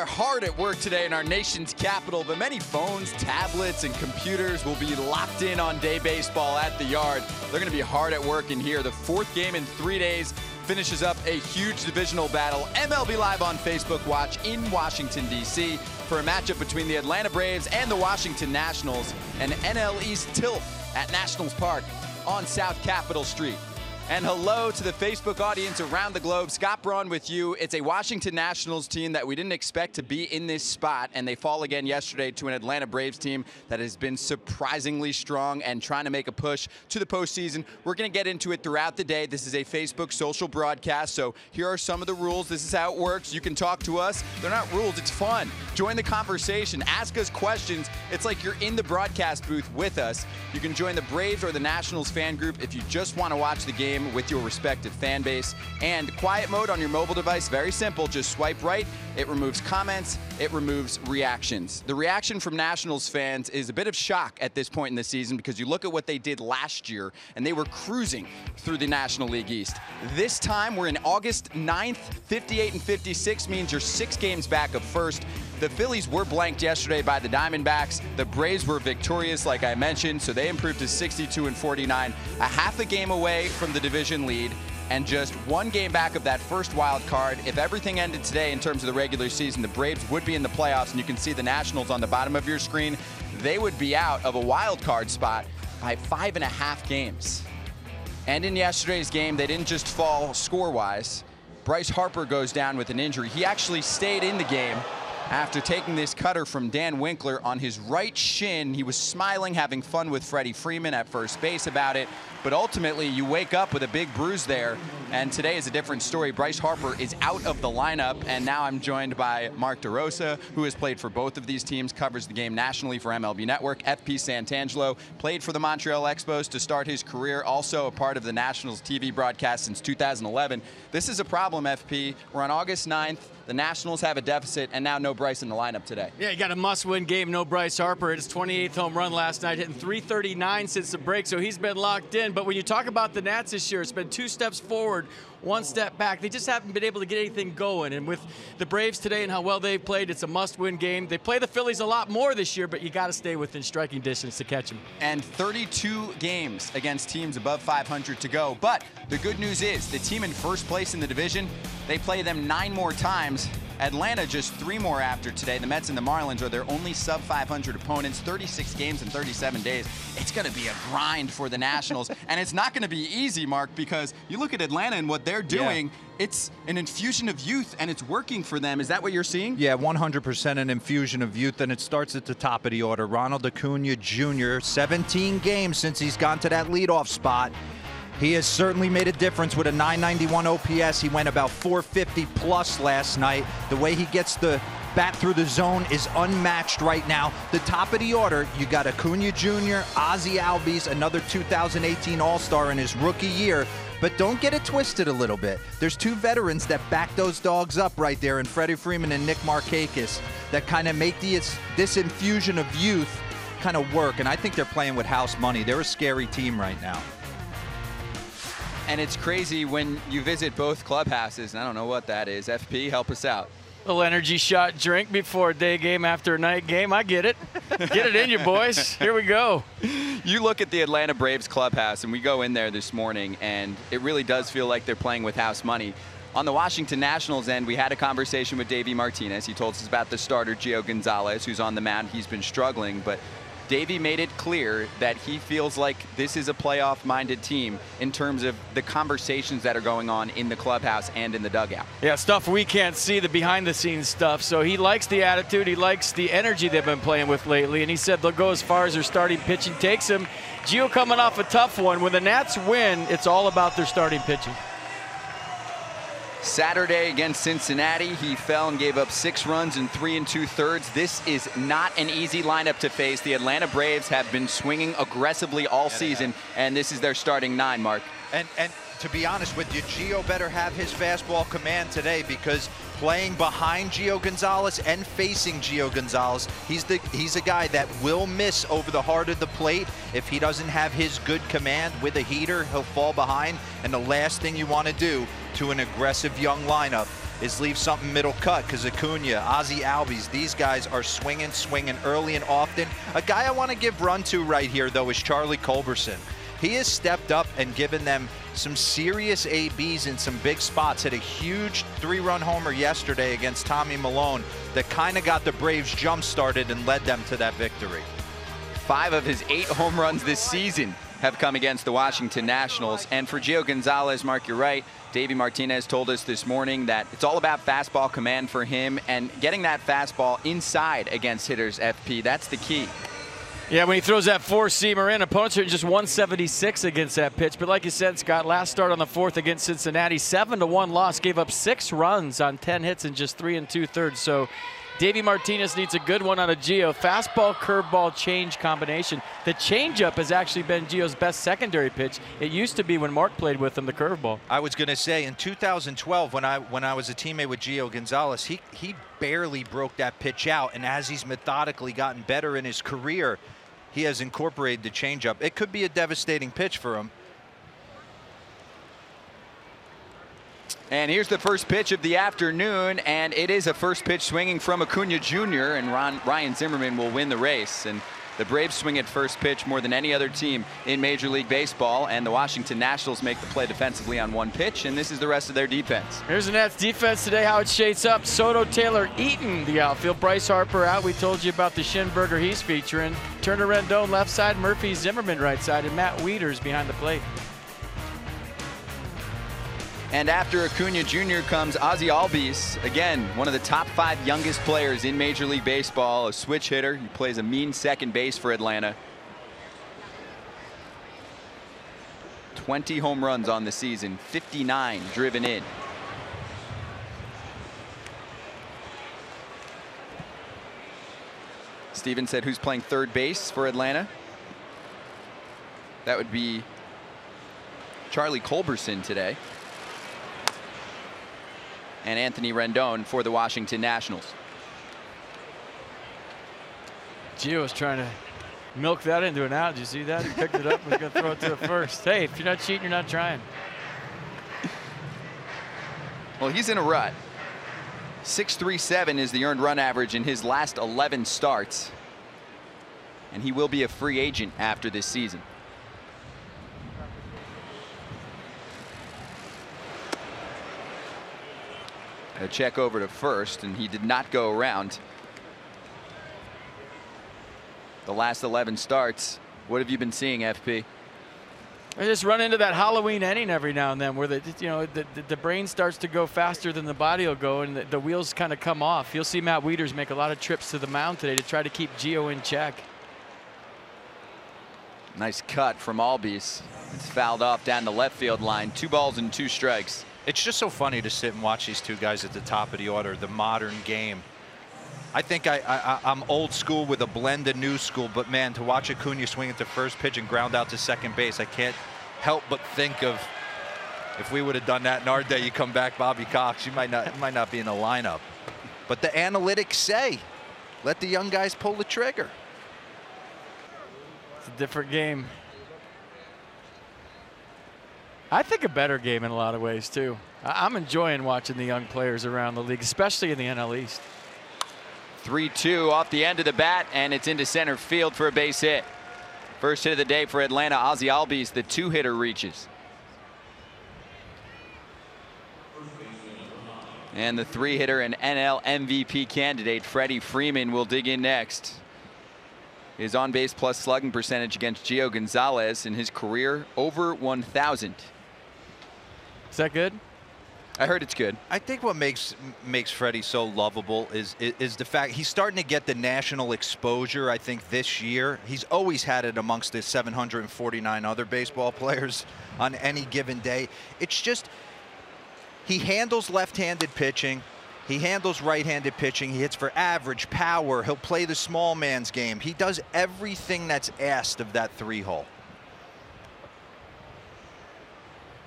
Are hard at work today in our nation's capital, but many phones, tablets, and computers will be locked in on day baseball at the yard. They're going to be hard at work in here. The fourth game in three days finishes up a huge divisional battle. MLB Live on Facebook Watch in Washington, D.C. for a matchup between the Atlanta Braves and the Washington Nationals, and NL East tilt at Nationals Park on South Capitol Street. And hello to the Facebook audience around the globe. Scott Braun with you. It's a Washington Nationals team that we didn't expect to be in this spot, and they fall again yesterday to an Atlanta Braves team that has been surprisingly strong and trying to make a push to the postseason. We're going to get into it throughout the day. This is a Facebook social broadcast, so here are some of the rules. This is how it works. You can talk to us. They're not rules, it's fun. Join the conversation, ask us questions. It's like you're in the broadcast booth with us. You can join the Braves or the Nationals fan group if you just want to watch the game with your respective fan base. And quiet mode on your mobile device, very simple. Just swipe right. It removes comments, it removes reactions. The reaction from Nationals fans is a bit of shock at this point in the season because you look at what they did last year and they were cruising through the National League East. This time we're in August 9th, 58 and 56 means you're six games back of first. The Phillies were blanked yesterday by the Diamondbacks. The Braves were victorious, like I mentioned, so they improved to 62 and 49, a half a game away from the division lead and just one game back of that first wild card. If everything ended today in terms of the regular season, the Braves would be in the playoffs, and you can see the Nationals on the bottom of your screen. They would be out of a wild card spot by five and a half games. And in yesterday's game, they didn't just fall score-wise. Bryce Harper goes down with an injury. He actually stayed in the game after taking this cutter from Dan Winkler on his right shin. He was smiling, having fun with Freddie Freeman at first base about it. But ultimately, you wake up with a big bruise there. And today is a different story. Bryce Harper is out of the lineup. And now I'm joined by Mark DeRosa, who has played for both of these teams, covers the game nationally for MLB Network. FP Santangelo played for the Montreal Expos to start his career, also a part of the Nationals TV broadcast since 2011. This is a problem, FP. We're on August 9th. The Nationals have a deficit, and now no Bryce in the lineup today. Yeah, you got a must-win game. No Bryce Harper. His 28th home run last night, hitting 339 since the break, so he's been locked in. But when you talk about the Nats this year, it's been two steps forward, one step back. They just haven't been able to get anything going. And with the Braves today and how well they've played, it's a must-win game. They play the Phillies a lot more this year, but you got to stay within striking distance to catch them. And 32 games against teams above 500 to go. But the good news is the team in first place in the division, they play them nine more times Atlanta just three more after today. The Mets and the Marlins are their only sub 500 opponents, 36 games in 37 days. It's going to be a grind for the Nationals. and it's not going to be easy, Mark, because you look at Atlanta and what they're doing. Yeah. It's an infusion of youth, and it's working for them. Is that what you're seeing? Yeah, 100% an infusion of youth, and it starts at the top of the order. Ronald Acuna Jr., 17 games since he's gone to that leadoff spot. He has certainly made a difference with a 991 OPS. He went about 450 plus last night. The way he gets the bat through the zone is unmatched right now. The top of the order, you got Acuna Jr., Ozzy Albies, another 2018 All-Star in his rookie year. But don't get it twisted a little bit. There's two veterans that back those dogs up right there in Freddie Freeman and Nick Markakis that kind of make this, this infusion of youth kind of work. And I think they're playing with house money. They're a scary team right now. And it's crazy when you visit both clubhouses. and I don't know what that is. FP, help us out. A little energy shot drink before a day game after a night game. I get it. get it in you, boys. Here we go. You look at the Atlanta Braves clubhouse, and we go in there this morning, and it really does feel like they're playing with house money. On the Washington Nationals end, we had a conversation with Davey Martinez. He told us about the starter, Gio Gonzalez, who's on the mound. He's been struggling, but Davey made it clear that he feels like this is a playoff-minded team in terms of the conversations that are going on in the clubhouse and in the dugout. Yeah, stuff we can't see, the behind-the-scenes stuff. So he likes the attitude, he likes the energy they've been playing with lately, and he said they'll go as far as their starting pitching takes him. Gio coming off a tough one. When the Nats win, it's all about their starting pitching. Saturday against Cincinnati, he fell and gave up six runs in three and two thirds. This is not an easy lineup to face. The Atlanta Braves have been swinging aggressively all yeah, season, and this is their starting nine, Mark. And and to be honest with you, Gio better have his fastball command today because playing behind Gio Gonzalez and facing Gio Gonzalez, he's the he's a guy that will miss over the heart of the plate if he doesn't have his good command with a heater. He'll fall behind, and the last thing you want to do to an aggressive young lineup is leave something middle cut because Acuna, Ozzie Albies, these guys are swinging, swinging early and often. A guy I want to give run to right here, though, is Charlie Culberson. He has stepped up and given them some serious ABs in some big spots. Hit a huge three-run homer yesterday against Tommy Milone that kind of got the Braves jump-started and led them to that victory. Five of his eight home runs this season have come against the Washington Nationals. And for Gio Gonzalez, Mark, you're right. Davey Martinez told us this morning that it's all about fastball command for him and getting that fastball inside against hitters FP. That's the key. Yeah, when he throws that four-seamer in, opponents are just 176 against that pitch. But like you said, Scott, last start on the fourth against Cincinnati, seven to one loss, gave up six runs on 10 hits in just three and two thirds. So Davey Martinez needs a good one on a Gio. Fastball, curveball, change combination. The changeup has actually been Gio's best secondary pitch. It used to be when Mark played with him, the curveball. I was going to say in 2012 when I when I was a teammate with Gio Gonzalez, he he barely broke that pitch out, and as he's methodically gotten better in his career, he has incorporated the changeup. It could be a devastating pitch for him. And here's the first pitch of the afternoon, and it is a first pitch swinging from Acuna Jr., and Ron, Ryan Zimmerman will win the race. And the Braves swing at first pitch more than any other team in Major League Baseball, and the Washington Nationals make the play defensively on one pitch, and this is the rest of their defense. Here's the defense today, how it shapes up. Soto, Taylor, Eaton, the outfield. Bryce Harper out. We told you about the Schinberger he's featuring. Turner Rendon left side, Murphy Zimmerman right side, and Matt Wieters behind the plate. And after Acuna Jr. comes Ozzy Albies, again, one of the top five youngest players in Major League Baseball, a switch hitter. He plays a mean second base for Atlanta. 20 home runs on the season, 59 driven in. Steven said who's playing third base for Atlanta? That would be Charlie Culberson today and Anthony Rendon for the Washington Nationals. Gio was trying to milk that into an out. Did you see that? He picked it up and was going to throw it to the first. Hey, if you're not cheating, you're not trying. Well, he's in a rut. 637 is the earned run average in his last 11 starts. And he will be a free agent after this season. A check over to first, and he did not go around. The last 11 starts. What have you been seeing, FP? I just run into that Halloween inning every now and then where the you know the, the, the brain starts to go faster than the body will go and the, the wheels kind of come off. You'll see Matt Wieters make a lot of trips to the mound today to try to keep Gio in check. Nice cut from Albies. It's fouled off down the left field line. Two balls and two strikes. It's just so funny to sit and watch these two guys at the top of the order, the modern game. I think I, I, am old school with a blend of new school, but man, to watch Acuna swing at the first pitch and ground out to second base, I can't help but think of if we would have done that in our day, you come back Bobby Cox, you might not might not be in the lineup. But the analytics say, let the young guys pull the trigger. It's a different game. I think a better game in a lot of ways, too. I'm enjoying watching the young players around the league, especially in the NL East. 3-2 off the end of the bat, and it's into center field for a base hit. First hit of the day for Atlanta, Ozzie Albies, the two-hitter reaches. And the three-hitter and NL MVP candidate, Freddie Freeman, will dig in next. His on-base plus slugging percentage against Gio Gonzalez in his career over 1,000. Is that good? I heard it's good. I think what makes makes Freddie so lovable is, is, is the fact he's starting to get the national exposure. I think this year he's always had it amongst the 749 other baseball players on any given day. It's just he handles left-handed pitching. He handles right-handed pitching. He hits for average power. He'll play the small man's game. He does everything that's asked of that three-hole.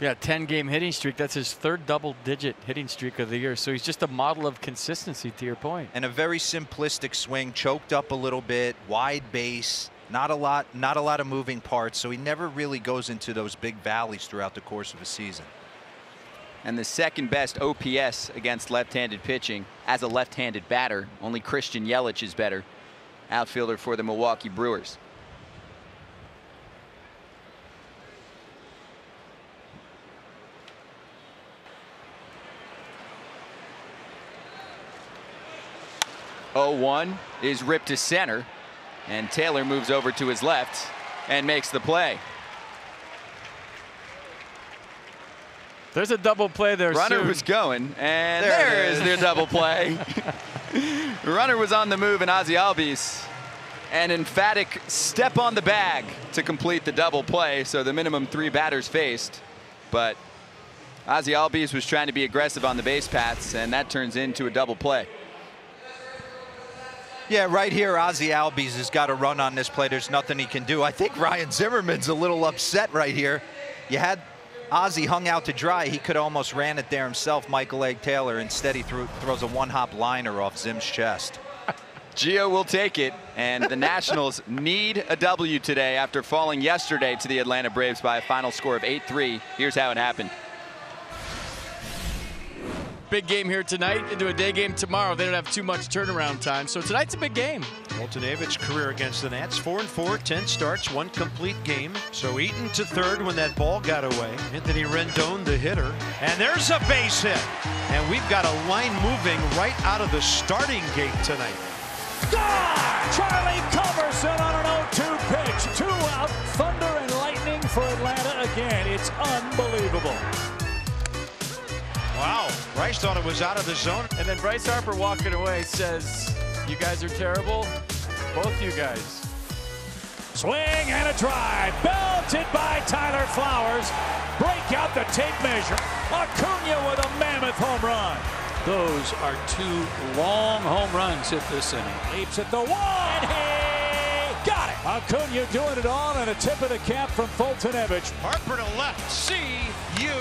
Yeah, 10 game hitting streak. That's his third double digit hitting streak of the year. So he's just a model of consistency to your point. And a very simplistic swing, choked up a little bit, wide base, not a lot, not a lot of moving parts. So he never really goes into those big valleys throughout the course of a season. and the second best OPS against left-handed pitching as a left-handed batter. Only Christian Yelich is better. Outfielder for the Milwaukee Brewers. Oh one is ripped to center, and Taylor moves over to his left and makes the play. There's a double play there. Runner soon. was going, and There there is is. their double play. Runner was on the move, and Ozzy Albies an emphatic step on the bag to complete the double play. So the minimum three batters faced, but Ozzy Albies was trying to be aggressive on the base paths, and that turns into a double play. Yeah, right here, Ozzy Albies has got a run on this play. There's nothing he can do. I think Ryan Zimmerman's a little upset right here. You had Ozzy hung out to dry. He could almost ran it there himself, Michael Egg Taylor. Instead, he threw, throws a one-hop liner off Zim's chest. Gio will take it, and the Nationals need a W today after falling yesterday to the Atlanta Braves by a final score of 8-3. Here's how it happened. Big game here tonight into a day game tomorrow. They don't have too much turnaround time, so tonight's a big game. Foltynewicz career against the Nats, 4 and 4, 10 starts, one complete game. So Eaton to third when that ball got away. Anthony Rendon, the hitter. And there's a base hit. And we've got a line moving right out of the starting gate tonight. Score! Charlie Culberson on an 0-2 pitch. Two out. Thunder and lightning for Atlanta again. It's unbelievable. Wow. Bryce thought it was out of the zone. And then Bryce Harper walking away says, "You guys are terrible, both you guys." Swing and a drive. Belted by Tyler Flowers. Break out the tape measure. Acuna with a mammoth home run. Those are two long home runs hit this inning. Leaps at the wall. And he got it. Acuna doing it all and a tip of the cap from Foltynewicz. Harper to left. See you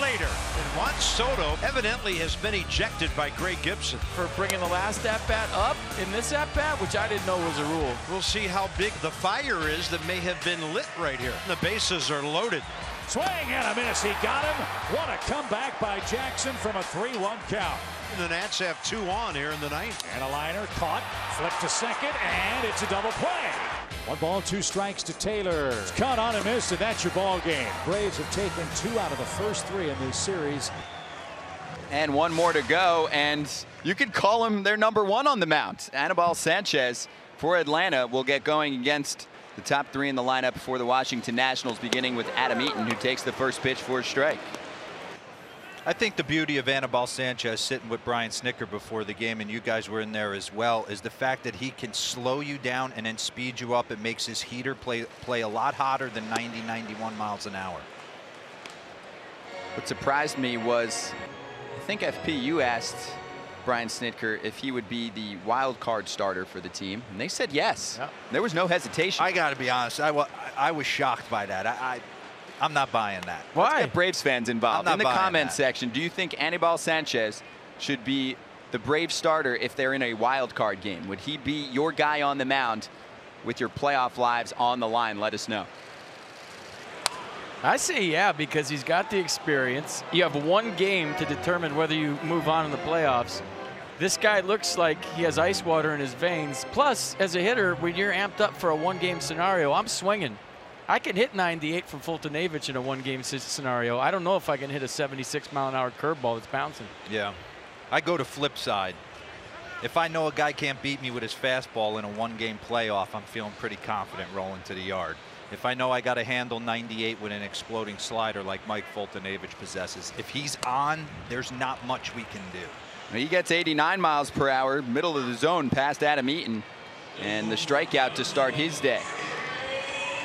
later. And Juan Soto evidently has been ejected by Greg Gibson. For bringing the last at bat up in this at bat, which I didn't know was a rule. We'll see how big the fire is that may have been lit right here. The bases are loaded. Swing and a miss. He got him. What a comeback by Jackson from a 3-1 count. The Nats have two on here in the ninth. And a liner caught, flipped to second, and it's a double play. One ball, two strikes to Taylor. It's caught on and missed, and that's your ball game. Braves have taken two out of the first three in this series. And one more to go, and you could call him their number one on the mound. Anibal Sanchez for Atlanta will get going against the top three in the lineup for the Washington Nationals, beginning with Adam Eaton, who takes the first pitch for a strike. I think the beauty of Anibal Sanchez sitting with Brian Snitker before the game, and you guys were in there as well, is the fact that he can slow you down and then speed you up. It makes his heater play play a lot hotter than 90, 91 miles an hour. What surprised me was, I think FP, you asked Brian Snitker if he would be the wild card starter for the team, and they said yes. Yep. There was no hesitation. I got to be honest. I, I was shocked by that. I, I I'm not buying that. Why? Get Braves fans involved. I'm not In the buying comment that. section, do you think Anibal Sanchez should be the Braves starter if they're in a wild card game? Would he be your guy on the mound with your playoff lives on the line? Let us know. I say yeah because he's got the experience. You have one game to determine whether you move on in the playoffs. This guy looks like he has ice water in his veins. Plus, as a hitter, when you're amped up for a one-game scenario, I'm swinging. I can hit 98 from Foltynewicz in a one-game scenario. I don't know if I can hit a 76 mile an hour curveball that's bouncing. Yeah. I go to flip side. If I know a guy can't beat me with his fastball in a one-game playoff, I'm feeling pretty confident rolling to the yard. If I know I got to handle 98 with an exploding slider like Mike Foltynewicz possesses, if he's on, there's not much we can do. He gets 89 miles per hour, middle of the zone past Adam Eaton, and the strikeout to start his day.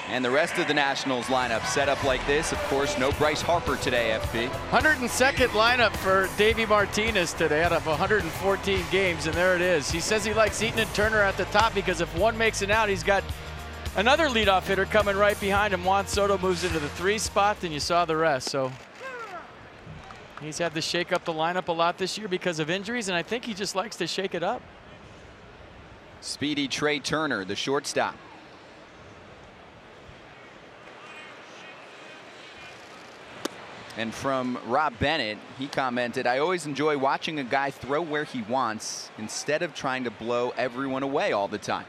And the rest of the Nationals lineup set up like this. Of course, no Bryce Harper today, FP. 102nd lineup for Davey Martinez today out of 114 games, and there it is. He says he likes Eaton and Turner at the top because if one makes it out, he's got another leadoff hitter coming right behind him. Juan Soto moves into the three spot, and you saw the rest. So he's had to shake up the lineup a lot this year because of injuries, and I think he just likes to shake it up. Speedy Trey Turner, the shortstop. And from Rob Bennett, he commented, I always enjoy watching a guy throw where he wants instead of trying to blow everyone away all the time.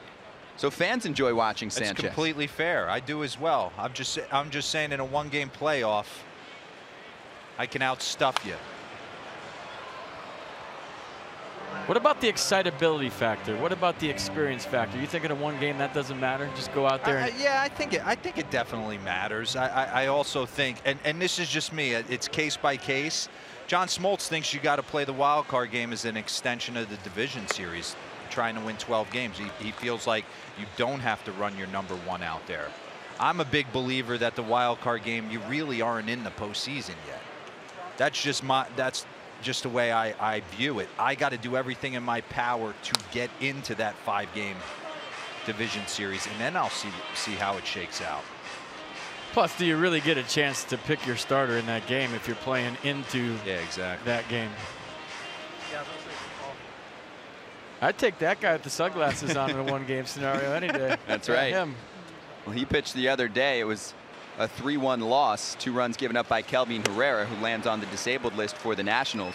So fans enjoy watching It's Sanchez. completely fair. I do as well. I'm just I'm just saying in a one game playoff, I can outstuff you. What about the excitability factor? What about the experience factor? You think in a one game that doesn't matter? Just go out there. I- And, I- yeah, I think it. I think it definitely matters. I, I, I also think, and, and this is just me. It's case by case. John Smoltz thinks you got to play the wild card game as an extension of the division series, trying to win 12 games. He, he feels like you don't have to run your number one out there. I'm a big believer that the wild card game you really aren't in the postseason yet. That's just my. That's just the way I, I view it. I got to do everything in my power to get into that five game division series, and then I'll see see how it shakes out. plus, do you really get a chance to pick your starter in that game if you're playing into Yeah, exactly. that game? I'd take that guy with the sunglasses on in a one game scenario any day. That's right. Him. Well, he pitched the other day. It was a 3-1 loss. Two runs given up by Kelvin Herrera, who lands on the disabled list for the Nationals,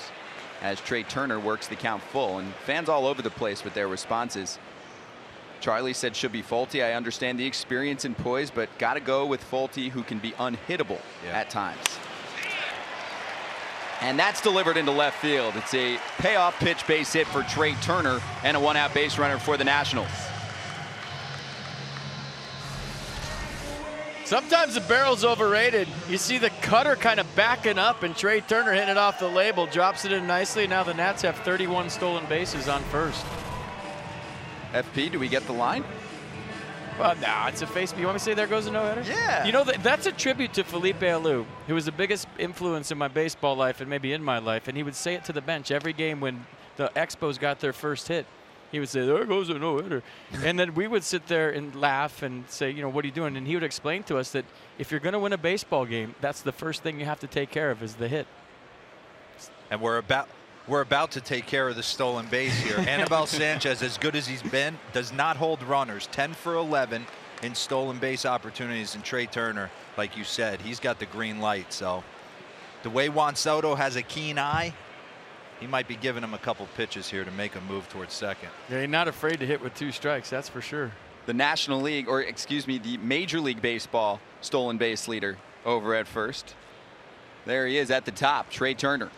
as Trey Turner works the count full. And fans all over the place with their responses. Charlie said should be Folty. I understand the experience and poise, but got to go with Folty, who can be unhittable Yeah. at times. And that's delivered into left field. It's a payoff pitch base hit for Trey Turner and a one-out base runner for the Nationals. Sometimes the barrel's overrated. You see the cutter kind of backing up, and Trey Turner hitting it off the label, drops it in nicely. Now the Nats have 31 stolen bases on first. FP, do we get the line? Well, no, it's a face. You want me to say there goes a no hitter? Yeah. You know, that, that's a tribute to Felipe Alou, who was the biggest influence in my baseball life and maybe in my life. And he would say it to the bench every game when the Expos got their first hit. He would say, There goes a no hitter. and then we would sit there and laugh and say, You know, what are you doing? And he would explain to us that if you're going to win a baseball game, that's the first thing you have to take care of is the hit. And we're about we're about to take care of the stolen base here. Anibal Sanchez, as good as he's been, does not hold runners. 10 for 11 in stolen base opportunities. And Trey Turner, like you said, he's got the green light. So the way Juan Soto has a keen eye, he might be giving him a couple pitches here to make a move towards second. Yeah, he's not afraid to hit with two strikes, that's for sure. The National League, or excuse me, the Major League Baseball stolen base leader over at first. There he is at the top, Trey Turner.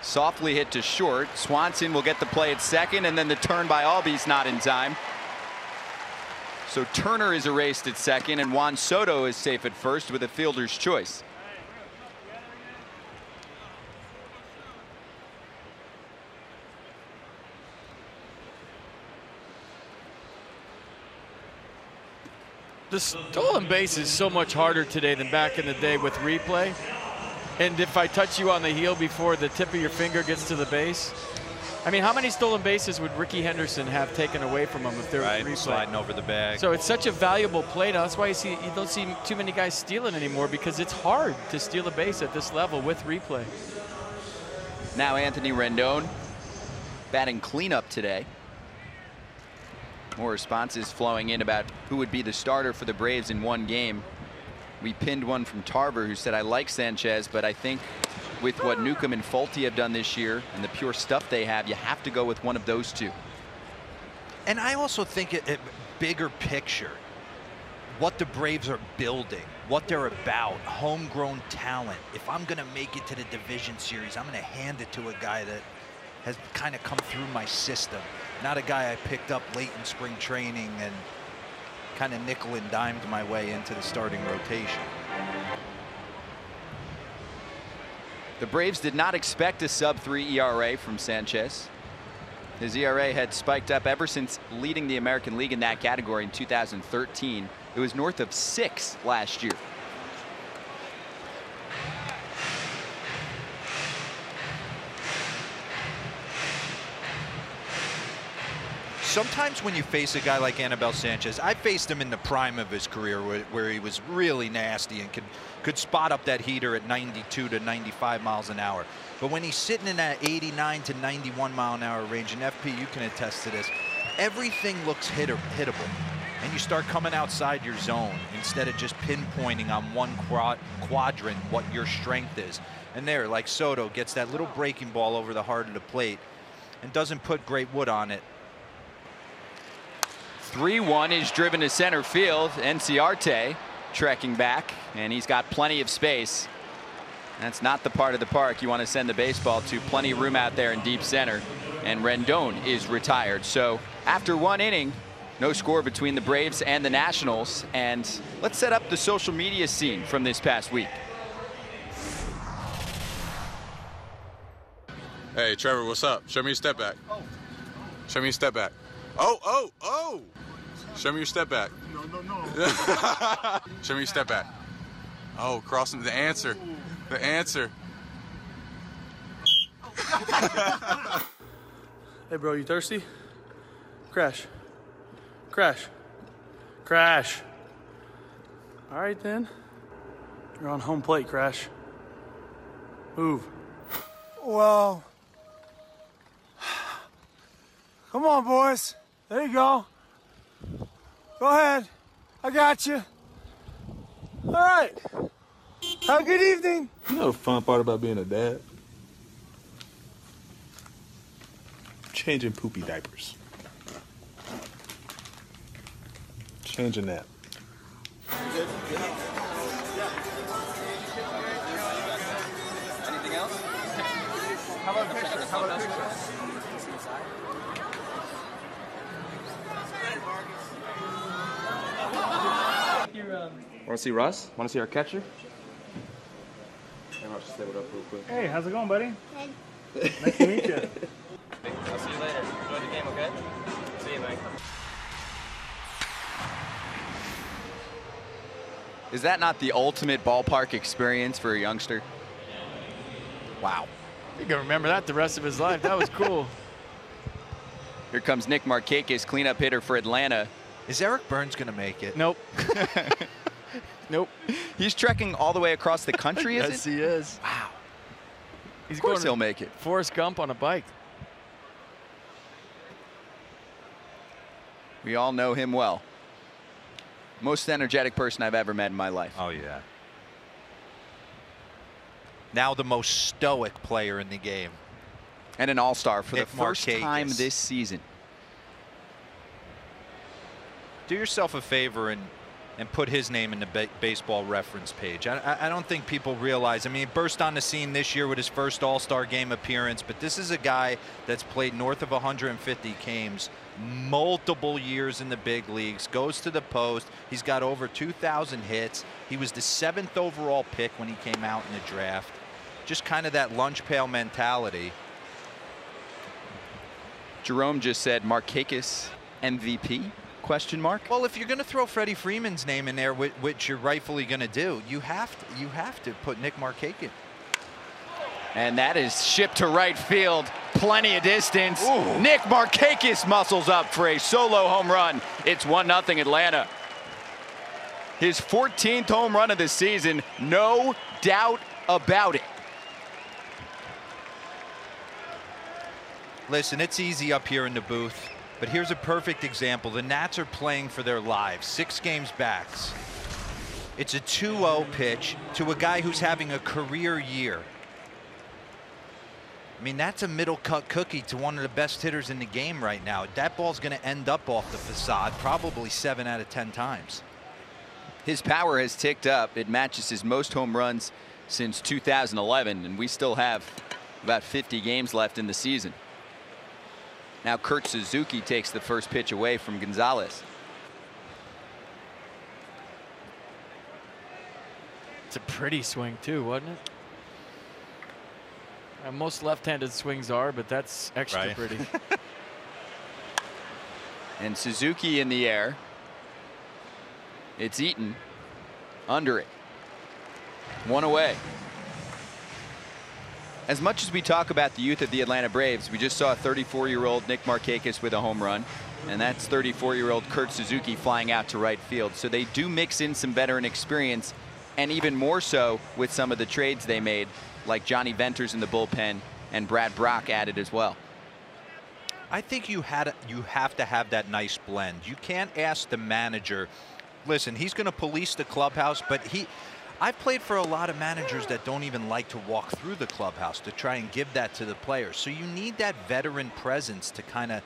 Softly hit to short. Swanson will get the play at second, and then the turn by Albies not in time. So Turner is erased at second, and Juan Soto is safe at first with a fielder's choice. The stolen base is so much harder today than back in the day with replay. And if I touch you on the heel before the tip of your finger gets to the base, I mean, how many stolen bases would Rickey Henderson have taken away from him if there was replay? sliding over the bag. So it's such a valuable play now. That's why you see you don't see too many guys stealing anymore because it's hard to steal a base at this level with replay. Now Anthony Rendon batting cleanup today. More responses flowing in about who would be the starter for the Braves in one game. We pinned one from Tarver who said, I like Sanchez, but I think with what Newcomb and Folty have done this year and the pure stuff they have, you have to go with one of those two. And I also think it, it bigger picture, what the Braves are building, what they're about, homegrown talent. If I'm going to make it to the division series, I'm going to hand it to a guy that has kind of come through my system, not a guy I picked up late in spring training and kind of nickel and dimed my way into the starting rotation. The Braves did not expect a sub 3 ERA from Sanchez. His ERA had spiked up ever since leading the American League in that category in 2013. It was north of six last year. Sometimes when you face a guy like Anibal Sanchez, I faced him in the prime of his career where, where he was really nasty and could, could spot up that heater at 92 to 95 miles an hour. But when he's sitting in that 89 to 91 mile an hour range, and FP, you can attest to this, everything looks hitter, hittable. and you start coming outside your zone instead of just pinpointing on one quad quadrant what your strength is. And there, like Soto gets that little breaking ball over the heart of the plate and doesn't put great wood on it. 3-1 is driven to center field. Inciarte trekking back, and he's got plenty of space. That's not the part of the park you want to send the baseball to. Plenty of room out there in deep center. And Rendon is retired. So after one inning, no score between the Braves and the Nationals. And let's set up the social media scene from this past week. Hey, Trevor, what's up? Show me your step back. Oh. Show me your step back. Oh, oh, oh! Show me your step back. No, no, no. Show me your step back. Oh, crossing the answer. The answer. hey, bro, you thirsty? Crash. Crash. Crash. All right, then. You're on home plate, Crash. Move. Well. Come on, boys. There you go. Go ahead. I got you. All right. Have a good evening. You know the fun part about being a dad? Changing poopy diapers. Changing that. Anything else? How about a picture? How about a picture? Um, Want to see Russ? Want to see our catcher? Hey, Russ, say what up real quick. Hey, how's it going, buddy? nice to meet you. I'll see you later. Enjoy the game, okay? See you, man. Is that not the ultimate ballpark experience for a youngster? Wow. He's going to remember that the rest of his life. That was cool. Here comes Nick Markakis, cleanup hitter for Atlanta. Is Eric Burns going to make it? Nope. nope. He's trekking all the way across the country, is yes, it? he is. Wow. He's of course going he'll make it. Forrest Gump on a bike. We all know him well. Most energetic person I've ever met in my life. Oh, yeah. Now the most stoic player in the game. And an all-star for Nick the first Markakis. time this season. Do yourself a favor and and put his name in the ba- baseball reference page. I, I- I don't think people realize. I mean, he burst on the scene this year with his first All Star game appearance, but this is a guy that's played north of 150 games, multiple years in the big leagues, goes to the post. He's got over 2,000 hits. He was the seventh overall pick when he came out in the draft. Just kind of that lunch pail mentality. Jerome just said Markakis MVP? Question mark. Well, if you're going to throw Freddie Freeman's name in there, which, which you're rightfully going to do, you have to you have to put Nick Markakis. And that is shipped to right field. Plenty of distance. Nick Markakis muscles up for a solo home run. It's 1-0 Atlanta. His 14th home run of the season. No doubt about it. Listen, it's easy up here in the booth, but here's a perfect example. The Nats are playing for their lives, six games backs. It's a 2-0 pitch to a guy who's having a career year. I mean, that's a middle cut cookie to one of the best hitters in the game right now. That ball's going to end up off the facade probably seven out of 10 times. His power has ticked up. It matches his most home runs since 2011, and we still have about 50 games left in the season. Now Kurt Suzuki takes the first pitch away from Gonzalez. It's a pretty swing too, wasn't it? Uh, most left-handed swings are, but that's extra Right. pretty. And Suzuki in the air. It's Eaton under it. One away. As much as we talk about the youth of the Atlanta Braves, we just saw 34-year-old Nick Markakis with a home run, and that's 34-year-old Kurt Suzuki flying out to right field. So they do mix in some veteran experience, and even more so with some of the trades they made, like Jonny Venters in the bullpen and Brad Brach added as well. I think you had you have to have that nice blend. You can't ask the manager, listen, he's going to police the clubhouse, but he I've played for a lot of managers that don't even like to walk through the clubhouse to try and give that to the players. So you need that veteran presence to kind of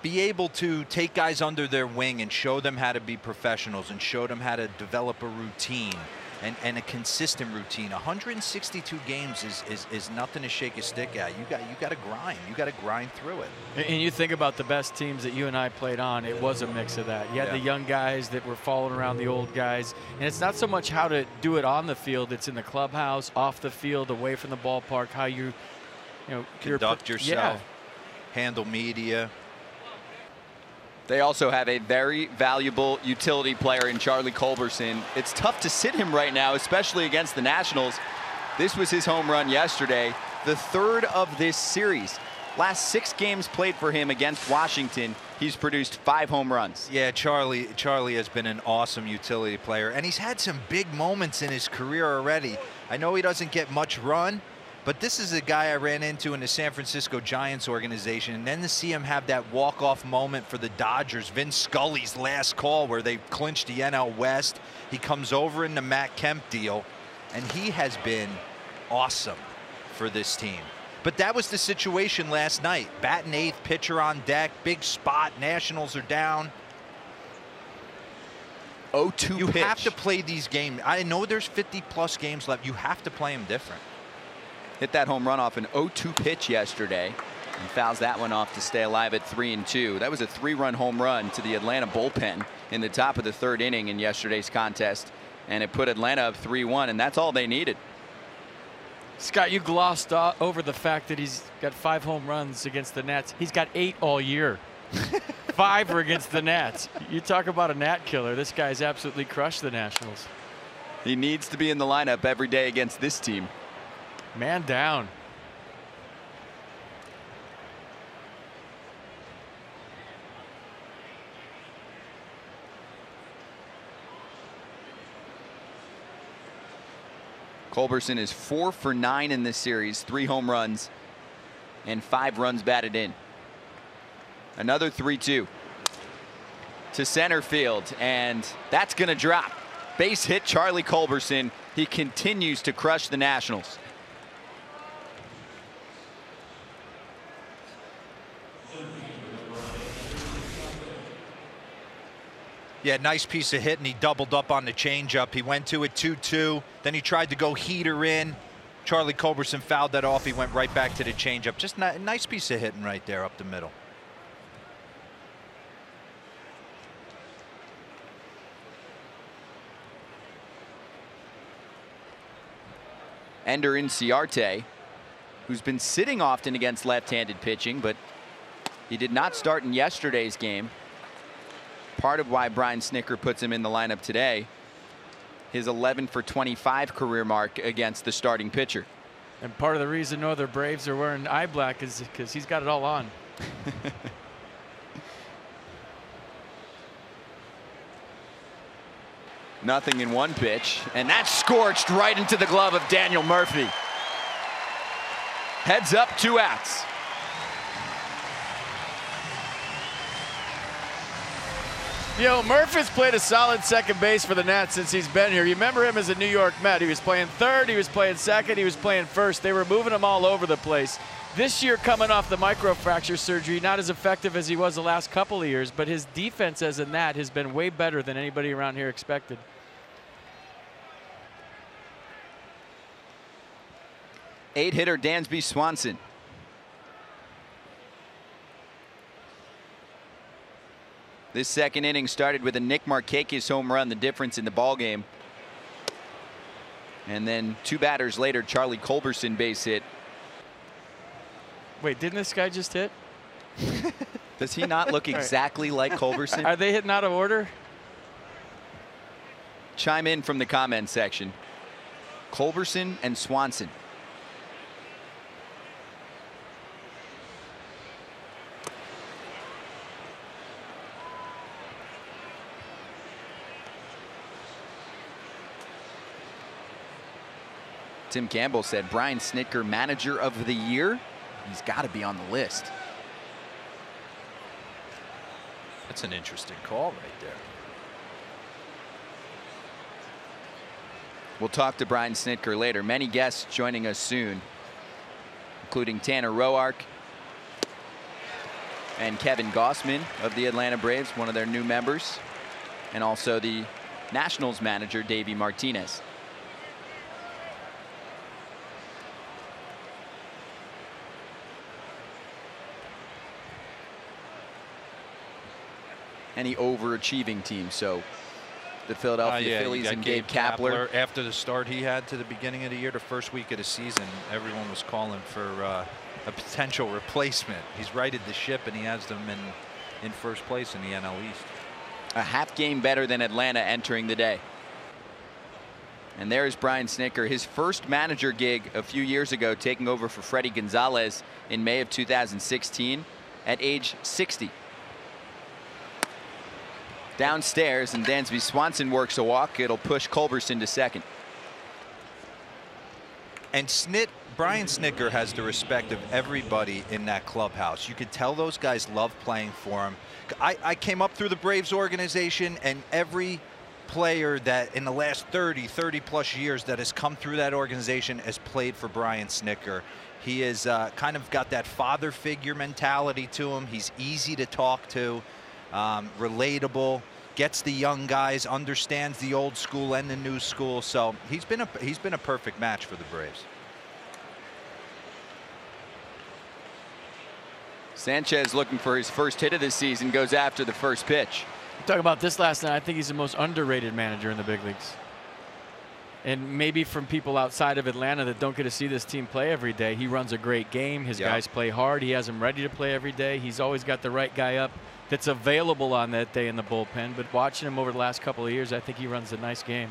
be able to take guys under their wing and show them how to be professionals and show them how to develop a routine and, and a consistent routine. 162 games is, is, is nothing to shake a stick at. You got you got to grind. You got to grind through it. And you think about the best teams that you and I played on, it was a mix of that. You had Yeah. the young guys that were following around the old guys. And it's not so much how to do it on the field, it's in the clubhouse, off the field, away from the ballpark, how you, you know, your- Conduct yeah. yourself. Handle media. They also have a very valuable utility player in Charlie Culberson. It's tough to sit him right now, especially against the Nationals. This was his home run yesterday, the third of this series. Last six games played for him against Washington, he's produced five home runs. Yeah, Charlie Charlie has been an awesome utility player, and he's had some big moments in his career already. I know he doesn't get much run, but this is a guy I ran into in the San Francisco Giants organization, and then to see him have that walk-off moment for the Dodgers, Vin Scully's last call where they clinched the NL West. He comes over in the Matt Kemp deal, and he has been awesome for this team. But that was the situation last night. Batting eighth, pitcher on deck, big spot. Nationals are down. 0-2 You pitch. have to play these games. I know there's 50 plus games left. You have to play them different. Hit that home run off an 0-2 pitch yesterday and fouls that one off to stay alive at 3 and 2. That was a three-run home run to the Atlanta bullpen in the top of the third inning in yesterday's contest and it put Atlanta up 3-1 and that's all they needed. Scott, you glossed uh, over the fact that he's got five home runs against the Nats. He's got eight all year. five are against the Nats. You talk about a Nat killer. This guy's absolutely crushed the Nationals. He needs to be in the lineup every day against this team. Man down. Culberson is four for nine in this series, three home runs and five runs batted in. Another 3-2 to center field, and that's going to drop. Base hit Charlie Culberson. He continues to crush the Nationals. Yeah, nice piece of hit, and he doubled up on the changeup. He went to it 2-2. Then he tried to go heater in. Charlie Culberson fouled that off. He went right back to the changeup. Just a nice piece of hitting right there up the middle. Ender Inciarte, who's been sitting often against left-handed pitching, but he did not start in yesterday's game. Part of why Brian Snitker puts him in the lineup today. His 11 for 25 career mark against the starting pitcher. And part of the reason no other Braves are wearing eye black is because he's got it all on. Nothing in one pitch, and that's scorched right into the glove of Daniel Murphy. Heads up, two outs. You know, Murphy's played a solid second base for the Nats since he's been here. You remember him as a New York Met. He was playing third, he was playing second, he was playing first. They were moving him all over the place. This year, coming off the microfracture surgery, not as effective as he was the last couple of years, but his defense as a Nat has been way better than anybody around here expected. Eight hitter Dansby Swanson. This second inning started with a Nick Markakis home run, the difference in the ball game. And then two batters later, Charlie Culberson base hit. Wait, didn't this guy just hit? Does he not look exactly like Culberson? Are they hitting out of order? Chime in from the comment section. Culberson and Swanson. Tim Campbell said Brian Snitker, manager of the year. He's got to be on the list. That's an interesting call right there. We'll talk to Brian Snitker later. Many guests joining us soon, including Tanner Roark and Kevin Gausman of the Atlanta Braves, one of their new members, and also the Nationals manager, Davey Martinez. Any overachieving team, so the Philadelphia Uh, yeah, Phillies and Gabe Kapler. After the start he had to the beginning of the year, the first week of the season, everyone was calling for uh, a potential replacement. He's righted the ship and he has them in in first place in the NL East. a half game better than Atlanta entering the day. And there's Brian Snitker, his first manager gig a few years ago, taking over for Fredi Gonzalez in May of 2016 at age 60. Downstairs, and Dansby Swanson works a walk. It'll push Culberson to second. And Snit, Brian Snitker has the respect of everybody in that clubhouse. You could tell those guys love playing for him. I, I came up through the Braves organization, and every player that in the last 30, 30 plus years that has come through that organization has played for Brian Snitker. He has uh, kind of got that father figure mentality to him. He's easy to talk to, um, relatable, gets the young guys, understands the old school and the new school. So he's been a he's been a perfect match for the Braves. Sanchez looking for his first hit of the season goes after the first pitch. Talk about this last night. I think he's the most underrated manager in the big leagues. And maybe from people outside of Atlanta that don't get to see this team play every day, he runs a great game. His Yeah. guys play hard. He has them ready to play every day. He's always got the right guy up that's available on that day in the bullpen. But watching him over the last couple of years, I think he runs a nice game.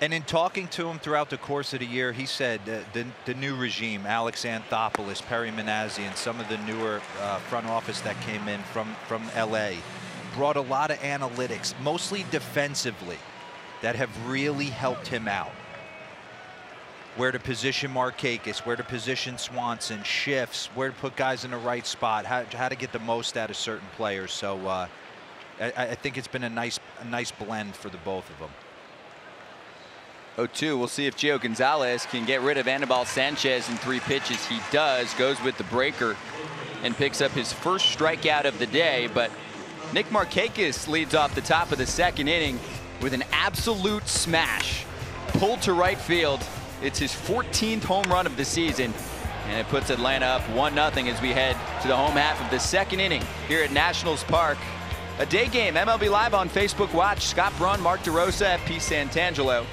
And in talking to him throughout the course of the year, he said uh, the, the new regime, Alex Anthopoulos, Perry Minasian, some of the newer uh, front office that came in from, from LA, brought a lot of analytics, mostly defensively, that have really helped him out. Where to position Markakis, where to position Swanson, shifts, where to put guys in the right spot, how, how to get the most out of certain players. So uh, I, I think it's been a nice, a nice blend for the both of them. 0-2. We'll see if Gio Gonzalez can get rid of Anibal Sanchez in three pitches. He does. Goes with the breaker and picks up his first strikeout of the day. But Nick Markakis leads off the top of the second inning with an absolute smash. Pulled to right field. It's his 14th home run of the season. And it puts Atlanta up 1-0 as we head to the home half of the second inning here at Nationals Park. A day game, MLB Live on Facebook Watch. Scott Braun, Mark DeRosa, FP Santangelo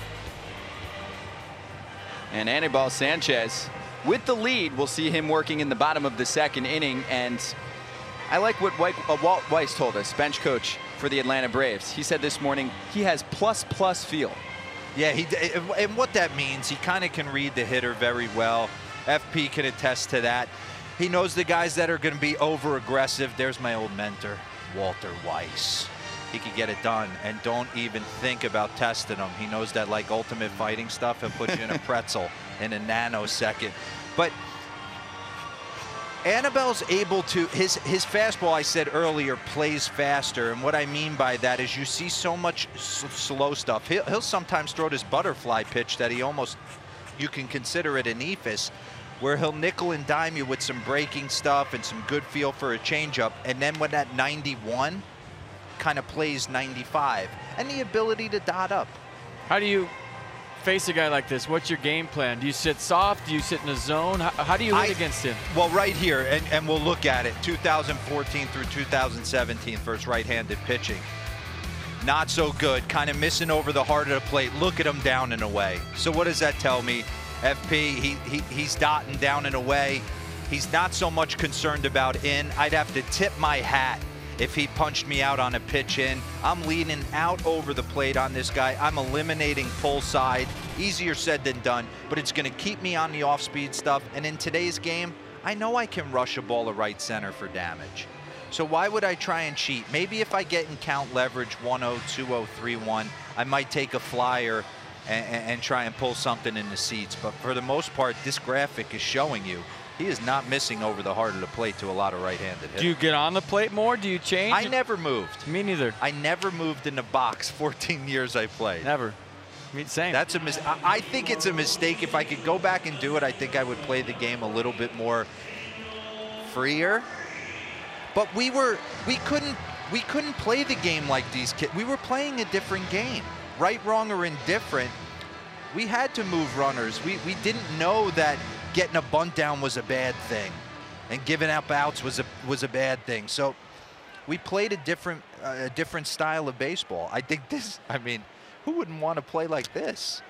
and Anibal Sanchez with the lead. We'll see him working in the bottom of the second inning. And I like what uh, Walt Weiss told us, bench coach for the Atlanta Braves. He said this morning he has plus plus feel. Yeah, he and what that means, he kind of can read the hitter very well. FP can attest to that. He knows the guys that are going to be over aggressive. There's my old mentor, Walter Weiss. He could get it done and don't even think about testing him. He knows that like ultimate fighting stuff and put you in a pretzel in a nanosecond. But Anibal's able to his his fastball I said earlier plays faster. And what I mean by that is you see so much slow stuff. He'll, he'll sometimes throw this butterfly pitch that he almost you can consider it an eephus where he'll nickel and dime you with some breaking stuff and some good feel for a changeup. And then when that 91 kind of plays 95 and the ability to dot up. How do you face a guy like this? What's your game plan? Do you sit soft? Do you sit in a zone? How, how do you hit I- against him? Well, right here, and, and we'll look at it 2014 through 2017 for his right handed pitching. Not so good, kind of missing over the heart of the plate. Look at him down and away. So, what does that tell me? FP, he, he, he's dotting down and away. He's not so much concerned about in. I'd have to tip my hat if he punched me out on a pitch in. I'm leaning out over the plate on this guy. I'm eliminating pull side. Easier said than done, but it's going to keep me on the off speed stuff. And in today's game, I know I can rush a ball to right center for damage. So why would I try and cheat? Maybe if I get in count leverage 1-0, 2-0, 3-1, I might take a flyer and, and try and pull something in the seats. But for the most part, this graphic is showing you He is not missing over the heart of the plate to a lot of right-handed hitters. Do you get on the plate more? Do you change? I never moved. Me neither. I never moved in the box 14 years I played. Never. Me same. That's a mis- I I think it's a mistake. If I could go back and do it, I think I would play the game a little bit more freer. But we were we couldn't we couldn't play the game like these kids. We were playing a different game. Right, wrong, or indifferent. We had to move runners. We we didn't know that getting a bunt down was a bad thing, and giving up outs was a was a bad thing. So we played a different uh, a different style of baseball. I think this. I mean, who wouldn't want to play like this?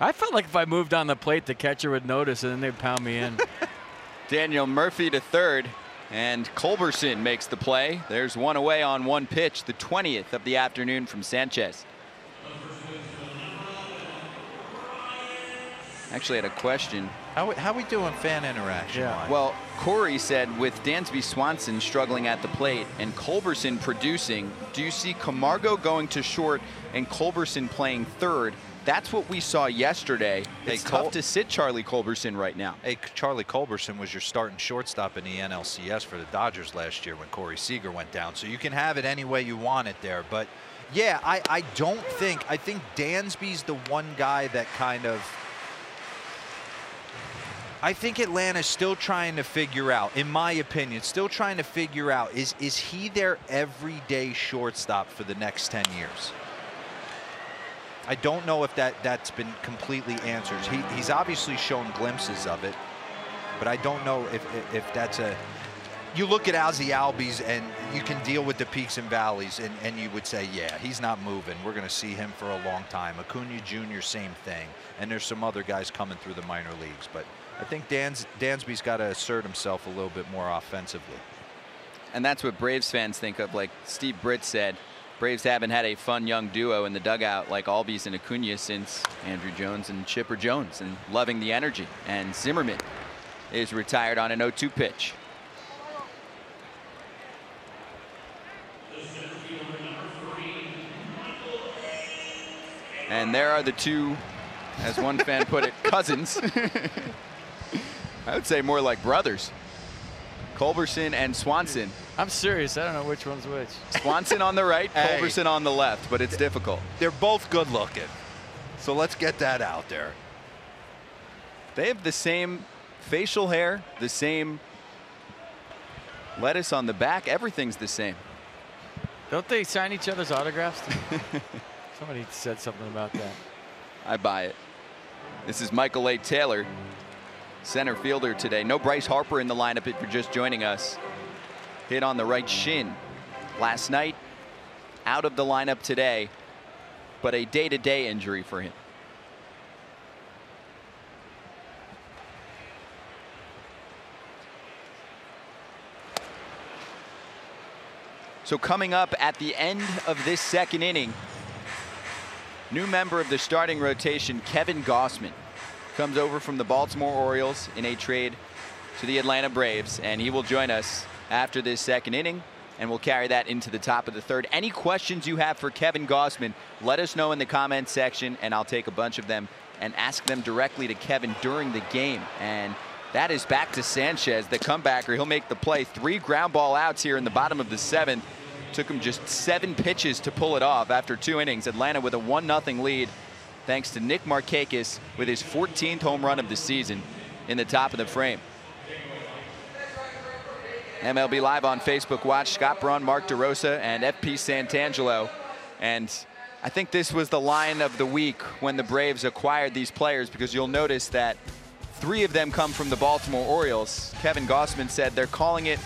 I felt like if I moved on the plate, the catcher would notice, and then they'd pound me in. Daniel Murphy to third, and Culberson makes the play. There's one away on one pitch, the 20th of the afternoon from Sanchez. Actually had a question. How how we doing fan interaction? Yeah. wise? Well, Corey said with Dansby Swanson struggling at the plate and Culberson producing, do you see Camargo going to short and Culberson playing third? That's what we saw yesterday. Hey, It's Col- tough to sit Charlie Culberson right now. Hey, Charlie Culberson was your starting shortstop in the NLCS for the Dodgers last year when Corey Seager went down. So you can have it any way you want it there. But yeah, I, I don't think, I think Dansby's the one guy that kind of, I think Atlanta's still trying to figure out, in my opinion, still trying to figure out, is, is he their everyday shortstop for the next 10 years? I don't know if that that's been completely answered. He, he's obviously shown glimpses of it, but I don't know if if, if that's a. You look at Ozzy Albies and you can deal with the peaks and valleys, and, and you would say, yeah, he's not moving. We're going to see him for a long time. Acuna Jr., same thing. And there's some other guys coming through the minor leagues, but I think Dan's, Dansby's got to assert himself a little bit more offensively. And that's what Braves fans think of. Like Steve Britt said, Braves haven't had a fun young duo in the dugout like Albies and Acuna since Andruw Jones and Chipper Jones and loving the energy. And Zimmerman is retired on an 0-2 pitch. And there are the two, as one fan put it, cousins. I would say more like brothers. Culberson and Swanson. I'm serious. I don't know which one's which. Swanson on the right, Hey. Culberson on the left, but it's difficult. They're both good looking. So let's get that out there. They have the same facial hair, the same lettuce on the back. Everything's the same. Don't they sign each other's autographs? Somebody said something about that. I buy it. This is Michael A. Taylor, center fielder today. No Bryce Harper in the lineup if you're just joining us. Hit on the right shin last night, out of the lineup today, but a day-to-day injury for him. So coming up at the end of this second inning, new member of the starting rotation, Kevin Gausman, comes over from the Baltimore Orioles in a trade to the Atlanta Braves, and he will join us after this second inning, and we'll carry that into the top of the third. Any questions you have for Kevin Gausman, let us know in the comments section, and I'll take a bunch of them and ask them directly to Kevin during the game. And that is back to Sanchez, the comebacker. He'll make the play. Three ground ball outs here in the bottom of the seventh. Took him just seven pitches to pull it off after two innings. Atlanta with a 1 0 lead thanks to Nick Markakis with his 14th home run of the season in the top of the frame. MLB Live on Facebook Watch, Scott Braun, Mark DeRosa, and FP Santangelo. And I think this was the line of the week when the Braves acquired these players because you'll notice that three of them come from the Baltimore Orioles. Kevin Gausman said they're calling it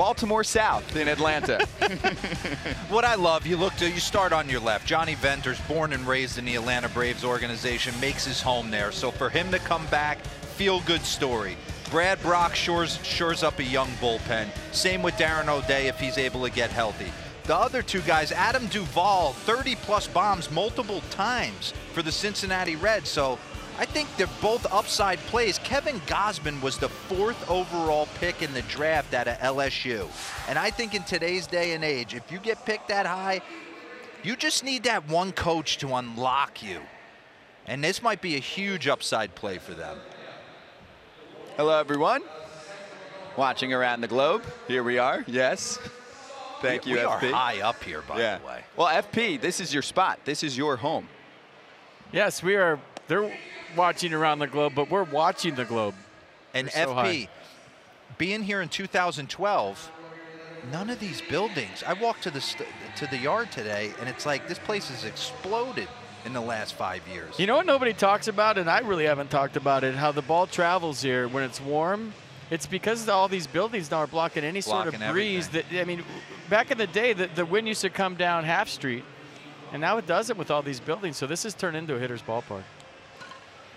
Baltimore South in Atlanta. What I love, you look to, you start on your left. Jonny Venters, born and raised in the Atlanta Braves organization, makes his home there. So for him to come back, feel good story. Brad Brach shores, shores up a young bullpen. Same with Darren O'Day if he's able to get healthy. The other two guys, Adam Duvall, 30 plus bombs multiple times for the Cincinnati Reds. So I think they're both upside plays. Kevin Gausman was the fourth overall pick in the draft out of LSU. And I think in today's day and age, if you get picked that high, you just need that one coach to unlock you. And this might be a huge upside play for them. Hello, everyone. watching around the globe. Here we are. Yes. Thank we, you, we FP. are high up here, by yeah. the way. Well, FP, this is your spot. This is your home. Yes, we are. They're watching around the globe, but we're watching the globe. And We're FP, being here in 2012, none of these buildings. I walked to the st- to the yard today, and it's like this place has exploded in the last five years. You know what nobody talks about, and I really haven't talked about it, how the ball travels here when it's warm. It's because all these buildings now are blocking any sort of breeze. That I mean, back in the day, the, the wind used to come down Half Street, and now it doesn't with all these buildings. So this has turned into a hitter's ballpark.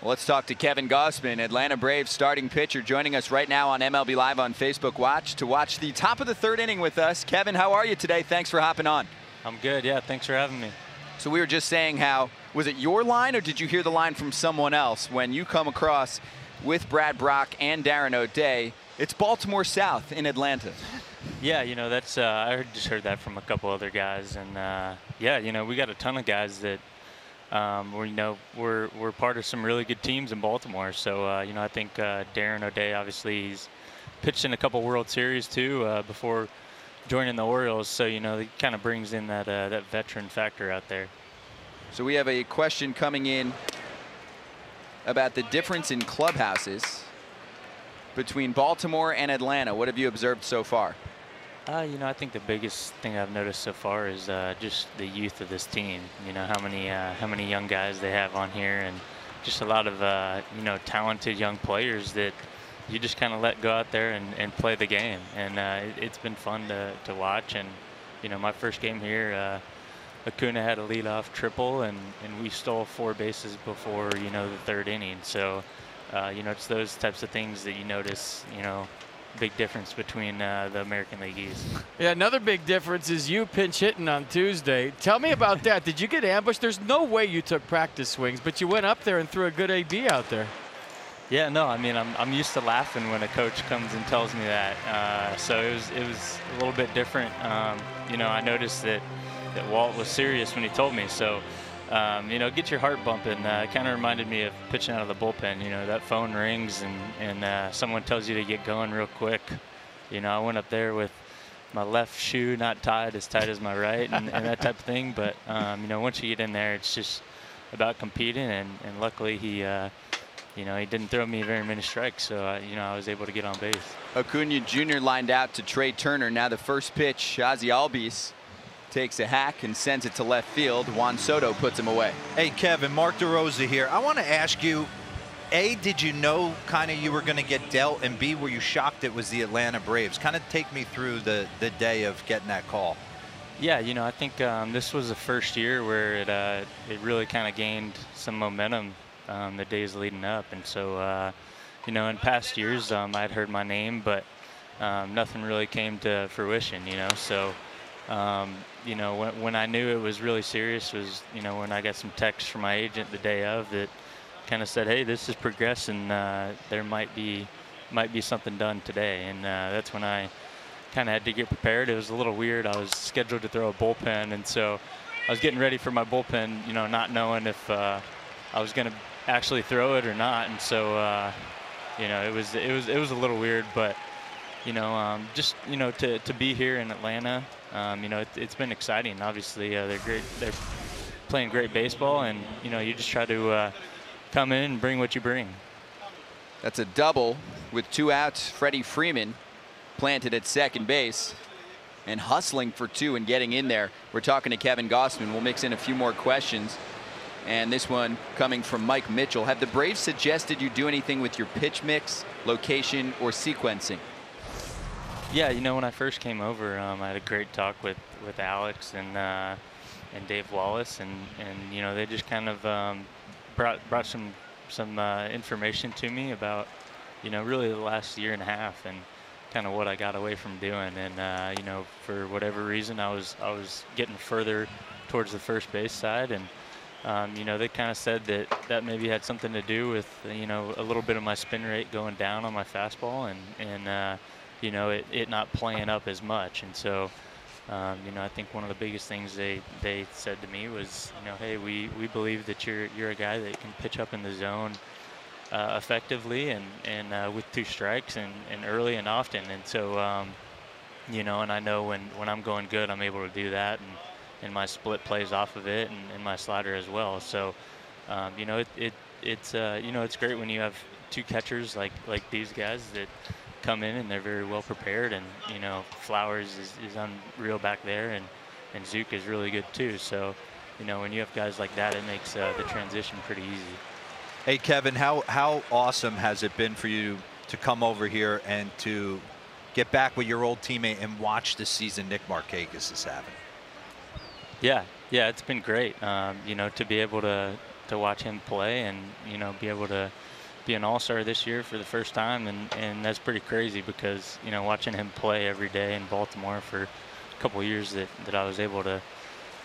Well, let's talk to Kevin Gausman, Atlanta Braves starting pitcher, joining us right now on MLB Live on Facebook Watch to watch the top of the third inning with us. Kevin, how are you today? Thanks for hopping on. I'm good. Yeah, thanks for having me. So we were just saying how was it your line or did you hear the line from someone else when you come across with Brad Brach and Darren O'Day? It's Baltimore South in Atlanta. Yeah, you know that's uh, I heard, just heard that from a couple other guys, and uh, yeah, you know we got a ton of guys that um, we know we're we're part of some really good teams in Baltimore. So uh, you know I think uh, Darren O'Day obviously he's pitched in a couple World Series too uh, before joining the Orioles. So you know he kind of brings in that uh, that veteran factor out there. So we have a question coming in about the difference in clubhouses between Baltimore and Atlanta. What have you observed so far? Uh, you know, I think the biggest thing I've noticed so far is uh, just the youth of this team. You know, how many uh, how many young guys they have on here, and just a lot of uh, you know talented young players that you just kind of let go out there and, and play the game. And uh, it, has been fun to, to watch. And you know, my first game here, uh, Acuna had a leadoff triple, and, and we stole four bases before you know the third inning. So. You know, it's those types of things that you notice, you know, big difference between uh, the American League East. Yeah, another big difference is you pinch hitting on Tuesday. Tell me about that. Did you get ambushed? There's no way you took practice swings, but you went up there and threw a good AB out there. Yeah, no, I mean, I'm, I'm used to laughing when a coach comes and tells me that. Uh, so it was it was a little bit different. Um, you know, I noticed that that Walt was serious when he told me. So um, you know, get your heart bumping. Uh, kind of reminded me of pitching out of the bullpen. You know, that phone rings and, and uh, someone tells you to get going real quick. You know, I went up there with my left shoe not tied as tight as my right and, and that type of thing. But, um, you know, once you get in there, it's just about competing. And, and luckily he, uh, you know, he didn't throw me very many strikes. So, uh, you know, I was able to get on base. Acuna Jr. lined out to Trea Turner. Now the first pitch, Ozzy Albies takes a hack and sends it to left field. Juan Soto puts him away. Hey, Kevin, Mark DeRosa here. I want to ask you, A, did you know kind of you were going to get dealt? And B, were you shocked it was the Atlanta Braves? Kind of take me through the, the day of getting that call. Yeah, you know, I think um, this was the first year where it, uh, it really kind of gained some momentum um, the days leading up. And so, uh, you know, in past years, um, I'd heard my name, but um, nothing really came to fruition, you know. So, um, you know, when, when I knew it was really serious was, you know, when I got some text from my agent the day of that kind of said, hey, this is progressing. Uh, there might be might be something done today. And uh, that's when I kind of had to get prepared. It was a little weird. I was scheduled to throw a bullpen, and so I was getting ready for my bullpen, you know, not knowing if uh, I was going to actually throw it or not. And so, uh, you know, it was it was it was a little weird, but you know, um, just you know, to to be here in Atlanta um, you know, it, has been exciting. Obviously, uh, they're great. They're playing great baseball, and you know, you just try to uh, come in and bring what you bring. That's a double with two outs. Freddie Freeman planted at second base and hustling for two and getting in there. We're talking to Kevin Gausman. We'll mix in a few more questions. And this one coming from Mike Mitchell. Have the Braves suggested you do anything with your pitch mix, location, or sequencing? Yeah, you know, when I first came over, um, I had a great talk with, with Alex and uh, and Dave Wallace, and, and you know they just kind of um, brought brought some some uh, information to me about you know really the last year and a half and kind of what I got away from doing, and uh, you know for whatever reason I was I was getting further towards the first base side, and um, you know they kind of said that that maybe had something to do with you know a little bit of my spin rate going down on my fastball, and and uh, you know, it, it not playing up as much. And so, um, you know, I think one of the biggest things they, they said to me was, you know, hey, we, we believe that you're you're a guy that can pitch up in the zone uh, effectively and and uh, with two strikes and, and early and often. And so, um, you know, and I know when when I'm going good, I'm able to do that, and and my split plays off of it, and, and my slider as well. So, um, you know, it, it it's uh, you know it's great when you have two catchers like like these guys that come in and they're very well prepared, and you know, Flowers is, is unreal back there, and and Zook is really good too. So, you know, when you have guys like that, it makes uh, the transition pretty easy. Hey, Kevin, how, how awesome has it been for you to come over here and to get back with your old teammate and watch the season Nick Markakis is having? Yeah, yeah, it's been great. Um, you know, to be able to to watch him play and you know be able to be an all-star this year for the first time, and and that's pretty crazy because you know watching him play every day in Baltimore for a couple years that that I was able to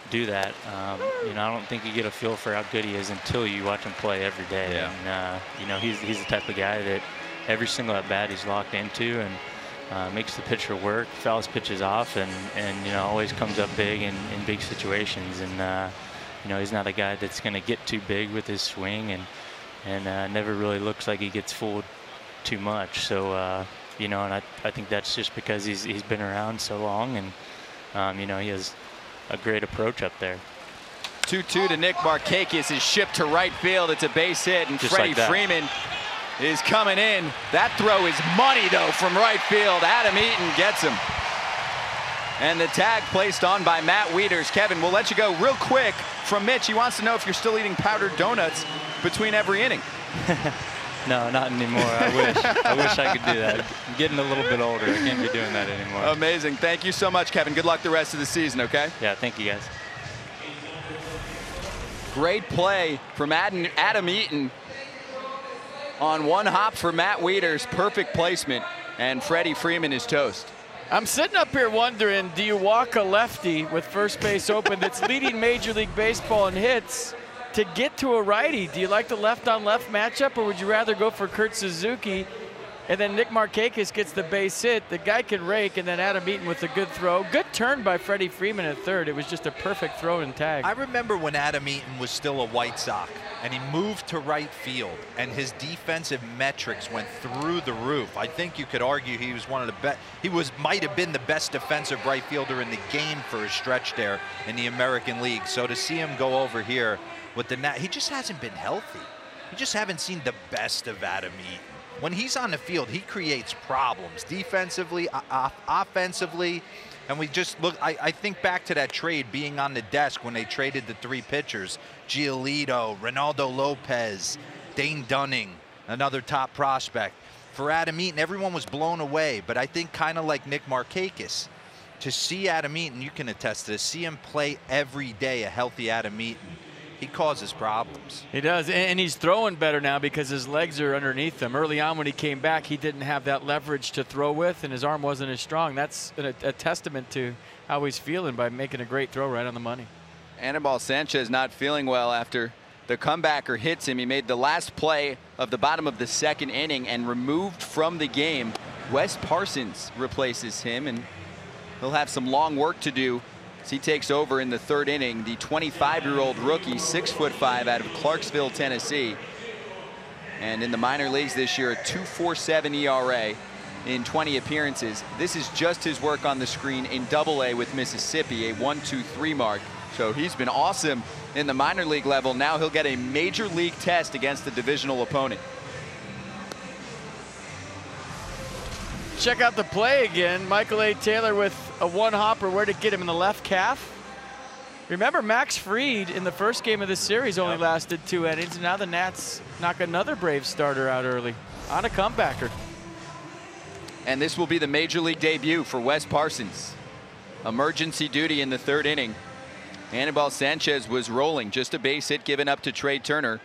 do that. Um, you know, I don't think you get a feel for how good he is until you watch him play every day. Yeah. And uh, you know, he's he's the type of guy that every single at bat he's locked into and uh, makes the pitcher work, fouls pitches off, and and you know always comes up big in, in big situations. And uh, you know, he's not a guy that's going to get too big with his swing, and and uh, never really looks like he gets fooled too much. So uh, you know, and I I think that's just because he's he's been around so long, and um, you know he has a great approach up there. 2-2 to Nick Markakis is shipped to right field. It's a base hit, and Just Freddie like. Freeman is coming in. That throw is money, though, from right field. Adam Eaton gets him. And the tag placed on by Matt Wieters. Kevin, we'll let you go real quick from Mitch. He wants to know if you're still eating powdered donuts between every inning. No, not anymore. I wish. I wish I could do that. I'm getting a little bit older. I can't be doing that anymore. Amazing. Thank you so much, Kevin. Good luck the rest of the season, okay? Yeah, thank you guys. Great play from Adam, Adam Eaton on one hop for Matt Wieters. Perfect placement. And Freddie Freeman is toast. I'm sitting up here wondering, do you walk a lefty with first base open that's leading Major League Baseball in hits to get to a righty? Do you like the left-on-left matchup, or would you rather go for Kurt Suzuki and then Nick Markakis gets the base hit? The guy can rake, and then Adam Eaton with a good throw. Good turn by Freddie Freeman at third. It was just a perfect throw and tag. I remember when Adam Eaton was still a White Sox and he moved to right field and his defensive metrics went through the roof. I think you could argue he was one of the best. He was might have been the best defensive right fielder in the game for a stretch there in the American League. So to see him go over here with the net, he just hasn't been healthy. You just haven't seen the best of Adam Eaton. When he's on the field, he creates problems defensively, off- offensively. And we just look, I, I think back to that trade being on the desk when they traded the three pitchers Giolito, Reynaldo Lopez, Dane Dunning, another top prospect. For Adam Eaton, everyone was blown away. But I think kind of like Nick Markakis, to see Adam Eaton, you can attest to this, see him play every day, a healthy Adam Eaton, he causes problems. He does, and and he's throwing better now because his legs are underneath him. Early on when he came back, he didn't have that leverage to throw with, and his arm wasn't as strong. That's a, a testament to how he's feeling by making a great throw right on the money. Anibal Sanchez not feeling well after the comebacker hits him. He made the last play of the bottom of the second inning and removed from the game. Wes Parsons replaces him, and he'll have some long work to do he takes over in the third inning. The 25-year-old rookie, six foot five, out of Clarksville, Tennessee, and in the minor leagues this year, a 2.47 ERA in 20 appearances. This is just his work on the screen in Double A with Mississippi, a 1-2-3 mark. So he's been awesome in the minor league level. Now he'll get a major league test against the divisional opponent. Check out the play again. Michael A. Taylor with a one hopper. Where to get him in the left calf? Remember, Max Fried in the first game of the series only lasted two innings. and Now the Nats knock another Brave starter out early on a comebacker. And this will be the major league debut for Wes Parsons. Emergency duty in the third inning. Anibal Sanchez was rolling, just a base hit given up to Trea Turner.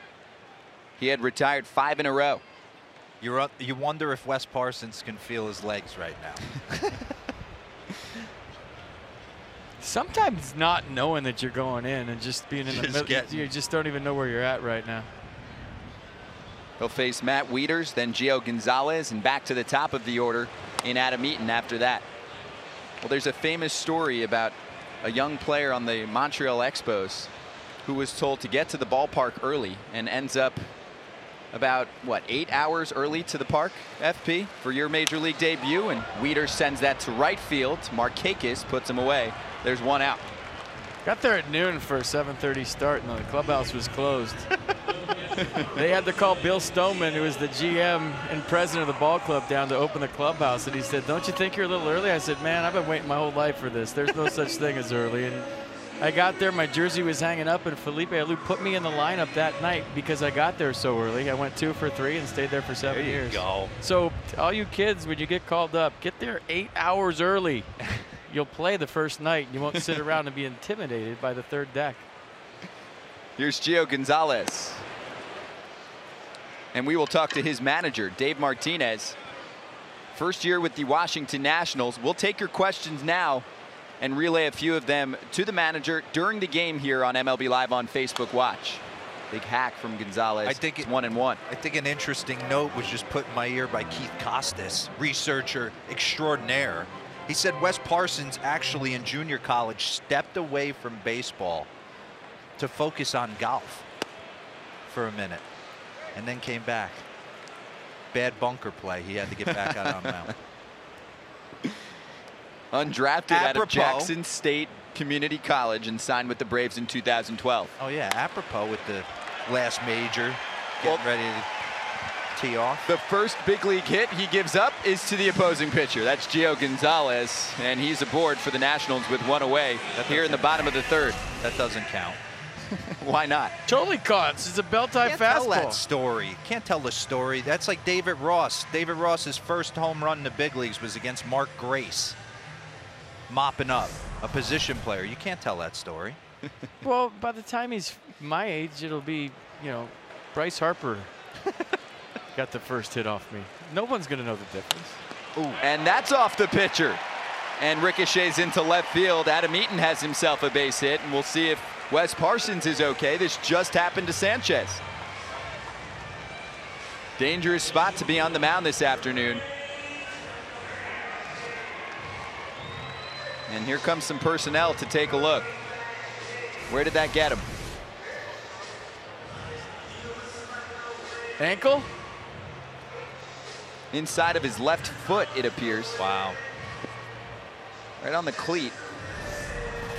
He had retired five in a row. You're, up- you wonder if Wes Parsons can feel his legs right now. Sometimes not knowing that you're going in and just being in the middle, getting- you just don't even know where you're at right now. He'll face Matt Wieters, then Gio Gonzalez, and back to the top of the order in Adam Eaton after that. Well, there's a famous story about a young player on the Montreal Expos who was told to get to the ballpark early and ends up about, what, eight hours early to the park, FP, for your major league debut. And Wieters sends that to right field. Markakis puts him away. There's one out. Got there at noon for a 7:30 start, and the clubhouse was closed. they had to call Bill Stoneman, who was the GM and president of the ball club, down to open the clubhouse. And he said, "Don't you think you're a little early?" I said, "Man, I've been waiting my whole life for this. There's no such thing as early." And I got there, my jersey was hanging up, and Felipe Alou put me in the lineup that night because I got there so early. I went two for three and stayed there for seven There you years. go. So, all you kids, when you get called up, get there eight hours early. You'll play the first night. And you won't sit around and be intimidated by the third deck. Here's Gio Gonzalez. And we will talk to his manager, Dave Martinez. First year with the Washington Nationals. We'll take your questions now and relay a few of them to the manager during the game here on MLB Live on Facebook Watch. Big hack from Gonzalez. I think it's one and one. I think an interesting note was just put in my ear by Keith Costas, researcher extraordinaire. He said Wes Parsons actually in junior college stepped away from baseball to focus on golf for a minute and then came back. Bad bunker play. He had to get back out on mound. Undrafted out of Jackson State Community College and signed with the Braves in 2012. Oh yeah, apropos with the last major, getting ready to tee off. The first big league hit he gives up is to the opposing pitcher. That's Gio Gonzalez, and he's aboard for the Nationals with one away here in the bottom of the third. That doesn't count. Why not? Totally caught. It's a belt tie Can't tell fastball. that story. Can't tell the story. That's like David Ross. David Ross's first home run in the big leagues was against Mark Grace, mopping up a position player. You can't tell that story. Well, by the time he's my age, it'll be, you know, Bryce Harper got the first hit off me. No one's going to know the difference. And that's off the pitcher. And ricochets into left field. Adam Eaton has himself a base hit, and we'll see if Wes Parsons is okay. This just happened to Sanchez. Dangerous spot to be on the mound this afternoon. And here comes some personnel to take a look. Where did that get him? Ankle? Inside of his left foot, it appears. Wow. Right on the cleat.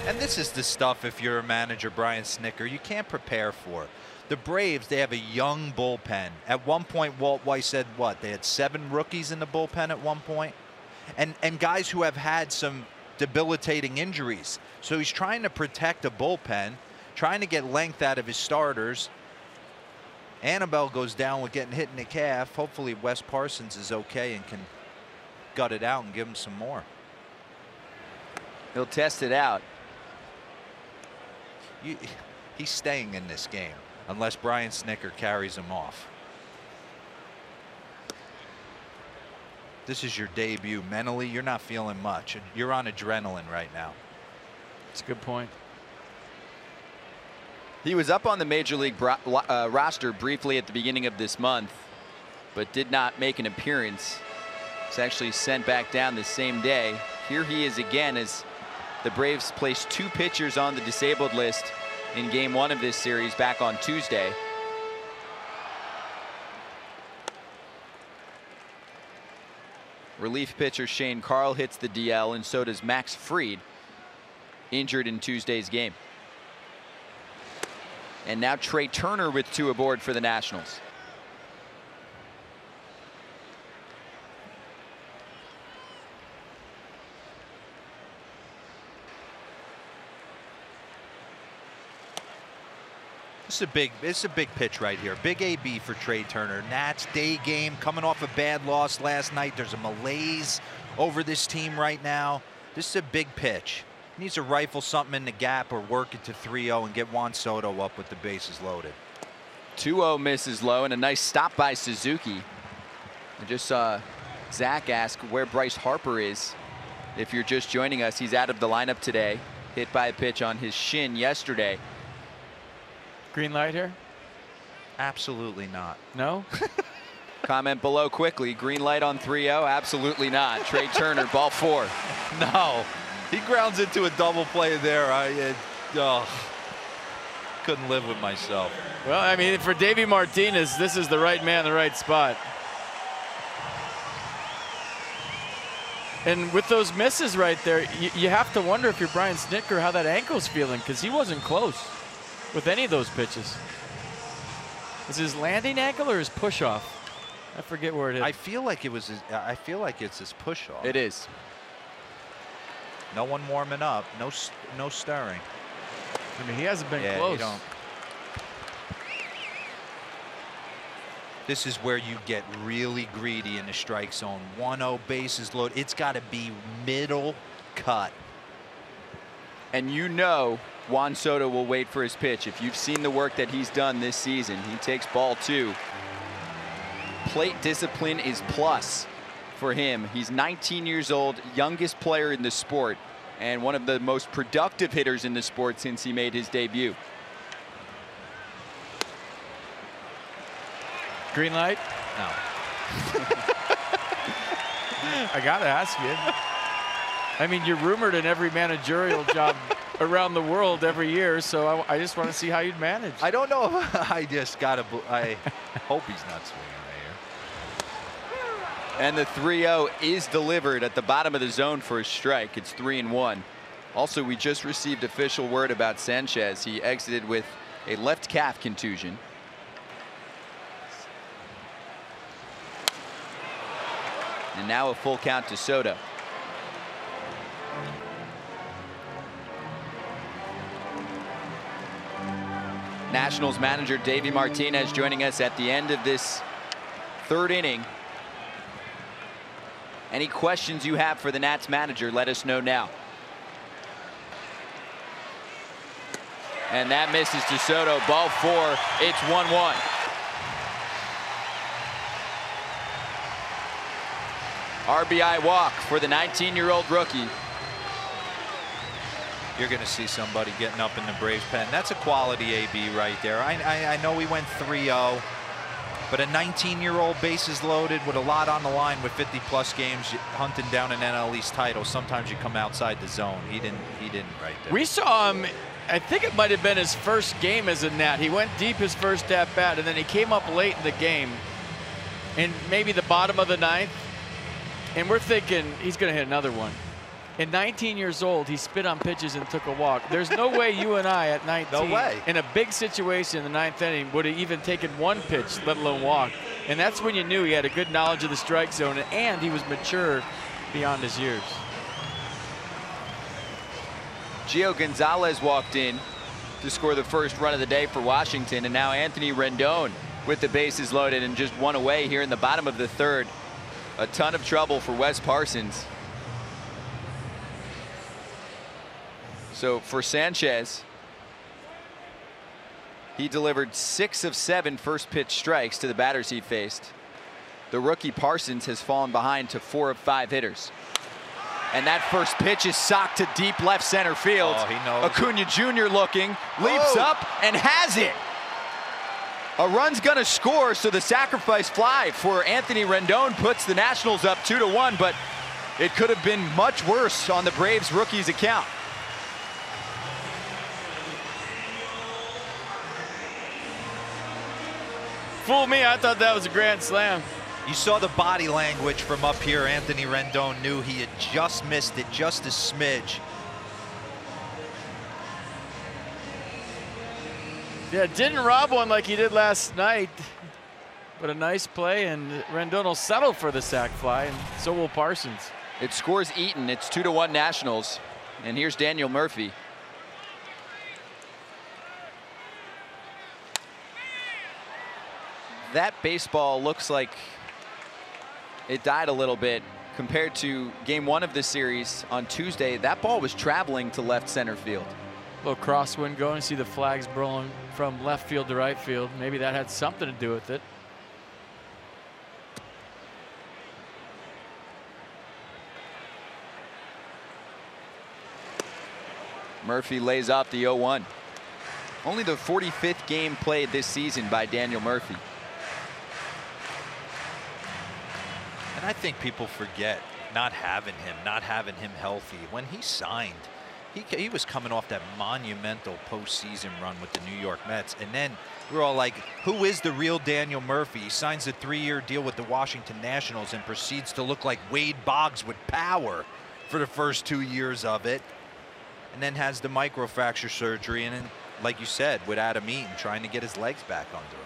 And this is the stuff, if you're a manager, Brian Snitker, you can't prepare for. The Braves, they have a young bullpen. At one point, Walt Weiss said what? They had seven rookies in the bullpen at one point? And, and guys who have had some debilitating injuries. So he's trying to protect a bullpen, trying to get length out of his starters. Anibal goes down with getting hit in the calf. Hopefully, Wes Parsons is okay and can gut it out and give him some more. He'll test it out. You, he's staying in this game unless Brian Snitker carries him off. This is your debut. Mentally, you're not feeling much. You're on adrenaline right now. That's a good point. He was up on the major league bro- uh, roster briefly at the beginning of this month, but did not make an appearance. Was actually sent back down the same day. Here he is again as the Braves placed two pitchers on the disabled list in game one of this series back on Tuesday. Relief pitcher Shane Carle hits the DL, and so does Max Fried, injured in Tuesday's game. And now Trea Turner with two aboard for the Nationals. This is a big, is a big pitch right here. Big AB for Trea Turner. Nats day game coming off a bad loss last night. There's a malaise over this team right now. This is a big pitch. He needs to rifle something in the gap or work it to 3-0 and get Juan Soto up with the bases loaded. 2-0 misses low and a nice stop by Suzuki. I just saw Zach ask where Bryce Harper is. If you're just joining us, he's out of the lineup today. Hit by a pitch on his shin yesterday. Green light here? Absolutely not. No? Comment below quickly. Green light on 3-0? Absolutely not. Trea Turner, ball four. No. He grounds into a double play there. I uh, oh, couldn't live with myself. Well, I mean, for Davey Martinez, this is the right man, the right spot. And with those misses right there, you, you have to wonder if you're Brian Snitker how that ankle's feeling because he wasn't close with any of those pitches. Is his landing angle or his push off? I forget where it is. I feel like it was. His, I feel like it's his push off. It is. No one warming up. No, no stirring. I mean, he hasn't been yeah, close. You don't. This is where you get really greedy in the strike zone. 1-0 bases load. It's got to be middle cut. And you know Juan Soto will wait for his pitch. If you've seen the work that he's done this season, he takes ball two. Plate discipline is plus for him. He's 19 years old, youngest player in the sport, and one of the most productive hitters in the sport since he made his debut. Green light? No. I got to ask you. I mean, you're rumored in every managerial job around the world every year, so I, I just want to see how you'd manage. I don't know I just got to. I hope he's not swinging right here. And the 3-0 is delivered at the bottom of the zone for a strike. It's three and one. Also, we just received official word about Sanchez. He exited with a left calf contusion. And now a full count to Soto. Nationals manager Davey Martinez joining us at the end of this third inning. Any questions you have for the Nats manager, let us know now. And that misses to Soto. Ball four. It's 1 1. RBI walk for the 19-year-old rookie. You're going to see somebody getting up in the Braves pen. That's a quality AB right there. I, I, I know we went 3-0, but a 19-year-old bases loaded with a lot on the line with 50-plus games, hunting down an NL East title. Sometimes you come outside the zone. He didn't. He didn't right there. We saw him. I think it might have been his first game as a Nat. He went deep his first at bat, and then he came up late in the game, in maybe the bottom of the ninth and we're thinking he's going to hit another one. At 19 years old, he spit on pitches and took a walk. There's no way you and I at 19, no way. in a big situation in the ninth inning, would have even taken one pitch, let alone walk. And that's when you knew he had a good knowledge of the strike zone and he was mature beyond his years. Gio Gonzalez walked in to score the first run of the day for Washington, and now Anthony Rendon with the bases loaded and just one away here in the bottom of the third a ton of trouble for Wes Parsons. So for Sanchez, he delivered six of seven first pitch strikes to the batters he faced. The rookie Parsons has fallen behind to four of five hitters. And that first pitch is socked to deep left center field. Oh, Acuna it. Jr. looking, leaps oh. up and has it. A run's going to score, so the sacrifice fly for Anthony Rendon puts the Nationals up 2 to 1, but it could have been much worse on the Braves rookie's account. Fool me, I thought that was a grand slam. You saw the body language from up here. Anthony Rendon knew he had just missed it, just a smidge. Yeah, didn't rob one like he did last night. But a nice play, and Rendon will settle for the sac fly, and so will Parsons. It scores Eaton. It's 2 to 1 Nationals. And here's Daniel Murphy. That baseball looks like it died a little bit compared to game one of this series on Tuesday. That ball was traveling to left center field A little crosswind going. See the flags blowing from left field to right field. Maybe that had something to do with it. Murphy lays off the 0-1. Only the 45th game played this season by Daniel Murphy. I think people forget not having him, not having him healthy. When he signed, he, he was coming off that monumental postseason run with the New York Mets. And then we're all like, who is the real Daniel Murphy? He signs a three-year deal with the Washington Nationals and proceeds to look like Wade Boggs with power for the first two years of it. And then has the microfracture surgery. And then, like you said, with Adam Eaton trying to get his legs back under him.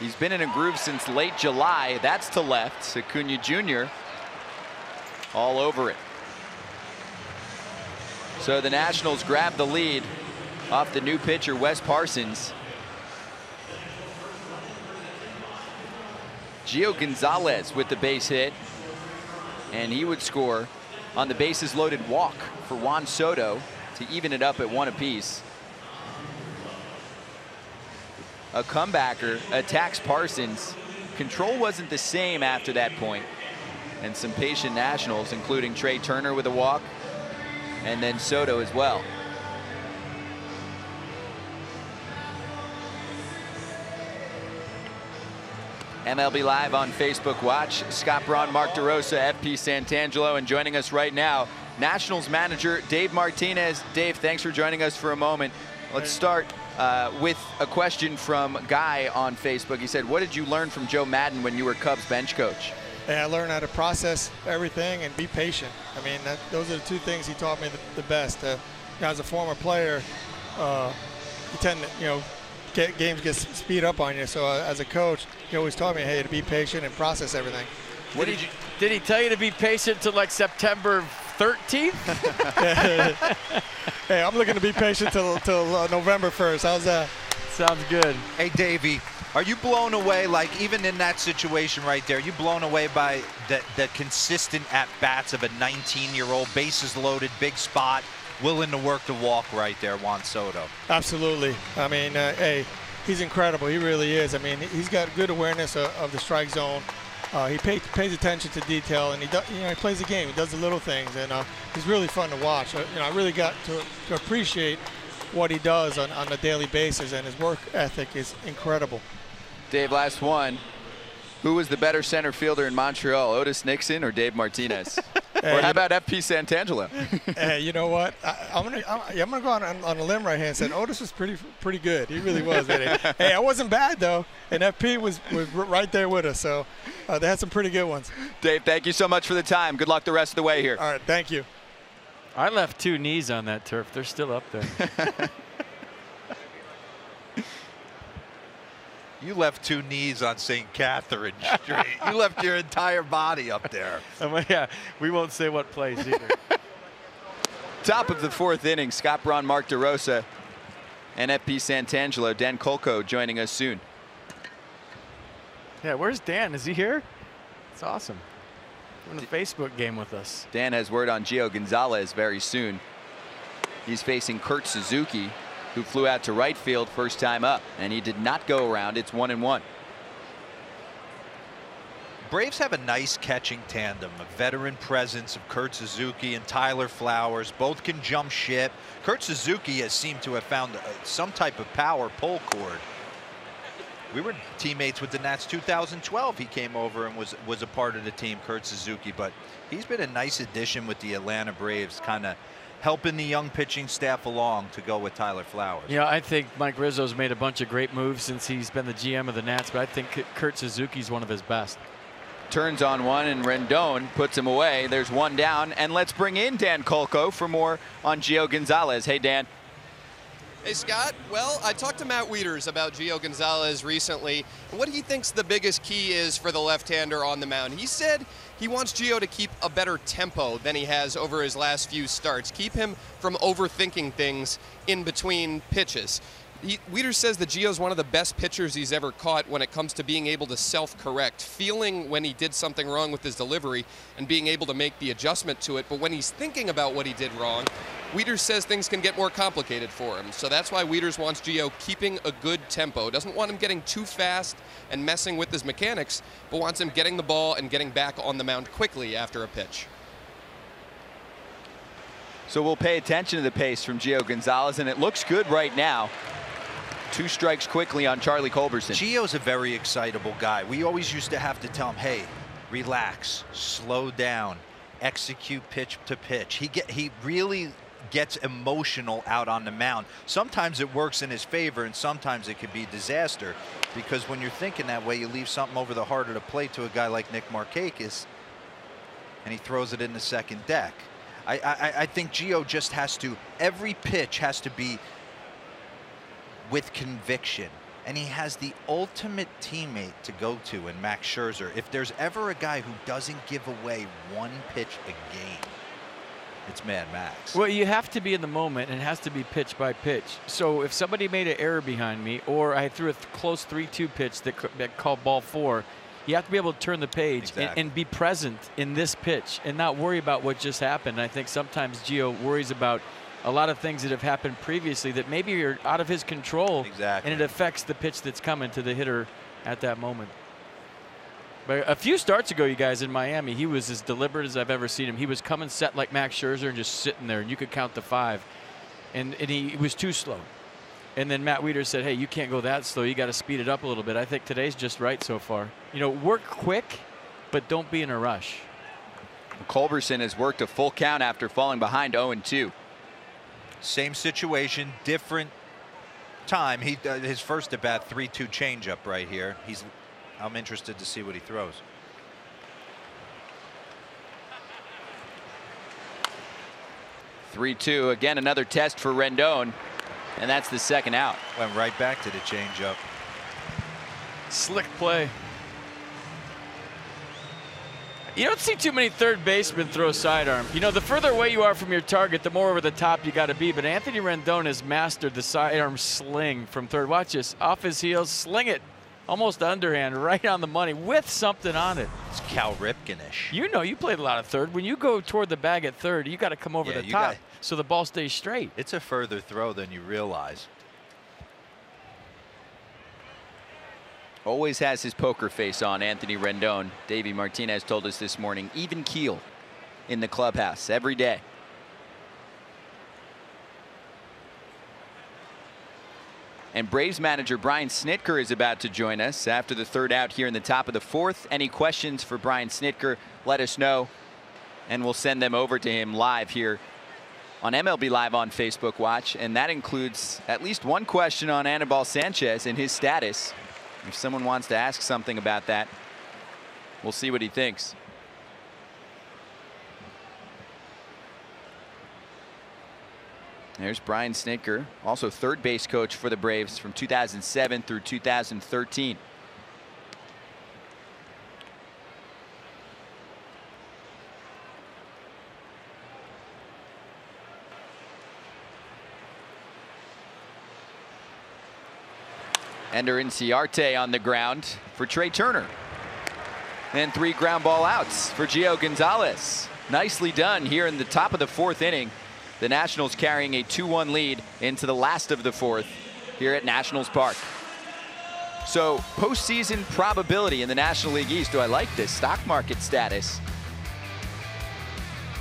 He's been in a groove since late July. That's to left. Acuna Jr. all over it. So the Nationals grab the lead off the new pitcher, Wes Parsons. Gio Gonzalez with the base hit. And he would score on the bases loaded walk for Juan Soto to even it up at one apiece. A comebacker attacks Parsons. Control wasn't the same after that point. And some patient Nationals, including Trea Turner with a walk, and then Soto as well. MLB Live on Facebook Watch. Scott Braun, Mark DeRosa, FP Santangelo, and joining us right now, Nationals manager Dave Martinez. Dave, thanks for joining us for a moment. Let's start uh, with a question from Guy on Facebook. He said, what did you learn from Joe Maddon when you were Cubs bench coach? And I learned how to process everything and be patient. I mean, that, those are the two things he taught me the, the best. Uh, as a former player, uh, you tend to, you know, get, games get speed up on you. So uh, as a coach, he always taught me, hey, to be patient and process everything. What did, did you? Did he tell you to be patient until like September 13th? hey, I'm looking to be patient till till uh, November 1st. How's that? Sounds good. Hey, Davey, are you blown away, like even in that situation right there, you blown away by the, the consistent at-bats of a 19-year-old, bases loaded, big spot, willing to work the walk right there, Juan Soto? Absolutely. I mean, uh, hey, he's incredible. He really is. I mean, he's got good awareness of, of the strike zone. Uh, he pay, pays attention to detail, and he does, you know he plays the game. He does the little things, and uh, he's really fun to watch. Uh, you know, I really got to, to appreciate what he does on, on a daily basis, and his work ethic is incredible. Dave, last one. Who was the better center fielder in Montreal, Otis Nixon or Dave Martinez? or how about FP Santangelo? hey, you know what? I, am gonna I'm, I'm, gonna go on, on a limb right here and say Otis was pretty pretty good. He really was. hey, I wasn't bad though, and FP was was right there with us. So uh, they had some pretty good ones. Dave, thank you so much for the time. Good luck the rest of the way here. All right, thank you. I left two knees on that turf. They're still up there. You left two knees on St. Catherine Street. you left your entire body up there. Yeah, we won't say what place either. Top of the fourth inning, Scott Braun, Mark DeRosa, and FP Santangelo, Dan Kolko joining us soon. Yeah, where's Dan? Is he here? It's awesome. In the Facebook game with us. Dan has word on Gio Gonzalez very soon. He's facing Kurt Suzuki, who flew out to right field first time up, and he did not go around. It's one and one. Braves have a nice catching tandem, a veteran presence of Kurt Suzuki and Tyler Flowers. Both can jump ship. Kurt Suzuki has seemed to have found uh, some type of power pull cord. We were teammates with the Nats 2012. He came over and was was a part of the team, Kurt Suzuki. But he's been a nice addition with the Atlanta Braves, kind of helping the young pitching staff along to go with Tyler Flowers. Yeah, I think Mike Rizzo's made a bunch of great moves since he's been the GM of the Nats, but I think Kurt Suzuki's one of his best. Turns on one and Rendon puts him away. There's one down. And let's bring in Dan Kolko for more on Gio Gonzalez. Hey, Dan. Hey, Scott. Well, I talked to Matt Wieters about Gio Gonzalez recently and what he thinks the biggest key is for the left-hander on the mound. He said he wants Gio to keep a better tempo than he has over his last few starts. Keep him from overthinking things in between pitches Wieters says that Gio's one of the best pitchers he's ever caught when it comes to being able to self-correct, feeling when he did something wrong with his delivery and being able to make the adjustment to it. But when he's thinking about what he did wrong, Wieters says things can get more complicated for him. So that's why Wieters wants Gio keeping a good tempo. Doesn't want him getting too fast and messing with his mechanics, but wants him getting the ball and getting back on the mound quickly after a pitch. So we'll pay attention to the pace from Gio Gonzalez, and it looks good right now. Two strikes quickly on Charlie Culberson. Gio's a very excitable guy. We always used to have to tell him, hey, relax, slow down. execute pitch to pitch. He get he really gets emotional out on the mound. Sometimes it works in his favor, and sometimes it could be disaster. Because when you're thinking that way, you leave something over the heart of the plate to a guy like Nick Markakis, and he throws it in the second deck. I, I, I think Gio just has to, every pitch has to be with conviction. And he has the ultimate teammate to go to in Max Scherzer. If there's ever a guy who doesn't give away one pitch a game, it's Mad Max. Well, you have to be in the moment, and it has to be pitch by pitch. So if somebody made an error behind me, or I threw a th close 3-2 pitch that, that called ball four, you have to be able to turn the page exactly. and, and, be present in this pitch and not worry about what just happened. I think sometimes Gio worries about a lot of things that have happened previously that maybe are out of his control. Exactly. And it affects the pitch that's coming to the hitter at that moment. But a few starts ago, you guys, in Miami, he was as deliberate as I've ever seen him. He was coming set like Max Scherzer and just sitting there, and you could count the five. And, and he, was too slow. And then Matt Wieters said, hey, you can't go that slow. You got to speed it up a little bit. I think today's just right so far. You know, work quick, but don't be in a rush. Culberson has worked a full count after falling behind 0-2. Same situation, different time. He uh, His first at bat, 3-2 changeup right here. He's. I'm interested to see what he throws. Three-two again, another test for Rendon, and that's the second out. Went right back to the changeup. Slick play. You don't see too many third basemen throw sidearm. You know, the further away you are from your target, the more over the top you got to be. But Anthony Rendon has mastered the sidearm sling from third. Watch this. Off his heels, sling it. Almost underhand, right on the money, with something on it. It's Cal Ripken-ish. You know, you played a lot of third. When you go toward the bag at third, you got to come over Yeah, the top got- so the ball stays straight. It's a further throw than you realize. Always has his poker face on, Anthony Rendon. Davey Martinez told us this morning, even keel in the clubhouse every day. And Braves manager Brian Snitker is about to join us after the third out here in the top of the fourth. Any questions for Brian Snitker, let us know, and we'll send them over to him live here on MLB Live on Facebook Watch. And that includes at least one question on Anibal Sanchez and his status. If someone wants to ask something about that, we'll see what he thinks. There's Brian Snitker, also third base coach for the Braves from 2007 through 2013. Ender Inciarte on the ground for Trea Turner. And three ground ball outs for Gio Gonzalez. Nicely done here in the top of the fourth inning. The Nationals carrying a 2-1 lead into the last of the fourth here at Nationals Park. So postseason probability in the National League East. Do I like this stock market status?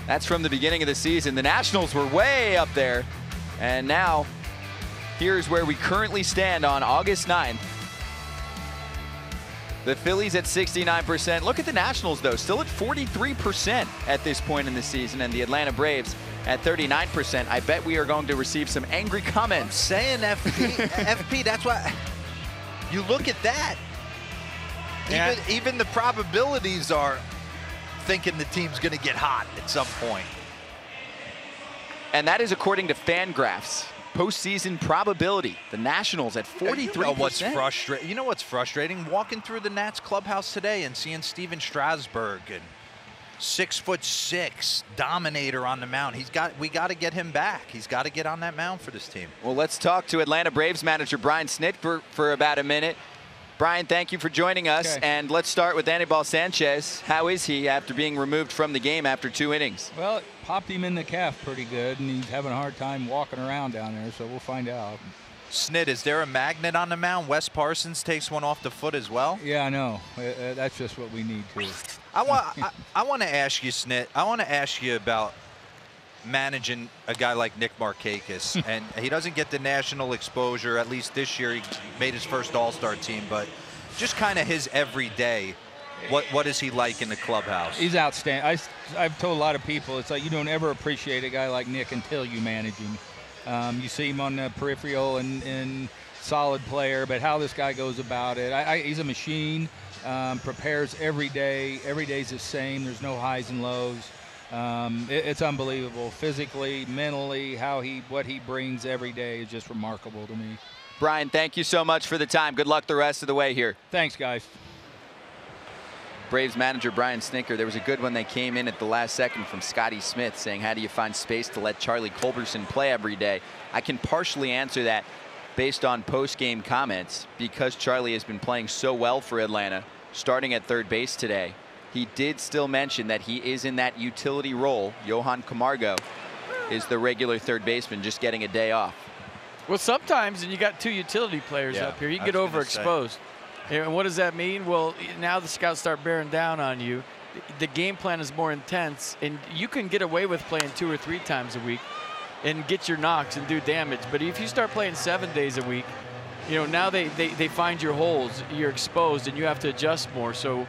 That's from the beginning of the season. The Nationals were way up there. And now here's where we currently stand on August 9th. The Phillies at 69%. Look at the Nationals, though, still at 43% at this point in the season, and the Atlanta Braves at 39%. I bet we are going to receive some angry comments. Saying FP, FP, that's why you look at that. Even, even the probabilities are thinking the team's going to get hot at some point. And that is according to Fangraphs. Postseason probability. The Nationals at 43%. You know what's frustrating? You know what's frustrating? Walking through the Nats clubhouse today and seeing Stephen Strasburg and six foot six dominator on the mound. He's got. We got to get him back. He's got to get on that mound for this team. Well, let's talk to Atlanta Braves manager Brian Snit for, for about a minute. Brian, thank you for joining us. Okay. And let's start with Anibal Sanchez. How is he after being removed from the game after two innings? Well, it popped him in the calf pretty good, and he's having a hard time walking around down there, so we'll find out. Snit, is there a magnet on the mound? Wes Parsons takes one off the foot as well. Yeah, I know. Uh, uh, that's just what we need to. I want. I, I want to ask you, Snit. I want to ask you about managing a guy like Nick Markakis, and he doesn't get the national exposure. At least this year, he made his first All-Star team, but just kind of his everyday. What What is he like in the clubhouse? He's outstanding. I, I've told a lot of people, it's like you don't ever appreciate a guy like Nick until you manage him. Um, you see him on the peripheral and, and solid player, but how this guy goes about it, I, I, he's a machine. Um, prepares every day. Every day's the same. There's no highs and lows. Um, it, it's unbelievable, physically, mentally, how he, what he brings every day is just remarkable to me. Brian, thank you so much for the time. Good luck the rest of the way here. Thanks, guys. Braves manager Brian Snitker, There was a good one that came in at the last second from Scotty Smith saying, How do you find space to let Charlie Culberson play every day? I can partially answer that based on post game comments because Charlie has been playing so well for Atlanta, starting at third base today. He did still mention that he is in that utility role. Johan Camargo is the regular third baseman, just getting a day off. Well, sometimes, and you got two utility players Yeah, up here, you get overexposed. And what does that mean? Well, now the scouts start bearing down on you. The game plan is more intense, and you can get away with playing two or three times a week and get your knocks and do damage. But if you start playing seven days a week, you know, now they, they, they find your holes, you're exposed, and you have to adjust more. So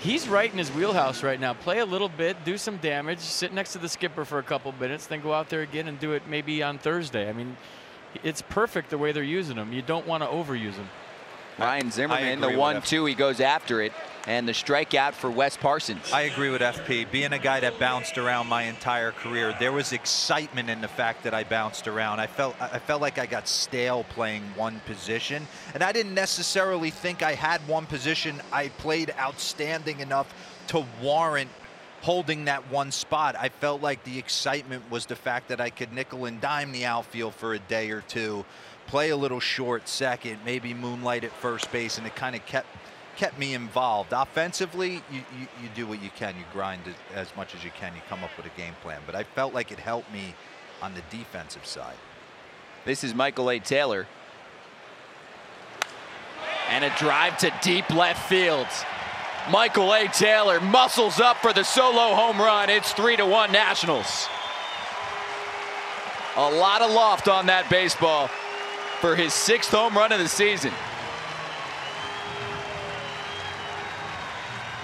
he's right in his wheelhouse right now. Play a little bit, do some damage, sit next to the skipper for a couple minutes, then go out there again and do it maybe on Thursday. I mean, it's perfect the way they're using him. You don't want to overuse him. Ryan Zimmerman, the one-two, he goes after it, and the strikeout for Wes Parsons. I agree with FP. Being a guy that bounced around my entire career, there was excitement in the fact that I bounced around. I felt I felt like I got stale playing one position, and I didn't necessarily think I had one position I played outstanding enough to warrant holding that one spot. I felt like the excitement was the fact that I could nickel and dime the outfield for a day or two, play a little short second, maybe moonlight at first base, and it kind of kept kept me involved. Offensively, you, you, you do what you can. You grind as much as you can. You come up with a game plan. But I felt like it helped me on the defensive side. This is Michael A. Taylor. And a drive to deep left field. Michael A. Taylor muscles up for the solo home run. It's 3 to 1 Nationals. A lot of loft on that baseball for his sixth home run of the season.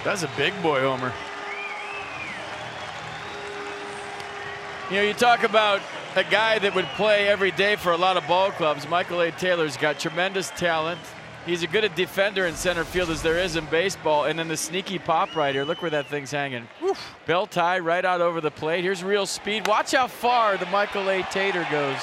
That's a big boy homer. You know, you talk about a guy that would play every day for a lot of ball clubs. Michael A. Taylor's got tremendous talent. He's as good a defender in center field as there is in baseball. And then the sneaky pop right here. Look where that thing's hanging. Bell tie right out over the plate. Here's real speed. Watch how far the Michael A. Tater goes.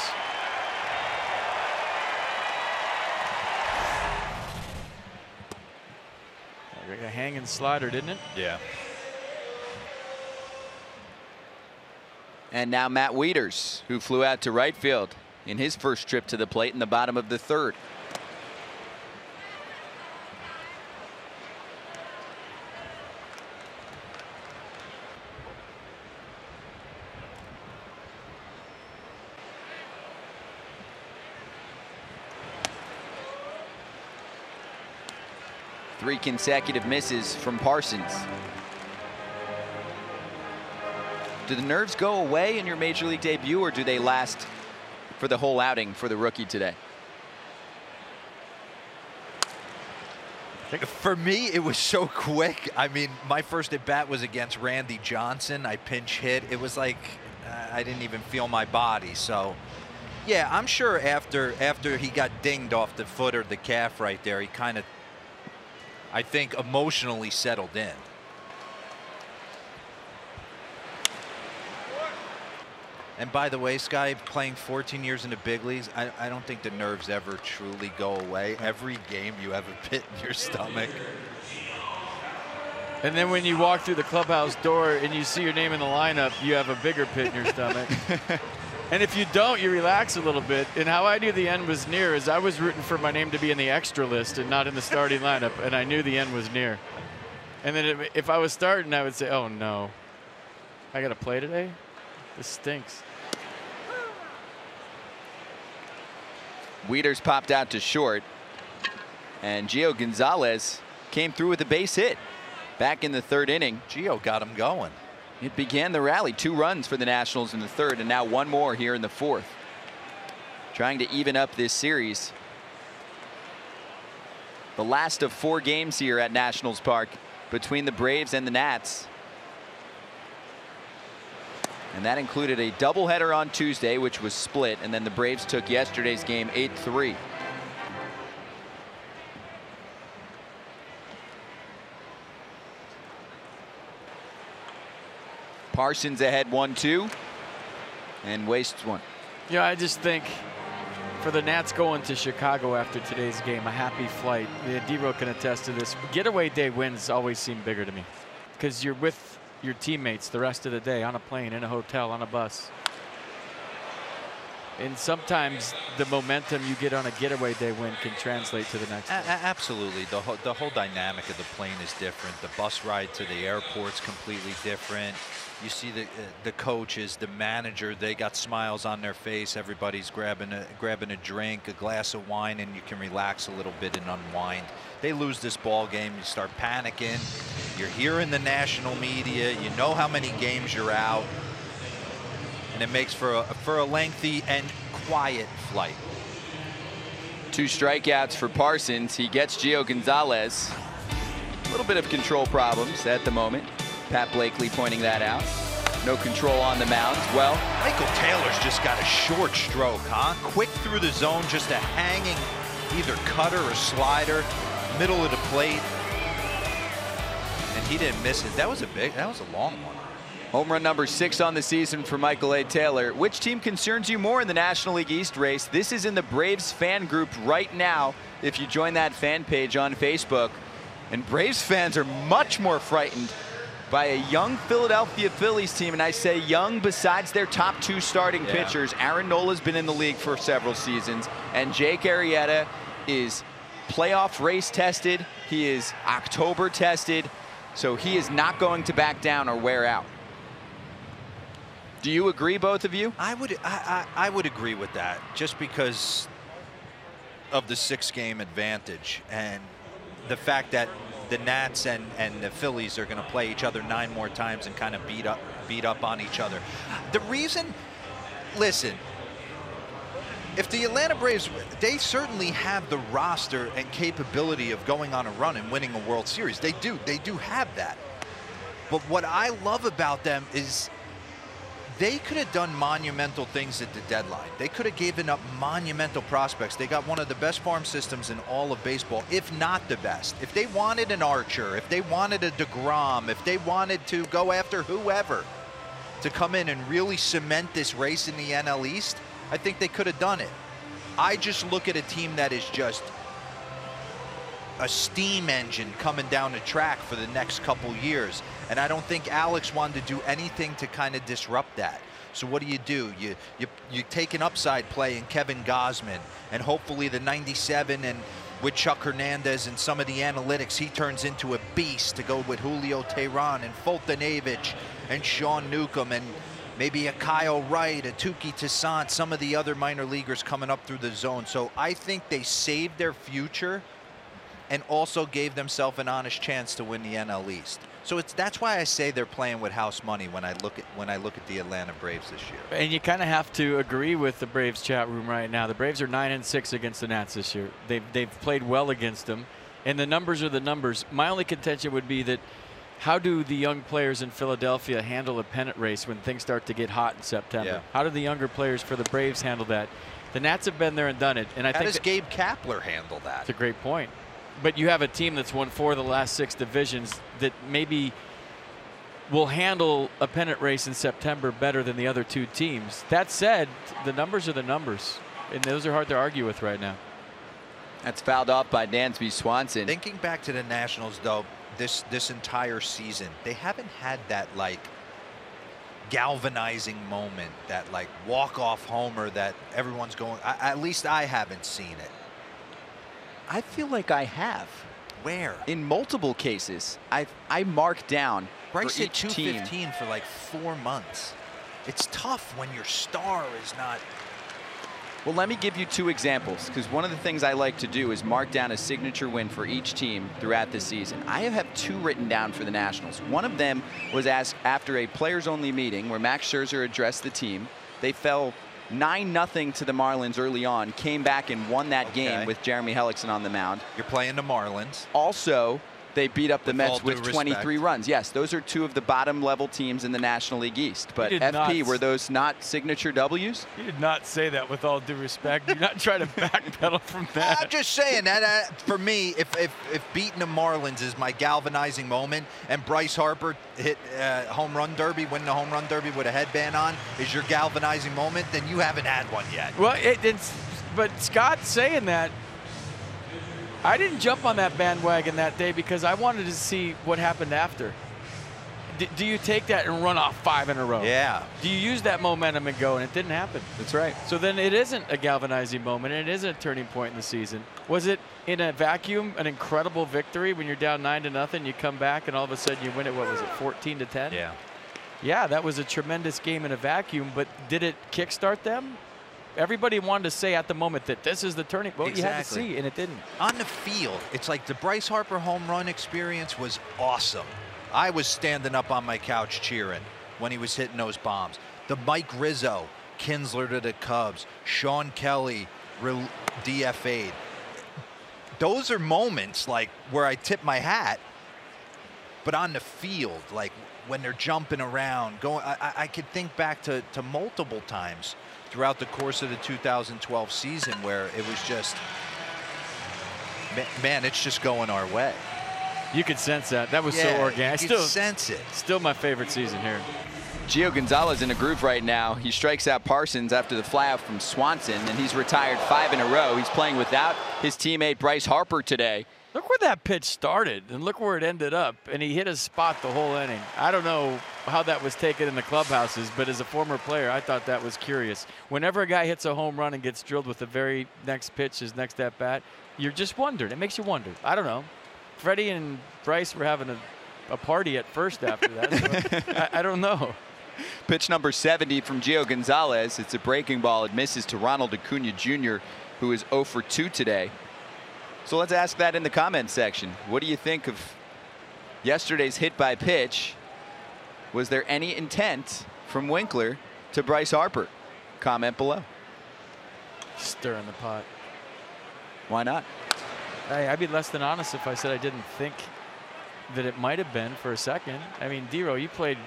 A hanging slider, didn't it? Yeah. And now Matt Wieters, who flew out to right field in his first trip to the plate in the bottom of the third. Three consecutive misses from Parsons. Do the nerves go away in your major league debut, or do they last for the whole outing for the rookie today? For me, it was so quick. I mean, my first at bat was against Randy Johnson. I pinch hit. It was like uh, I didn't even feel my body. So, yeah, I'm sure after after he got dinged off the foot or the calf right there, he kind of, I think, emotionally settled in. And by the way, Sky, playing 14 years in the big leagues, I, I don't think the nerves ever truly go away. Every game you have a pit in your stomach. And then when you walk through the clubhouse door and you see your name in the lineup, you have a bigger pit in your stomach. and if you don't, you relax a little bit. And how I knew the end was near is I was rooting for my name to be in the extra list and not in the starting lineup, and I knew the end was near. And then if, if I was starting, I would say, "Oh no, I got to play today. This stinks." Wieters popped out to short, and Gio Gonzalez came through with a base hit back in the third inning. Gio got him going. It began the rally. Two runs for the Nationals in the third, and now one more here in the fourth. Trying to even up this series. The last of four games here at Nationals Park between the Braves and the Nats. And that included a doubleheader on Tuesday, which was split, and then the Braves took yesterday's game 8 Parsons ahead 1 2 and wastes one. Yeah, I just think for the Nats going to Chicago after today's game, a happy flight. Yeah, D-Row can attest to this. Getaway day wins always seem bigger to me because you're with your teammates the rest of the day on a plane, in a hotel, on a bus. And sometimes the momentum you get on a getaway day win can translate to the next. A absolutely, the whole, the whole dynamic of the plane is different. The bus ride to the airport's completely different. You see the uh, the coaches, the manager, they got smiles on their face. Everybody's grabbing a grabbing a drink, a glass of wine, and you can relax a little bit and unwind. They lose this ball game, you start panicking. You're hearing the national media. You know how many games you're out, and it makes for a for a lengthy and quiet flight. Two strikeouts for Parsons. He gets Gio Gonzalez. A little bit of control problems at the moment. Pat Blakely pointing that out. No control on the mound. Well, Michael Taylor's just got a short stroke, huh? Quick through the zone, just a hanging either cutter or slider, middle of the plate. And he didn't miss it. That was a big, that was a long one. Home run number six on the season for Michael A. Taylor. Which team concerns you more in the National League East race? This is in the Braves fan group right now. If you join that fan page on Facebook. And Braves fans are much more frightened by a young Philadelphia Phillies team. And I say young besides their top two starting Yeah. pitchers. Aaron Nola's been in the league for several seasons. And Jake Arrieta is playoff race tested. He is October tested. So he is not going to back down or wear out. Do you agree, both of you? I would I, I, I would agree with that just because of the six game advantage and the fact that the Nats and, and the Phillies are going to play each other nine more times and kind of beat up beat up on each other. The reason listen if the Atlanta Braves, they certainly have the roster and capability of going on a run and winning a World Series. They do. They do have that. But what I love about them is they could have done monumental things at the deadline. They could have given up monumental prospects. They got one of the best farm systems in all of baseball, if not the best. If they wanted an Archer, if they wanted a DeGrom, if they wanted to go after whoever to come in and really cement this race in the NL East, I think they could have done it. I just look at a team that is just a steam engine coming down the track for the next couple years. And I don't think Alex wanted to do anything to kind of disrupt that. So what do you do? You you you take an upside play in Kevin Gausman, and hopefully the 97 and with Chuck Hernandez and some of the analytics, he turns into a beast to go with Julio Teheran and Foltynewicz and Sean Newcomb and maybe a Kyle Wright, a Touki Toussaint, some of the other minor leaguers coming up through the zone. So I think they saved their future and also gave themselves an honest chance to win the NL East. So it's that's why I say they're playing with house money when I look at when I look at the Atlanta Braves this year. And you kind of have to agree with the Braves chat room right now. The Braves are nine and six against the Nats this year. They've they've played well against them, and the numbers are the numbers. My only contention would be that how do the young players in Philadelphia handle a pennant race when things start to get hot in September? Yeah. How do the younger players for the Braves handle that? The Nats have been there and done it, and I How think does Gabe Kapler handle that? that's a great point. But you have a team that's won four of the last six divisions that maybe will handle a pennant race in September better than the other two teams. That said, the numbers are the numbers, and those are hard to argue with right now. That's fouled off by Dansby Swanson. Thinking back to the Nationals, though, this this entire season, they haven't had that like galvanizing moment, that like walk off homer that everyone's going. I, at least I haven't seen it. I feel like I have. Where? In multiple cases. I I marked down Bryce hit each team. 215 for like four months. It's tough when your star is not. Well, let me give you two examples because one of the things I like to do is mark down a signature win for each team throughout the season. I have two written down for the Nationals. One of them was asked after a players only meeting where Max Scherzer addressed the team. They fell 9 0 to the Marlins early on, came back and won that game Okay. with Jeremy Hellickson on the mound. You're playing the Marlins. Also, they beat up the With Mets with 23 respect. runs. Yes, those are two of the bottom level teams in the National League East. But FP, not- were those not signature Ws? You did not say that with all due respect. You're not trying to backpedal from that. I'm just saying that uh, for me, if, if if beating the Marlins is my galvanizing moment, and Bryce Harper hit uh, home run derby, win the home run derby with a headband on, is your galvanizing moment, then you haven't had one yet. Well, it, it's but Scott saying that. I didn't jump on that bandwagon that day because I wanted to see what happened after. D- do you take that and run off five in a row? Yeah. Do you use that momentum and go? And it didn't happen. That's right. So then it isn't a galvanizing moment. and It isn't a turning point in the season. Was it in a vacuum an incredible victory when you're down nine to nothing? You come back and all of a sudden you win it. What was it, 14 to 10? Yeah. Yeah, that was a tremendous game in a vacuum. But did it kickstart them? Everybody wanted to say at the moment that this is the turning point. You had to Exactly. see, and it didn't. On the field, it's like the Bryce Harper home run experience was awesome. I was standing up on my couch cheering when he was hitting those bombs. The Mike Rizzo, Kinsler to the Cubs, Shawn Kelley, DFA'd. Those are moments like where I tip my hat, but on the field, like when they're jumping around, going, I, I- I could think back to, to multiple times throughout the course of the 2012 season where it was just, man, it's just going our way. You could sense that. That was Yeah, so organic. you could Still, sense it. Still my favorite season here. Gio Gonzalez in a groove right now. He strikes out Parsons after the flyout from Swanson, and he's retired five in a row. He's playing without his teammate Bryce Harper today. Look where that pitch started, and look where it ended up. And he hit his spot the whole inning. I don't know how that was taken in the clubhouses, but as a former player, I thought that was curious. Whenever a guy hits a home run and gets drilled with the very next pitch, his next at bat, you're just wondering. It makes you wonder. I don't know. Freddie and Bryce were having a, a party at first after that. so I, I don't know. Pitch number 70 from Gio Gonzalez. It's a breaking ball. It misses to Ronald Acuna Jr., who is 0 for 2 today. So let's ask that in the comments section. What do you think of yesterday's hit by pitch? Was there any intent from Winkler to Bryce Harper? Comment below. Stirring the pot. Why not? Hey, I'd be less than honest if I said I didn't think that it might have been for a second. I mean, Dero, you played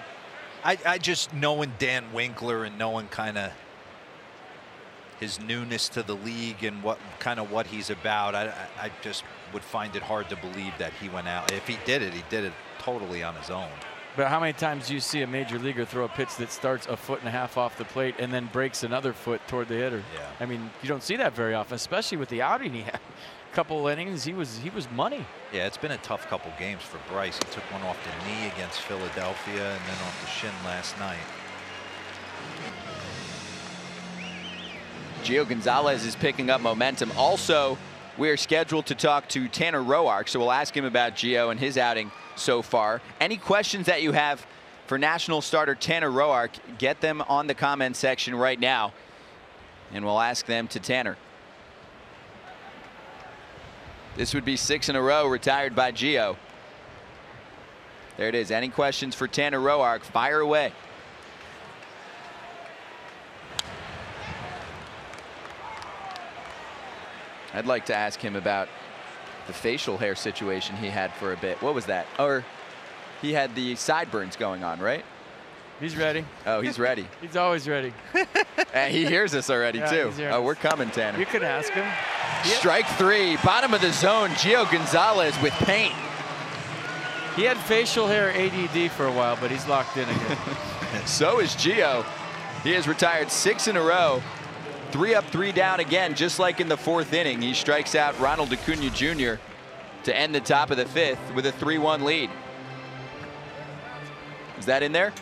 I, I just knowing Dan Winkler and knowing kind of his newness to the league and what kind of what he's about, I, I just would find it hard to believe that he went out. If he did it, he did it totally on his own. But how many times do you see a major leaguer throw a pitch that starts a foot and a half off the plate and then breaks another foot toward the hitter? Yeah. I mean, you don't see that very often, especially with the outing he had. A couple innings, he was he was money. Yeah, it's been a tough couple games for Bryce. He took one off the knee against Philadelphia and then off the shin last night. Gio Gonzalez is picking up momentum. Also, we are scheduled to talk to Tanner Roark, so we'll ask him about Gio and his outing so far. Any questions that you have for national starter Tanner Roark, get them on the comment section right now, and we'll ask them to Tanner. This would be six in a row retired by Gio. There it is. Any questions for Tanner Roark? Fire away. I'd like to ask him about the facial hair situation he had for a bit. What was that? Or he had the sideburns going on, right? He's ready. Oh, he's ready. He's always ready. and he hears us already, Yeah, too. Oh, us. we're coming, Tanner. You could ask him. Strike three, bottom of the zone. Gio Gonzalez with paint. He had facial hair ADD for a while, but he's locked in again. so is Gio. He has retired six in a row. Three up, three down again, just like in the fourth inning. He strikes out Ronald Acuna Jr. to end the top of the fifth with a 3-1 lead. Is that in there?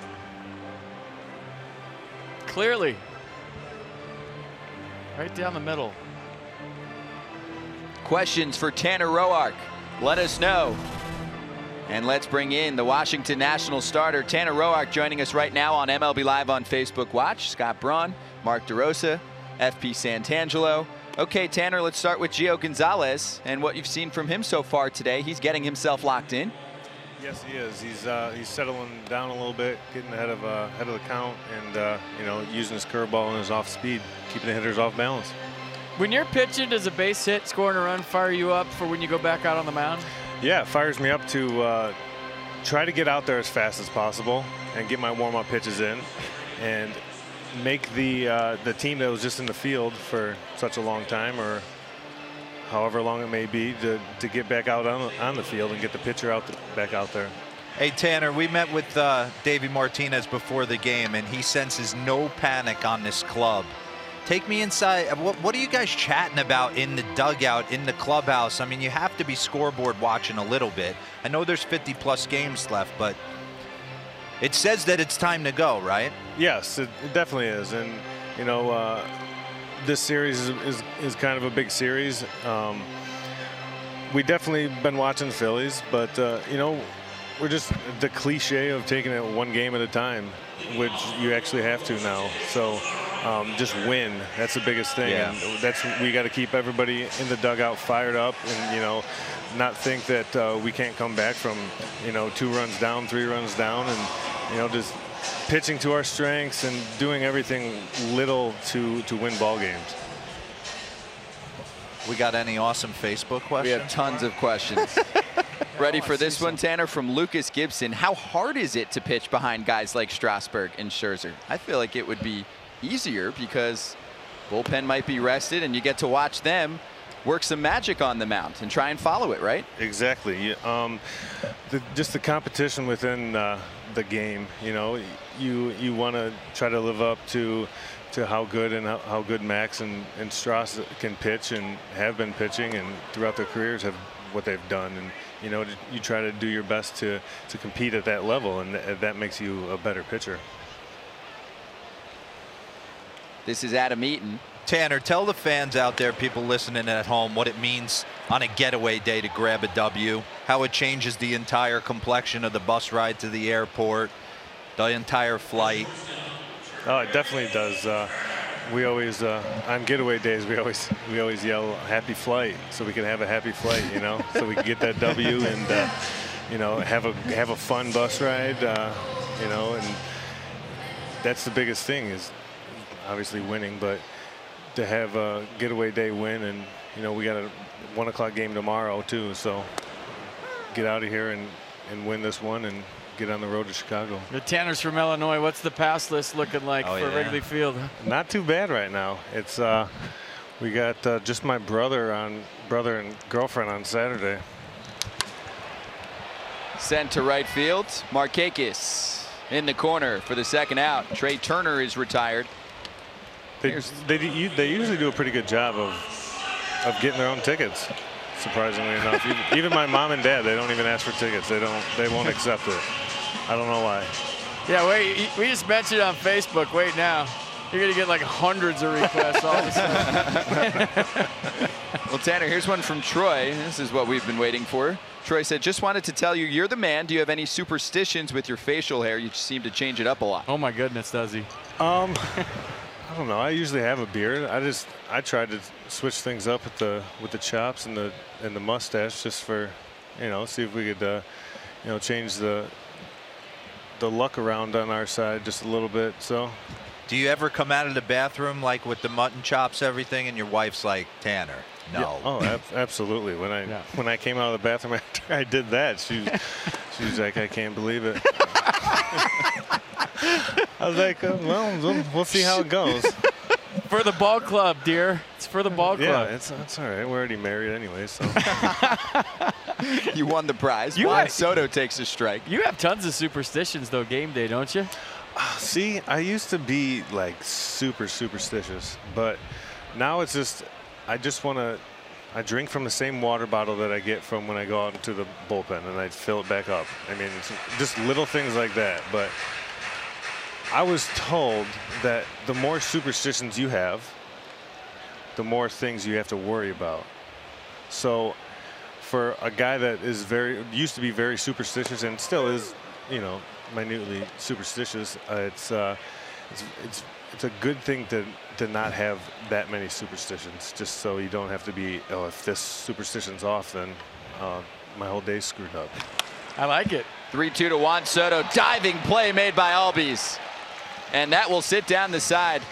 Clearly. Right down the middle. Questions for Tanner Roark? Let us know. And let's bring in the Washington National starter, Tanner Roark, joining us right now on MLB Live on Facebook Watch. Scott Braun, Mark DeRosa, FP Santangelo. Okay, Tanner, let's start with Gio Gonzalez and what you've seen from him so far today. He's getting himself locked in. Yes, he is. He's uh, he's settling down a little bit, getting ahead of uh, ahead of the count, and uh, you know using his curveball and his off speed, keeping the hitters off balance. When you're pitching, does a base hit, scoring a run, fire you up for when you go back out on the mound? Yeah, it fires me up to uh, try to get out there as fast as possible and get my warm-up pitches in, and make the uh, the team that was just in the field for such a long time, or however long it may be, to, to get back out on, on the field and get the pitcher out the, back out there. Hey, Tanner, we met with uh, Davey Martinez before the game, and he senses no panic on this club. Take me inside. uh, What, what are you guys chatting about in the dugout, in the clubhouse? I mean, you have to be scoreboard watching a little bit. I know there's 50 plus games left, but it says that it's time to go, right? Yes, it, it definitely is, and you know, uh, this series is, is, is kind of a big series. Um, we definitely been watching the Phillies, but uh, you know, we're just the cliche of taking it one game at a time, which you actually have to now. So um, just win. That's the biggest thing. Yeah. And that's we got to keep everybody in the dugout fired up, and you know, not think that uh, we can't come back from you know two runs down, three runs down, and you know just pitching to our strengths and doing everything little to to win ball games. We got any awesome Facebook questions? We have tons of questions. Ready for this one, Tanner, from Lucas Gibson. How hard is it to pitch behind guys like Strasburg and Scherzer? I feel like it would be easier because bullpen might be rested and you get to watch them work some magic on the mound and try and follow it, right? Exactly. Um, the, just the competition within uh, the game. You know, you you want to try to live up to to how good and how, how good Max and, and Strauss can pitch and have been pitching and throughout their careers have what they've done and you know you try to do your best to to compete at that level and th- that makes you a better pitcher. This is Adam Eaton. Tanner, tell the fans out there, people listening at home, what it means on a getaway day to grab a W, how it changes the entire complexion of the bus ride to the airport, the entire flight. Oh, it definitely does. Uh, we always uh, on getaway days we always we always yell happy flight so we can have a happy flight, you know, so we can get that W and uh, you know have a have a fun bus ride, uh, you know, and that's the biggest thing is obviously winning, but to have a getaway day win and you know we got a one o'clock game tomorrow too, so get out of here and and win this one and get on the road to Chicago. The Tanners from Illinois. What's the pass list looking like Oh, for yeah. Wrigley Field? Not too bad right now. It's uh, we got uh, just my brother on brother and girlfriend on Saturday. Sent to right field. Markakis in the corner for the second out. Trea Turner is retired. They they, they usually do a pretty good job of of getting their own tickets. Surprisingly enough, even, even my mom and dad they don't even ask for tickets. They don't they won't accept it. I don't know why. Yeah, wait. We just mentioned on Facebook. Wait now. You're gonna get like hundreds of requests all of a sudden. Well, Tanner, here's one from Troy. This is what we've been waiting for. Troy said, just wanted to tell you, you're the man. Do you have any superstitions with your facial hair? You seem to change it up a lot. Oh, my goodness, does he? Um, I don't know. I usually have a beard. I just I tried to switch things up with the with the chops and the and the mustache just for you know see if we could uh, you know change the the luck around on our side just a little bit. So Do you ever come out of the bathroom like with the mutton chops, everything, and your wife's like, Tanner, no. Yeah. Oh, ab- absolutely. When I when I came out of the bathroom after I did that, she was, she was like, I can't believe it. I was like, well, we'll- we'll see how it goes. For the ball club, dear. It's for the ball club. Yeah, club. it's it's all right. We're already married anyway, so. you won the prize. You Juan have- Soto takes a strike. You have tons of superstitions though, game day, don't you? Uh, see, I used to be like super superstitious, but now it's just I just want to. I drink from the same water bottle that I get from when I go out into the bullpen, and I fill it back up. I mean, it's just little things like that. But I was told that the more superstitions you have, the more things you have to worry about. So, for a guy that is very used to be very superstitious and still is, you know, minutely superstitious, uh, it's, uh, it's it's it's a good thing to to not have that many superstitions, just so you don't have to be. Oh, if this superstition's off, then uh, my whole day's screwed up. I like it. 3 2 to Juan Soto. Diving play made by Albies. And that will sit down the side.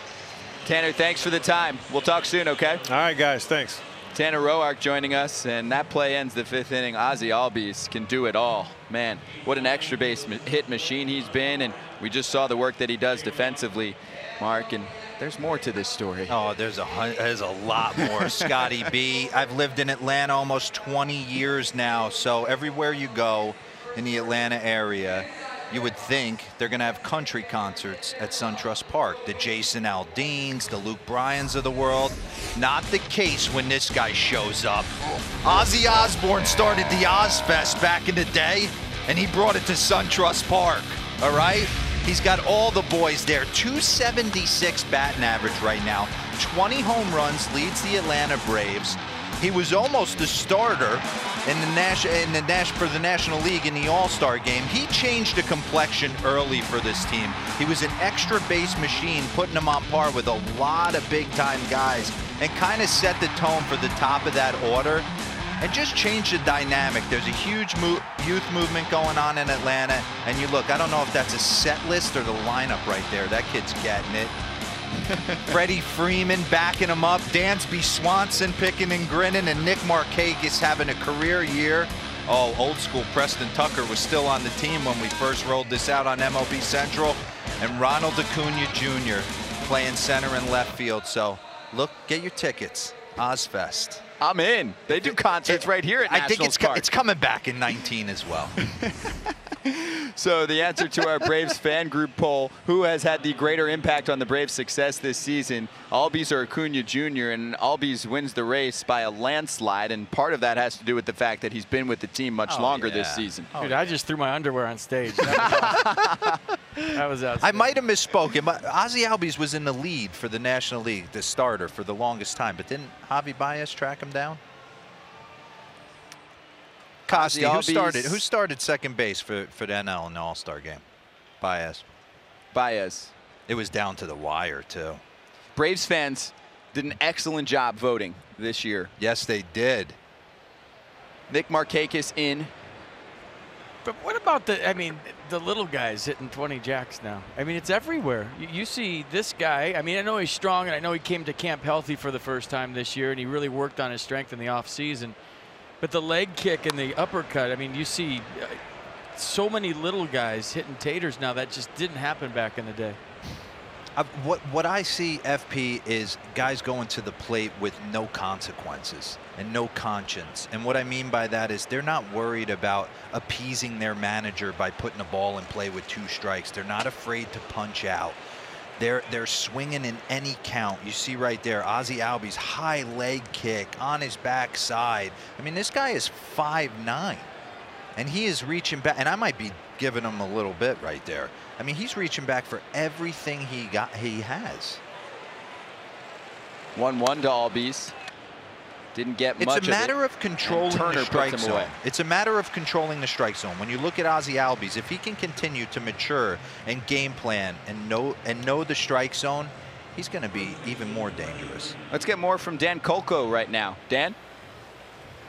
Tanner, thanks for the time. We'll talk soon, okay? All right, guys. Thanks. Tanner Roark joining us, and that play ends the fifth inning. Ozzy Albies can do it all. Man, what an extra base hit machine he's been, and we just saw the work that he does defensively, Mark, and there's more to this story. Oh, there's a there's a lot more, Scotty B. I've lived in Atlanta almost 20 years now, so everywhere you go in the Atlanta area, you would think they're going to have country concerts at SunTrust Park. The Jason Aldeans, the Luke Bryans of the world. Not the case when this guy shows up. Ozzy Osbourne started the Ozzfest back in the day, and he brought it to SunTrust Park. All right? He's got all the boys there. 276 batting average right now. 20 home runs, leads the Atlanta Braves. He was almost the starter in the Nash in the Nash for the National League in the All-Star game. He changed the complexion early for this team. He was an extra base machine, putting them on par with a lot of big-time guys, and kind of set the tone for the top of that order. And just changed the dynamic. There's a huge mo youth movement going on in Atlanta. And you look, I don't know if that's a set list or the lineup right there. That kid's getting it. Freddie Freeman backing him up. Dansby Swanson picking and grinning. And Nick Markakis having a career year. Oh, old school Preston Tucker was still on the team when we first rolled this out on MLB Central. And Ronald Acuna Jr. playing center and left field. So look, get your tickets. Ozzfest. I'm in. They do concerts right here at I Nationals think it's, Park. it's coming back in 19 as well. So the answer to our Braves fan group poll, who has had the greater impact on the Braves' success this season, Albies or Acuna Jr., and Albies wins the race by a landslide, and part of that has to do with the fact that he's been with the team much Oh, longer yeah. this season. Oh, Dude, I just threw my underwear on stage. That was, that was I might have misspoken, but Ozzy Albies was in the lead for the National League, the starter, for the longest time. But didn't Javi Baez track him down? Costi, who started? Who started second base for, for the NL in the All Star game? Baez. Baez. It was down to the wire too. Braves fans did an excellent job voting this year. Yes, they did. Nick Markakis in. But what about the? I mean, the little guys hitting 20 jacks now. I mean, it's everywhere. You, you see this guy. I mean, I know he's strong, and I know he came to camp healthy for the first time this year, and he really worked on his strength in the off season. But the leg kick and the uppercut. I mean, you see uh, so many little guys hitting taters now. That just didn't happen back in the day. Uh, what what I see, FP, is guys going to the plate with no consequences and no conscience. And what I mean by that is they're not worried about appeasing their manager by putting a ball in play with two strikes. They're not afraid to punch out. They're they're swinging in any count. You see right there, Ozzy Albies high leg kick on his backside. I mean, this guy is 5'9", and he is reaching back. And I might be giving him a little bit right there. I mean, he's reaching back for everything he got. He has. One one to Albies. Didn't get It's much a matter of, of controlling Turner the strike zone. away. It's a matter of controlling the strike zone. When you look at Ozzy Albies, if he can continue to mature and game plan and know and know the strike zone, he's going to be even more dangerous. Let's get more from Dan Kolko right now. Dan?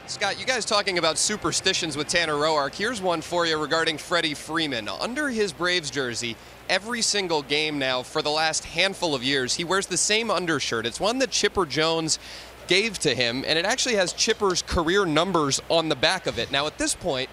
Scott, you guys talking about superstitions with Tanner Roark. Here's one for you regarding Freddie Freeman. Under his Braves jersey, every single game now for the last handful of years, he wears the same undershirt. It's one that Chipper Jones gave to him, and it actually has Chipper's career numbers on the back of it. Now, at this point,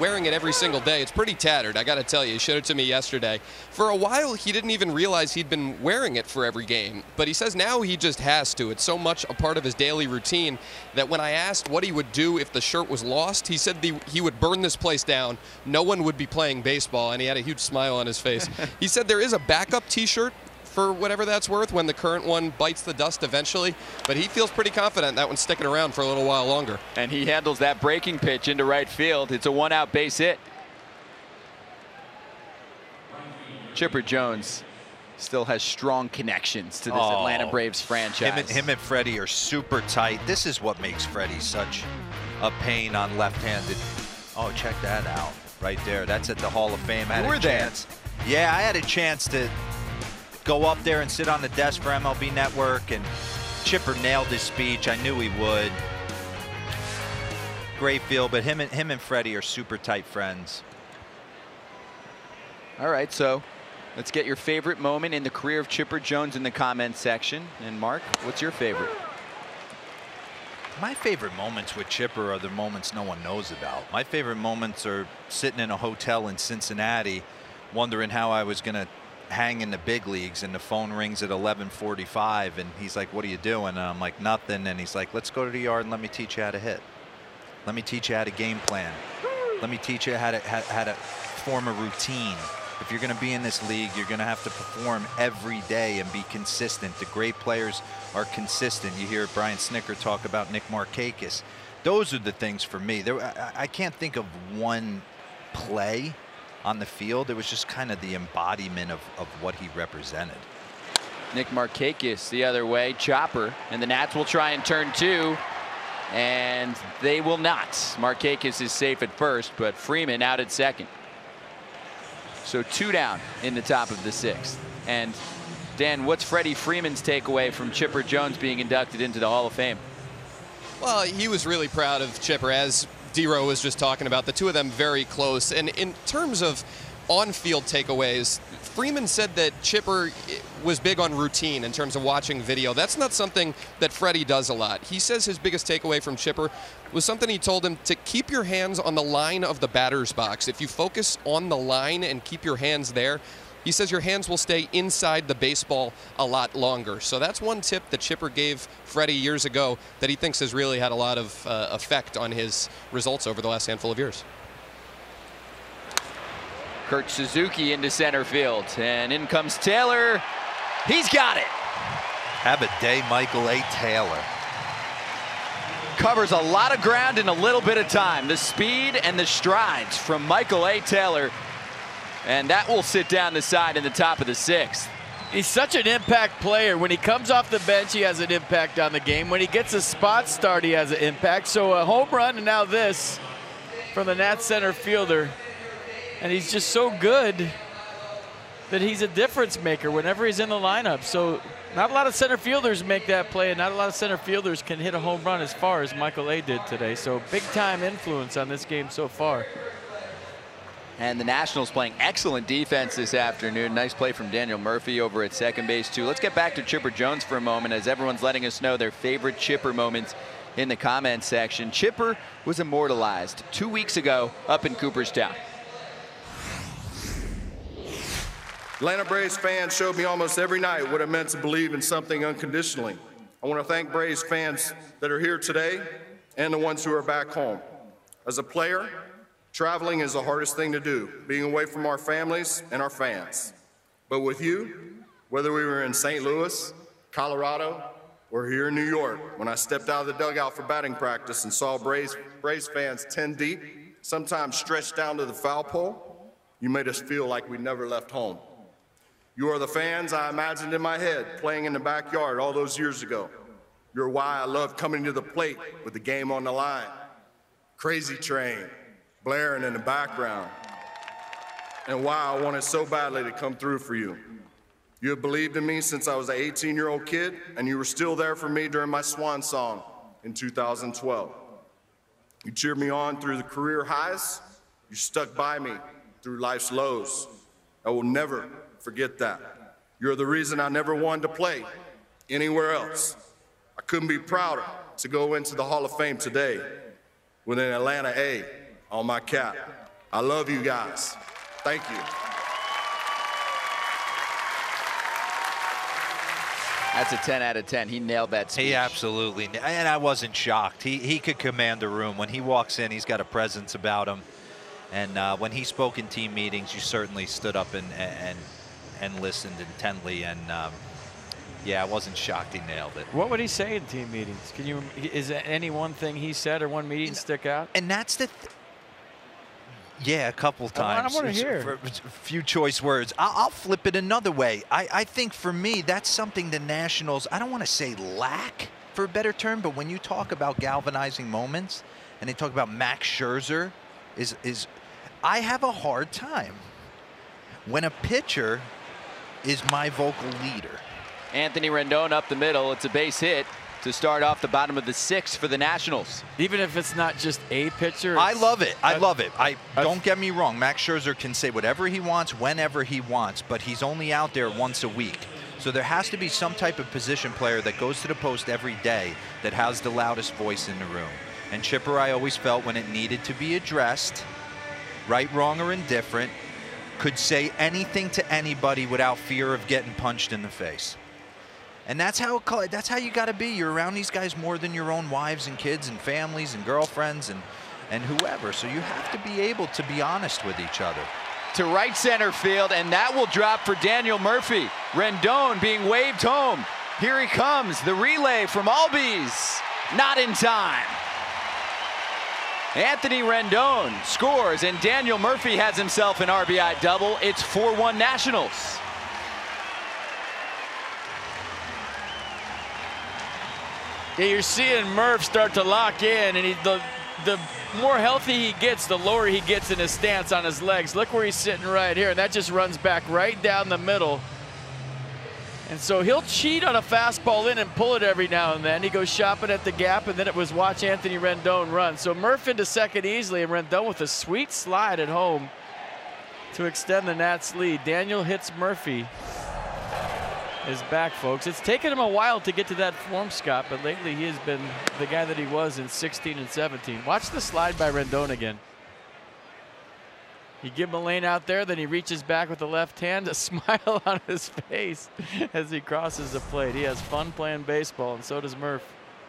wearing it every single day, it's pretty tattered. I got to tell you, he showed it to me yesterday. For a while, he didn't even realize he'd been wearing it for every game, but he says now he just has to. It's so much a part of his daily routine that when I asked what he would do if the shirt was lost, he said the, he would burn this place down. No one would be playing baseball, and he had a huge smile on his face. he said there is a backup T-shirt for whatever that's worth when the current one bites the dust eventually. But he feels pretty confident that one's sticking around for a little while longer. And he handles that breaking pitch into right field. It's a one out base hit. Chipper Jones still has strong connections to this Oh. Atlanta Braves franchise. Him and, him and Freddie are super tight. This is what makes Freddie such a pain on left-handed. Oh, check that out right there. That's at the Hall of Fame. I had You a were there. chance. Yeah, I had a chance to go up there and sit on the desk for MLB Network, and Chipper nailed his speech. I knew he would. Great feel, but him and him and Freddie are super tight friends. All right, so let's get your favorite moment in the career of Chipper Jones in the comments section. And Mark, what's your favorite? My favorite moments with Chipper are the moments no one knows about. My favorite moments are sitting in a hotel in Cincinnati, wondering how I was going to hang in the big leagues, and the phone rings at 11:45, and he's like, "What are you doing?" And I'm like, "Nothing." And he's like, "Let's go to the yard and let me teach you how to hit. Let me teach you how to game plan. Let me teach you how to how, how to form a routine." If you're going to be in this league, you're going to have to perform every day and be consistent. The great players are consistent. You hear Brian Snitker talk about Nick Markakis. Those are the things for me. There, I, I can't think of one play on the field. It was just kind of the embodiment of, of what he represented. Nick Markakis the other way, chopper, and the Nats will try and turn two, and they will not. Markakis is safe at first, but Freeman out at second. So two down in the top of the sixth. And Dan, what's Freddie Freeman's takeaway from Chipper Jones being inducted into the Hall of Fame? Well, he was really proud of Chipper, as Dero was just talking about. The two of them very close. And in terms of on-field takeaways, Freeman said that Chipper was big on routine in terms of watching video. That's not something that Freddie does a lot. He says his biggest takeaway from Chipper was something he told him to keep your hands on the line of the batter's box. If you focus on the line and keep your hands there, he says your hands will stay inside the baseball a lot longer. So that's one tip that Chipper gave Freddie years ago that he thinks has really had a lot of uh, effect on his results over the last handful of years. Kurt Suzuki into center field, and in comes Taylor. He's got it. Have a day, Michael A. Taylor. Covers a lot of ground in a little bit of time. The speed and the strides from Michael A. Taylor, and that will sit down the side in the top of the sixth. He's such an impact player. When he comes off the bench, he has an impact on the game. When he gets a spot start, he has an impact. So a home run and now this from the Nats center fielder. And he's just so good that he's a difference maker whenever he's in the lineup. So not a lot of center fielders make that play, and not a lot of center fielders can hit a home run as far as Michael A. did today. So big time influence on this game so far. And the Nationals playing excellent defense this afternoon. Nice play from Daniel Murphy over at second base, too. Let's get back to Chipper Jones for a moment as everyone's letting us know their favorite Chipper moments in the comment section. Chipper was immortalized two weeks ago up in Cooperstown. Atlanta Braves fans showed me almost every night what it meant to believe in something unconditionally. I want to thank Braves fans that are here today and the ones who are back home. As a player, traveling is the hardest thing to do, being away from our families and our fans. But with you, whether we were in St. Louis, Colorado, or here in New York, when I stepped out of the dugout for batting practice and saw Braves, Braves fans 10 deep, sometimes stretched down to the foul pole, you made us feel like we never left home. You are the fans I imagined in my head playing in the backyard all those years ago. You're why I love coming to the plate with the game on the line. Crazy Train blaring in the background. And why I wanted so badly to come through for you. You have believed in me since I was an 18 year old kid, and you were still there for me during my swan song in 2012. You cheered me on through the career highs, you stuck by me through life's lows. I will never forget that. You're the reason I never wanted to play anywhere else. I couldn't be prouder to go into the Hall of Fame today with an Atlanta A on my cap. I love you guys. Thank you. That's a 10 out of 10. He nailed that speech. He absolutely, and I wasn't shocked. He he could command a room. When he walks in, he's got a presence about him. And uh, when he spoke in team meetings, you certainly stood up and and and listened intently. And um, yeah, I wasn't shocked he nailed it. What would he say in team meetings? Can you is there any one thing he said or one meeting stick out? And that's the. Th yeah, a couple times. I want to hear. A few choice words. I'll, I'll flip it another way. I, I think for me, that's something the Nationals, I don't want to say lack for a better term, but when you talk about galvanizing moments and they talk about Max Scherzer, is, is I have a hard time when a pitcher is my vocal leader. Anthony Rendon up the middle. It's a base hit to start off the bottom of the sixth for the Nationals. Even if it's not just a pitcher. I love it. I love it. I don't get me wrong. Max Scherzer can say whatever he wants, whenever he wants, but he's only out there once a week. So there has to be some type of position player that goes to the post every day that has the loudest voice in the room. And Chipper, I always felt when it needed to be addressed, right, wrong, or indifferent, could say anything to anybody without fear of getting punched in the face. And that's how that's how you got to be. You're around these guys more than your own wives and kids and families and girlfriends and and whoever. So you have to be able to be honest with each other. To right center field, and that will drop for Daniel Murphy. Rendon being waved home. Here he comes, the relay from Albies. Not in time. Anthony Rendon scores, and Daniel Murphy has himself an RBI double. It's 4-1 Nationals. Yeah, you're seeing Murph start to lock in, and he, the the more healthy he gets, the lower he gets in his stance on his legs. Look where he's sitting right here, and that just runs back right down the middle. And so he'll cheat on a fastball in and pull it every now and then. He goes shopping at the gap, and then it was watch Anthony Rendon run. So Murph into second easily, and Rendon with a sweet slide at home to extend the Nats lead. Daniel hits Murphy is back, folks. It's taken him a while to get to that form, Scott, but lately he has been the guy that he was in 16 and 17. Watch the slide by Rendon again. You give him a lane out there, then he reaches back with the left hand, a smile on his face as he crosses the plate. He has fun playing baseball, and so does Murph.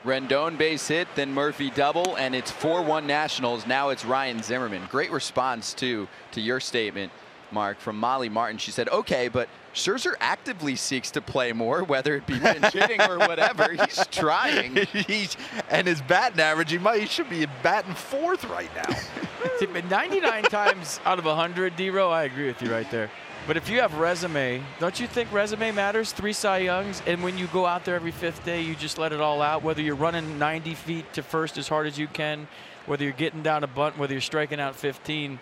Rendon base hit, then Murphy double, and it's 4-1 Nationals. Now it's Ryan Zimmerman. Great response, too, to your statement, Mark, from Molly Martin. She said, okay, but Scherzer actively seeks to play more, whether it be pinch hitting or whatever. He's trying. He's, and his batting average, he, might, he should be batting fourth right now. 99 times out of 100, D-Row, I agree with you right there. But if you have resume, don't you think resume matters? Three Cy Youngs, and when you go out there every fifth day, you just let it all out, whether you're running 90 feet to first as hard as you can, whether you're getting down a bunt, whether you're striking out 15.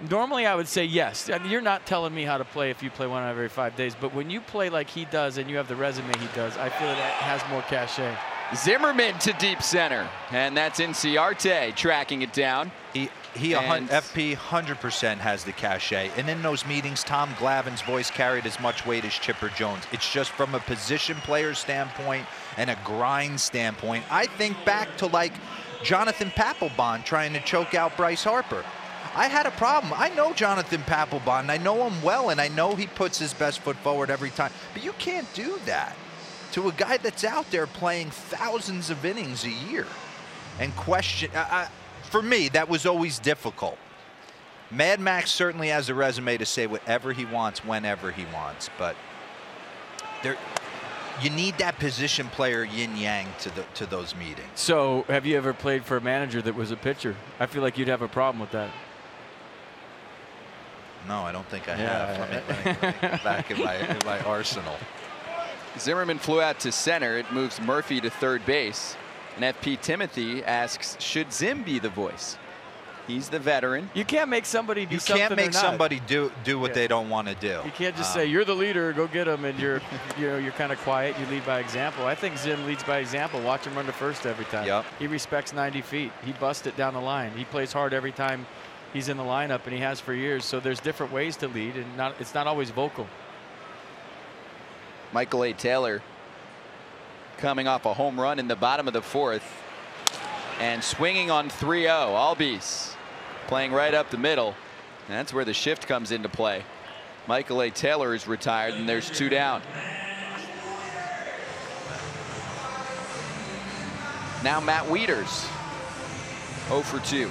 Normally, I would say yes. I mean, you're not telling me how to play if you play one out every five days, but when you play like he does and you have the resume he does, I feel that has more cachet. Zimmerman to deep center, and that's Inciarte tracking it down. He he and FP 100% has the cachet. And in those meetings, Tom Glavine's voice carried as much weight as Chipper Jones. It's just from a position player standpoint and a grind standpoint. I think back to like Jonathan Papelbon trying to choke out Bryce Harper. I had a problem. I know Jonathan Papelbon. I know him well, and I know he puts his best foot forward every time. But you can't do that to a guy that's out there playing thousands of innings a year and question. I, for me, that was always difficult. Mad Max certainly has a resume to say whatever he wants whenever he wants, but there, you need that position player yin yang to the to those meetings. So, have you ever played for a manager that was a pitcher? I feel like you'd have a problem with that. No, I don't think I yeah, have. Let me, let me, let back in my, in my arsenal. Zimmerman flew out to center. It moves Murphy to third base. And FP Timothy asks, should Zim be the voice? He's the veteran. You can't make somebody do you something. You can't make somebody do do what yeah. they don't want to do. You can't just um, say you're the leader, go get them, and you're you know you're kind of quiet. You lead by example. I think Zim leads by example. Watch him run to first every time. Yep. He respects 90 feet. He busts it down the line. He plays hard every time he's in the lineup, and he has for years. So there's different ways to lead, and not it's not always vocal. Michael A. Taylor coming off a home run in the bottom of the fourth and swinging on 3-0. Albies playing right up the middle. And that's where the shift comes into play. Michael A. Taylor is retired, and there's two down. Now Matt Wieters, 0 for 2.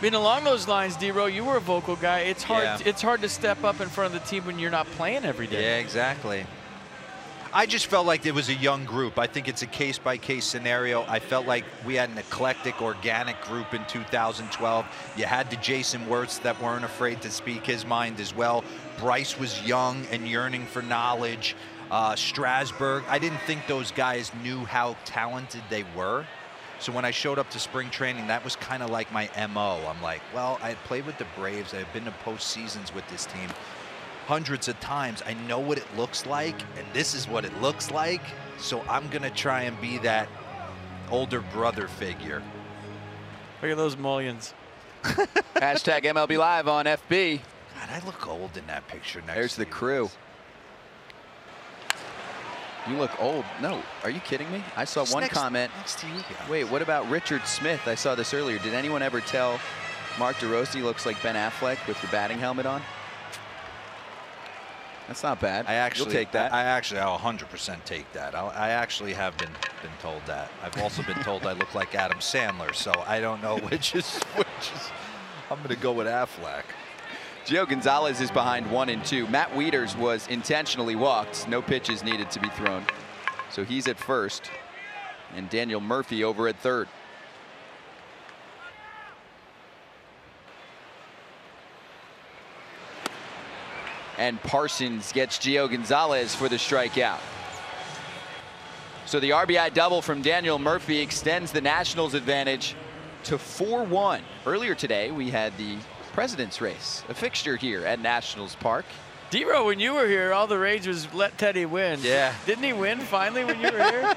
I mean, along those lines, D-Row, you were a vocal guy. It's hard. Yeah. It's hard to step up in front of the team when you're not playing every day. Yeah, exactly. I just felt like it was a young group. I think it's a case by case scenario. I felt like we had an eclectic, organic group in 2012. You had the Jayson Werths that weren't afraid to speak his mind as well. Bryce was young and yearning for knowledge. Uh, Strasburg, I didn't think those guys knew how talented they were. So when I showed up to spring training, that was kind of like my MO. I'm like, well, I played with the Braves. I've been to postseasons with this team hundreds of times. I know what it looks like, and this is what it looks like. So I'm going to try and be that older brother figure. Look at those mullions. Hashtag MLB Live on FB. God, I look old in that picture next There's the crew. You look old. No, are you kidding me? I saw It's one next- comment. next to you guys. Wait, what about Richard Smith? I saw this earlier. Did anyone ever tell Mark DeRosa looks like Ben Affleck with your batting helmet on? That's not bad. I actually You'll take that. I actually, I'll 100% take that. I, I actually have been been told that. I've also been told I look like Adam Sandler, so I don't know which is which is. I'm going to go with Affleck. Gio Gonzalez is behind one and two. Matt Wieters was intentionally walked. No pitches needed to be thrown. So he's at first. And Daniel Murphy over at third. And Parsons gets Gio Gonzalez for the strikeout. So the RBI double from Daniel Murphy extends the Nationals advantage to 4-1. Earlier today, we had the President's Race, a fixture here at Nationals Park. D-Row, when you were here, all the rage was let Teddy win. Yeah. Didn't he win finally when you were here?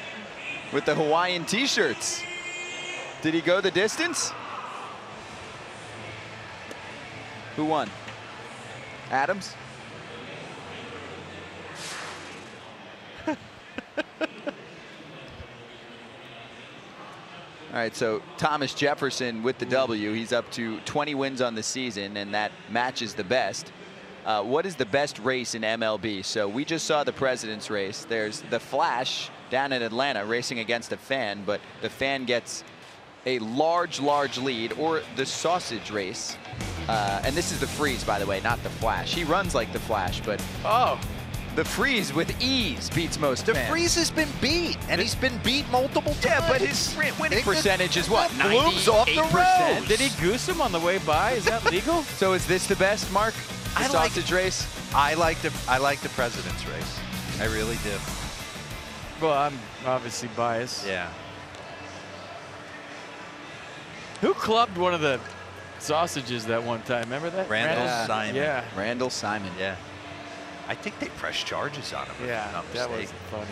with the Hawaiian t-shirts. Did he go the distance? Who won? Adams? All right, so Thomas Jefferson with the W. He's up to 20 wins on the season, and that matches the best. Uh, what is the best race in MLB? So we just saw the president's race. There's the Flash down in Atlanta racing against a fan, but the fan gets a large, large lead, or the sausage race. Uh, and this is the freeze, by the way, not the Flash. He runs like the Flash, but oh, the freeze with ease beats most The fans. Freeze has been beat, and he's been beat multiple times. Yeah, but his winning percentage is what? Blooms off the 98%? rose. Did he goose him on the way by? Is that legal? So is this the best, Mark? The I like- sausage race? I like the I like the president's race. I really do. Well, I'm obviously biased. Yeah. Who clubbed one of the sausages that one time? Remember that? Randall Randall? Simon. Yeah. Randall Simon. Yeah. I think they pressed charges on him. Yeah, I'm that was mistaken. funny.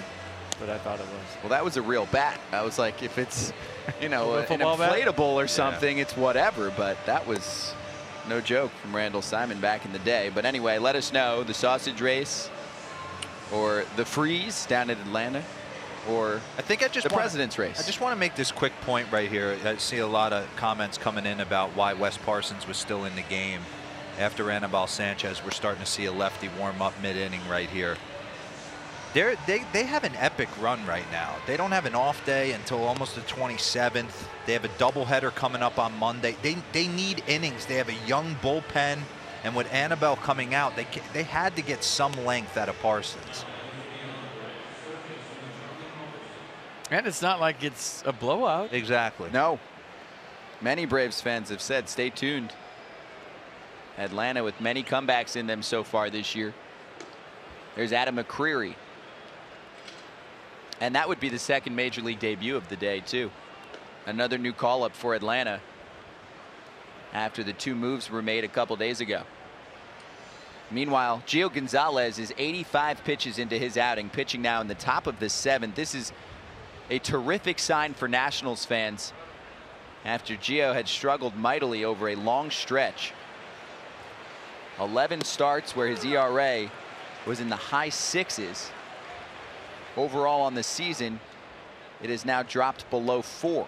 But I thought it was. Well, that was a real bat. I was like, if it's, you know, A an football bat? inflatable or something, it's whatever. But that was no joke from Randall Simon back in the day. But anyway, let us know the sausage race or the freeze down in Atlanta or I think I just the wanna- president's race. I just want to make this quick point right here. I see a lot of comments coming in about why Wes Parsons was still in the game after Anibal Sanchez. We're starting to see a lefty warm up mid-inning right here. They're, they they have an epic run right now. They don't have an off day until almost the 27th. They have a doubleheader coming up on Monday. They they need innings. They have a young bullpen, and with Anibal coming out, they they had to get some length out of Parsons. And it's not like it's a blowout. Exactly. No. Many Braves fans have said, stay tuned. Atlanta with many comebacks in them so far this year. There's Adam McCreery. And that would be the second major league debut of the day, too. Another new call up for Atlanta after the two moves were made a couple days ago. Meanwhile, Gio Gonzalez is 85 pitches into his outing, pitching now in the top of the seventh. This is a terrific sign for Nationals fans after Gio had struggled mightily over a long stretch. 11 starts where his ERA was in the high sixes. Overall on the season, it has now dropped below four.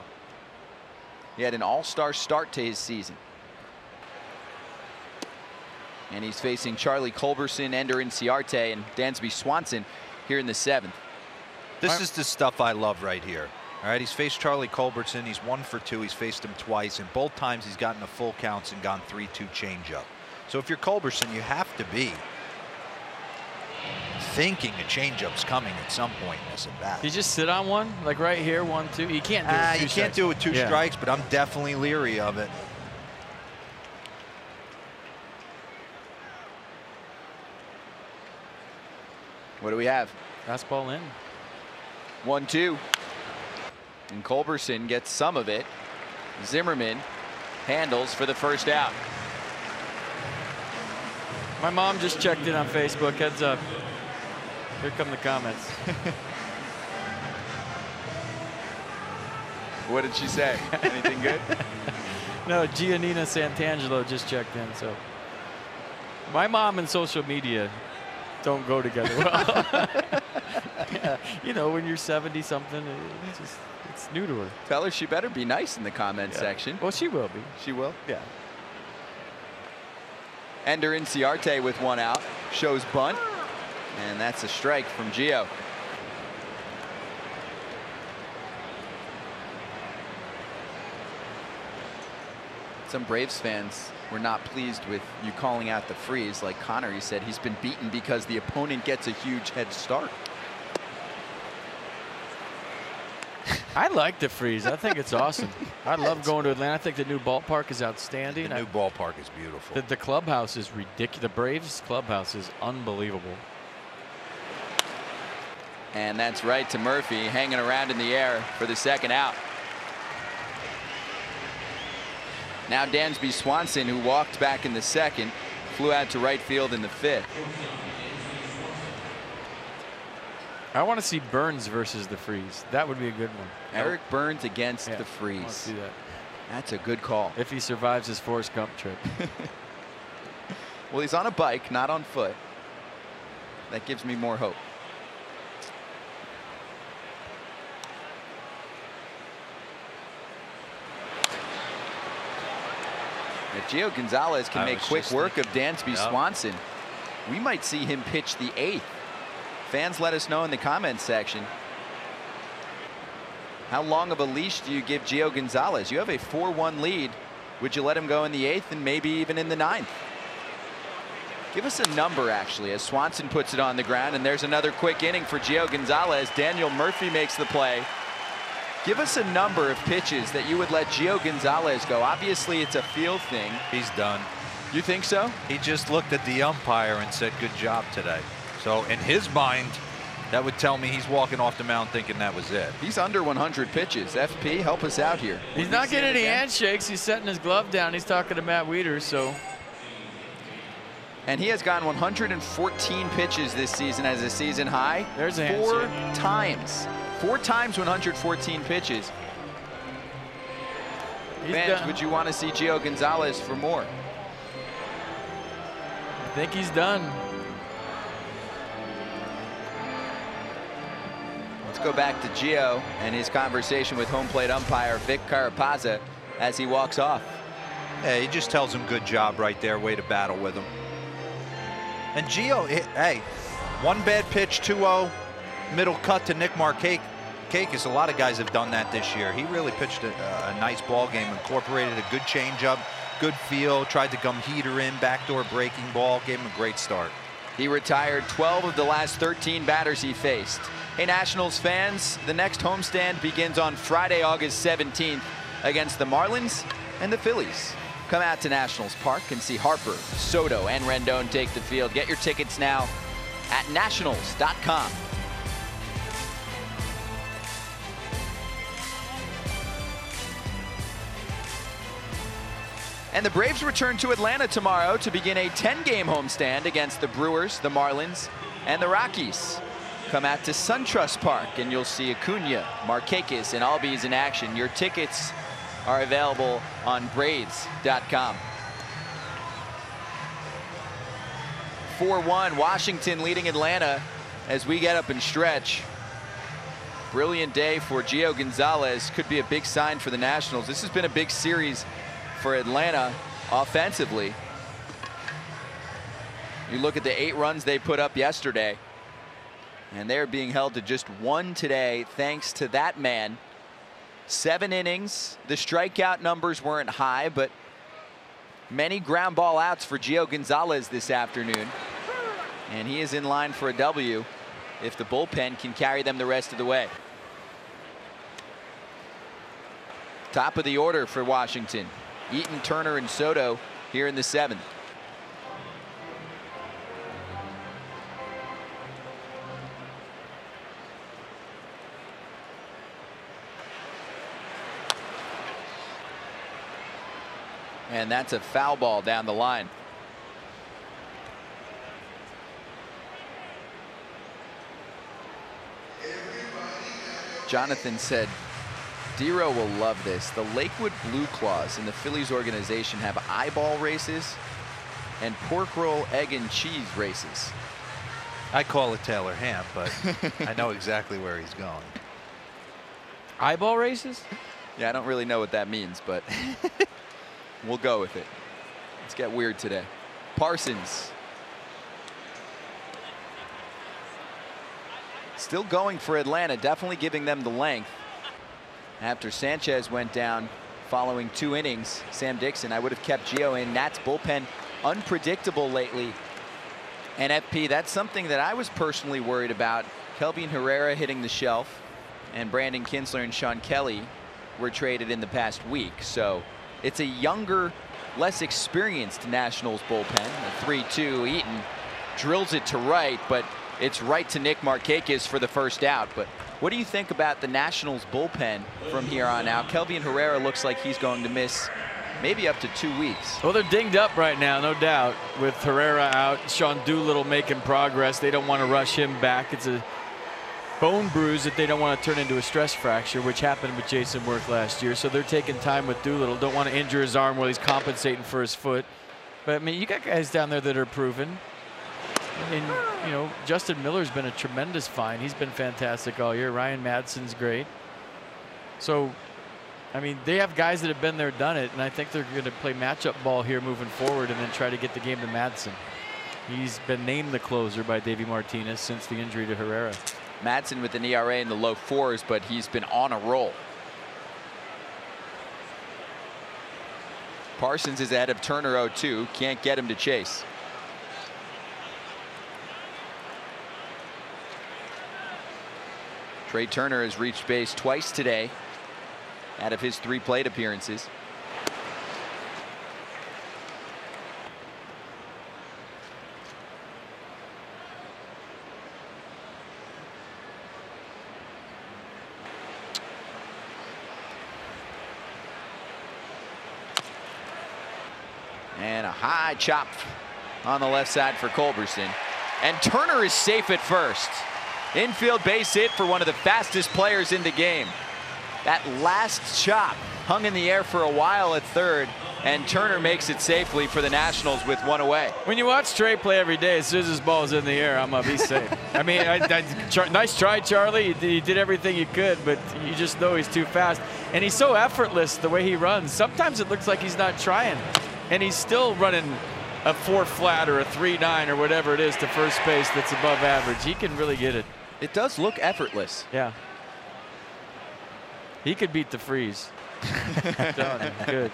He had an all-star start to his season. And he's facing Charlie Culberson, Ender Inciarte, and Dansby Swanson here in the seventh. This is the stuff I love right here. All right, he's faced Charlie Culberson. He's one for two. He's faced him twice, and both times he's gotten a full counts and gone 3-2 changeup. So if you're Culberson, you have to be thinking a changeup's coming at some point in this at bat. You just sit on one, like right here, one, two. You can't do Ah, it. with two you can't strikes. do it with two Yeah. strikes, but I'm definitely leery of it. What do we have? Fastball in. One, two. And Culberson gets some of it. Zimmerman handles for the first out. My mom just checked in on Facebook. Heads up. Here come the comments. What did she say? Anything good? no, Giannina Santangelo just checked in. So my mom and social media don't go together well. yeah, you know, when you're 70 something, it's just it's new to her. Tell her she better be nice in the comment Yeah. section. Well, she will be. She will? Yeah. Ender Inciarte with one out. Shows bunt. And that's a strike from Gio. Some Braves fans were not pleased with you calling out the freeze. Like Connor, he said he's been beaten because the opponent gets a huge head start. I like the freeze. I think it's awesome. I love going to Atlanta. I think the new ballpark is outstanding. The new ballpark is beautiful. The, the clubhouse is ridiculous. The Braves clubhouse is unbelievable. And that's right to Murphy hanging around in the air for the second out. Now Dansby Swanson, who walked back in the second, flew out to right field in the fifth. I want to see Burns versus the freeze. That would be a good one. Eric Burns against Yeah, the freeze. see that. That's a good call. If he survives his Forrest Gump trip. Well, he's on a bike, not on foot. That gives me more hope. If Gio Gonzalez can I make quick work of Dansby Yep. Swanson, we might see him pitch the eighth. Fans, let us know in the comments section. How long of a leash do you give Gio Gonzalez? You have a 4-1 lead. Would you let him go in the eighth and maybe even in the ninth? Give us a number, actually, as Swanson puts it on the ground. And there's another quick inning for Gio Gonzalez. Daniel Murphy makes the play. Give us a number of pitches that you would let Gio Gonzalez go. Obviously, it's a field thing. He's done. You think so? He just looked at the umpire and said, good job today. So in his mind, that would tell me he's walking off the mound thinking that was it. He's under 100 pitches. FP, help us out here. He's not getting any handshakes. He's setting his glove down. He's talking to Matt Wieters, so And he has gotten 114 pitches this season as a season high. There's a Four handshake. times. Four times 114 pitches. He's Fans, done. would you want to see Gio Gonzalez for more? I think he's done. Let's go back to Gio and his conversation with home plate umpire Vic Carapazza as he walks off. Yeah, he just tells him good job right there, way to battle with him. And Gio, hey, one bad pitch, 2-0, middle cut to Nick Markakis. A lot of guys have done that this year. He really pitched a, a nice ball game, incorporated a good changeup, good feel, tried to come heater in, backdoor breaking ball, gave him a great start. He retired 12 of the last 13 batters he faced. Hey, Nationals fans, the next homestand begins on Friday, August 17th against the Marlins and the Phillies. Come out to Nationals Park and see Harper, Soto, and Rendon take the field. Get your tickets now at nationals.com. And the Braves return to Atlanta tomorrow to begin a 10-game homestand against the Brewers, the Marlins, and the Rockies. Come out to SunTrust Park and you'll see Acuna, Markakis, and Albies in action. Your tickets are available on Braves.com. 4-1, Washington leading Atlanta as we get up and stretch. Brilliant day for Gio Gonzalez. Could be a big sign for the Nationals. This has been a big series for Atlanta offensively. You look at the eight runs they put up yesterday, and they're being held to just one today thanks to that man. Seven innings. The strikeout numbers weren't high, but many ground ball outs for Gio Gonzalez this afternoon. And he is in line for a W if the bullpen can carry them the rest of the way. Top of the order for Washington. Eaton, Turner, and Soto here in the seventh. And that's a foul ball down the line. Jonathan said, Dero will love this. The Lakewood Blue Claws in the Phillies organization have eyeball races and pork roll, egg, and cheese races. I call it Taylor Ham, but I know exactly where he's going. Eyeball races? Yeah, I don't really know what that means, but we'll go with it. Let's get weird today. Parsons. Still going for Atlanta, definitely giving them the length. After Sanchez went down following two innings, Sam Dixon, I would have kept Gio in. Nats bullpen unpredictable lately. And FP, that's something that I was personally worried about. Kelvin Herrera hitting the shelf and Brandon Kintzler and Shawn Kelley were traded in the past week. So it's a younger, less experienced Nationals bullpen. The 3-2 Eaton drills it to right, but it's right to Nick Markakis for the first out. But what do you think about the Nationals bullpen from here on out? Kelvin Herrera looks like he's going to miss maybe up to two weeks. Well, they're dinged up right now, no doubt, with Herrera out. Sean Doolittle making progress. They don't want to rush him back. It's a bone bruise that they don't want to turn into a stress fracture, which happened with Jayson Werth last year. So they're taking time with Doolittle. Don't want to injure his arm while he's compensating for his foot. But I mean, you got guys down there that are proven. And you know, Justin Miller's been a tremendous find. He's been fantastic all year. Ryan Madson's great. So, I mean, they have guys that have been there, done it, and I think they're going to play matchup ball here moving forward and then try to get the game to Madson. He's been named the closer by Davey Martinez since the injury to Herrera. Madson with an ERA in the low fours, but he's been on a roll. Parsons is ahead of Turner 0-2. Can't get him to chase. Trea Turner has reached base twice today out of his three plate appearances. High chop on the left side for Culberson. And Turner is safe at first. Infield base hit for one of the fastest players in the game. That last chop hung in the air for a while at third, and Turner makes it safely for the Nationals with one away. When you watch Trea play every day, as soon as his ball is in the air, I'm gonna be safe. I mean, I, I, nice try, Charlie. You did, everything you could, but you just know he's too fast. And he's so effortless the way he runs. Sometimes it looks like he's not trying, and he's still running a four flat or a three nine or whatever it is to first base that's above average. He can really get it. It does look effortless. Yeah. He could beat the freeze. Done. Good.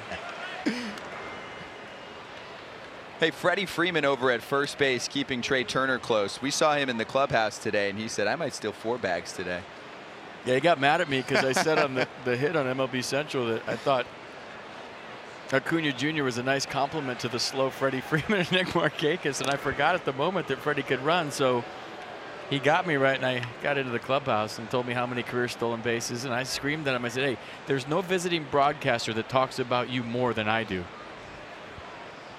Hey, Freddie Freeman over at first base keeping Trea Turner close. We saw him in the clubhouse today, and he said, I might steal four bags today. Yeah, he got mad at me because I said on the, the hit on MLB Central that I thought Acuna Jr. was a nice compliment to the slow Freddie Freeman and Nick Markakis, and I forgot at the moment that Freddie could run. So he got me right, and I got into the clubhouse and told me how many career stolen bases, and I screamed at him. I said, "Hey, there's no visiting broadcaster that talks about you more than I do."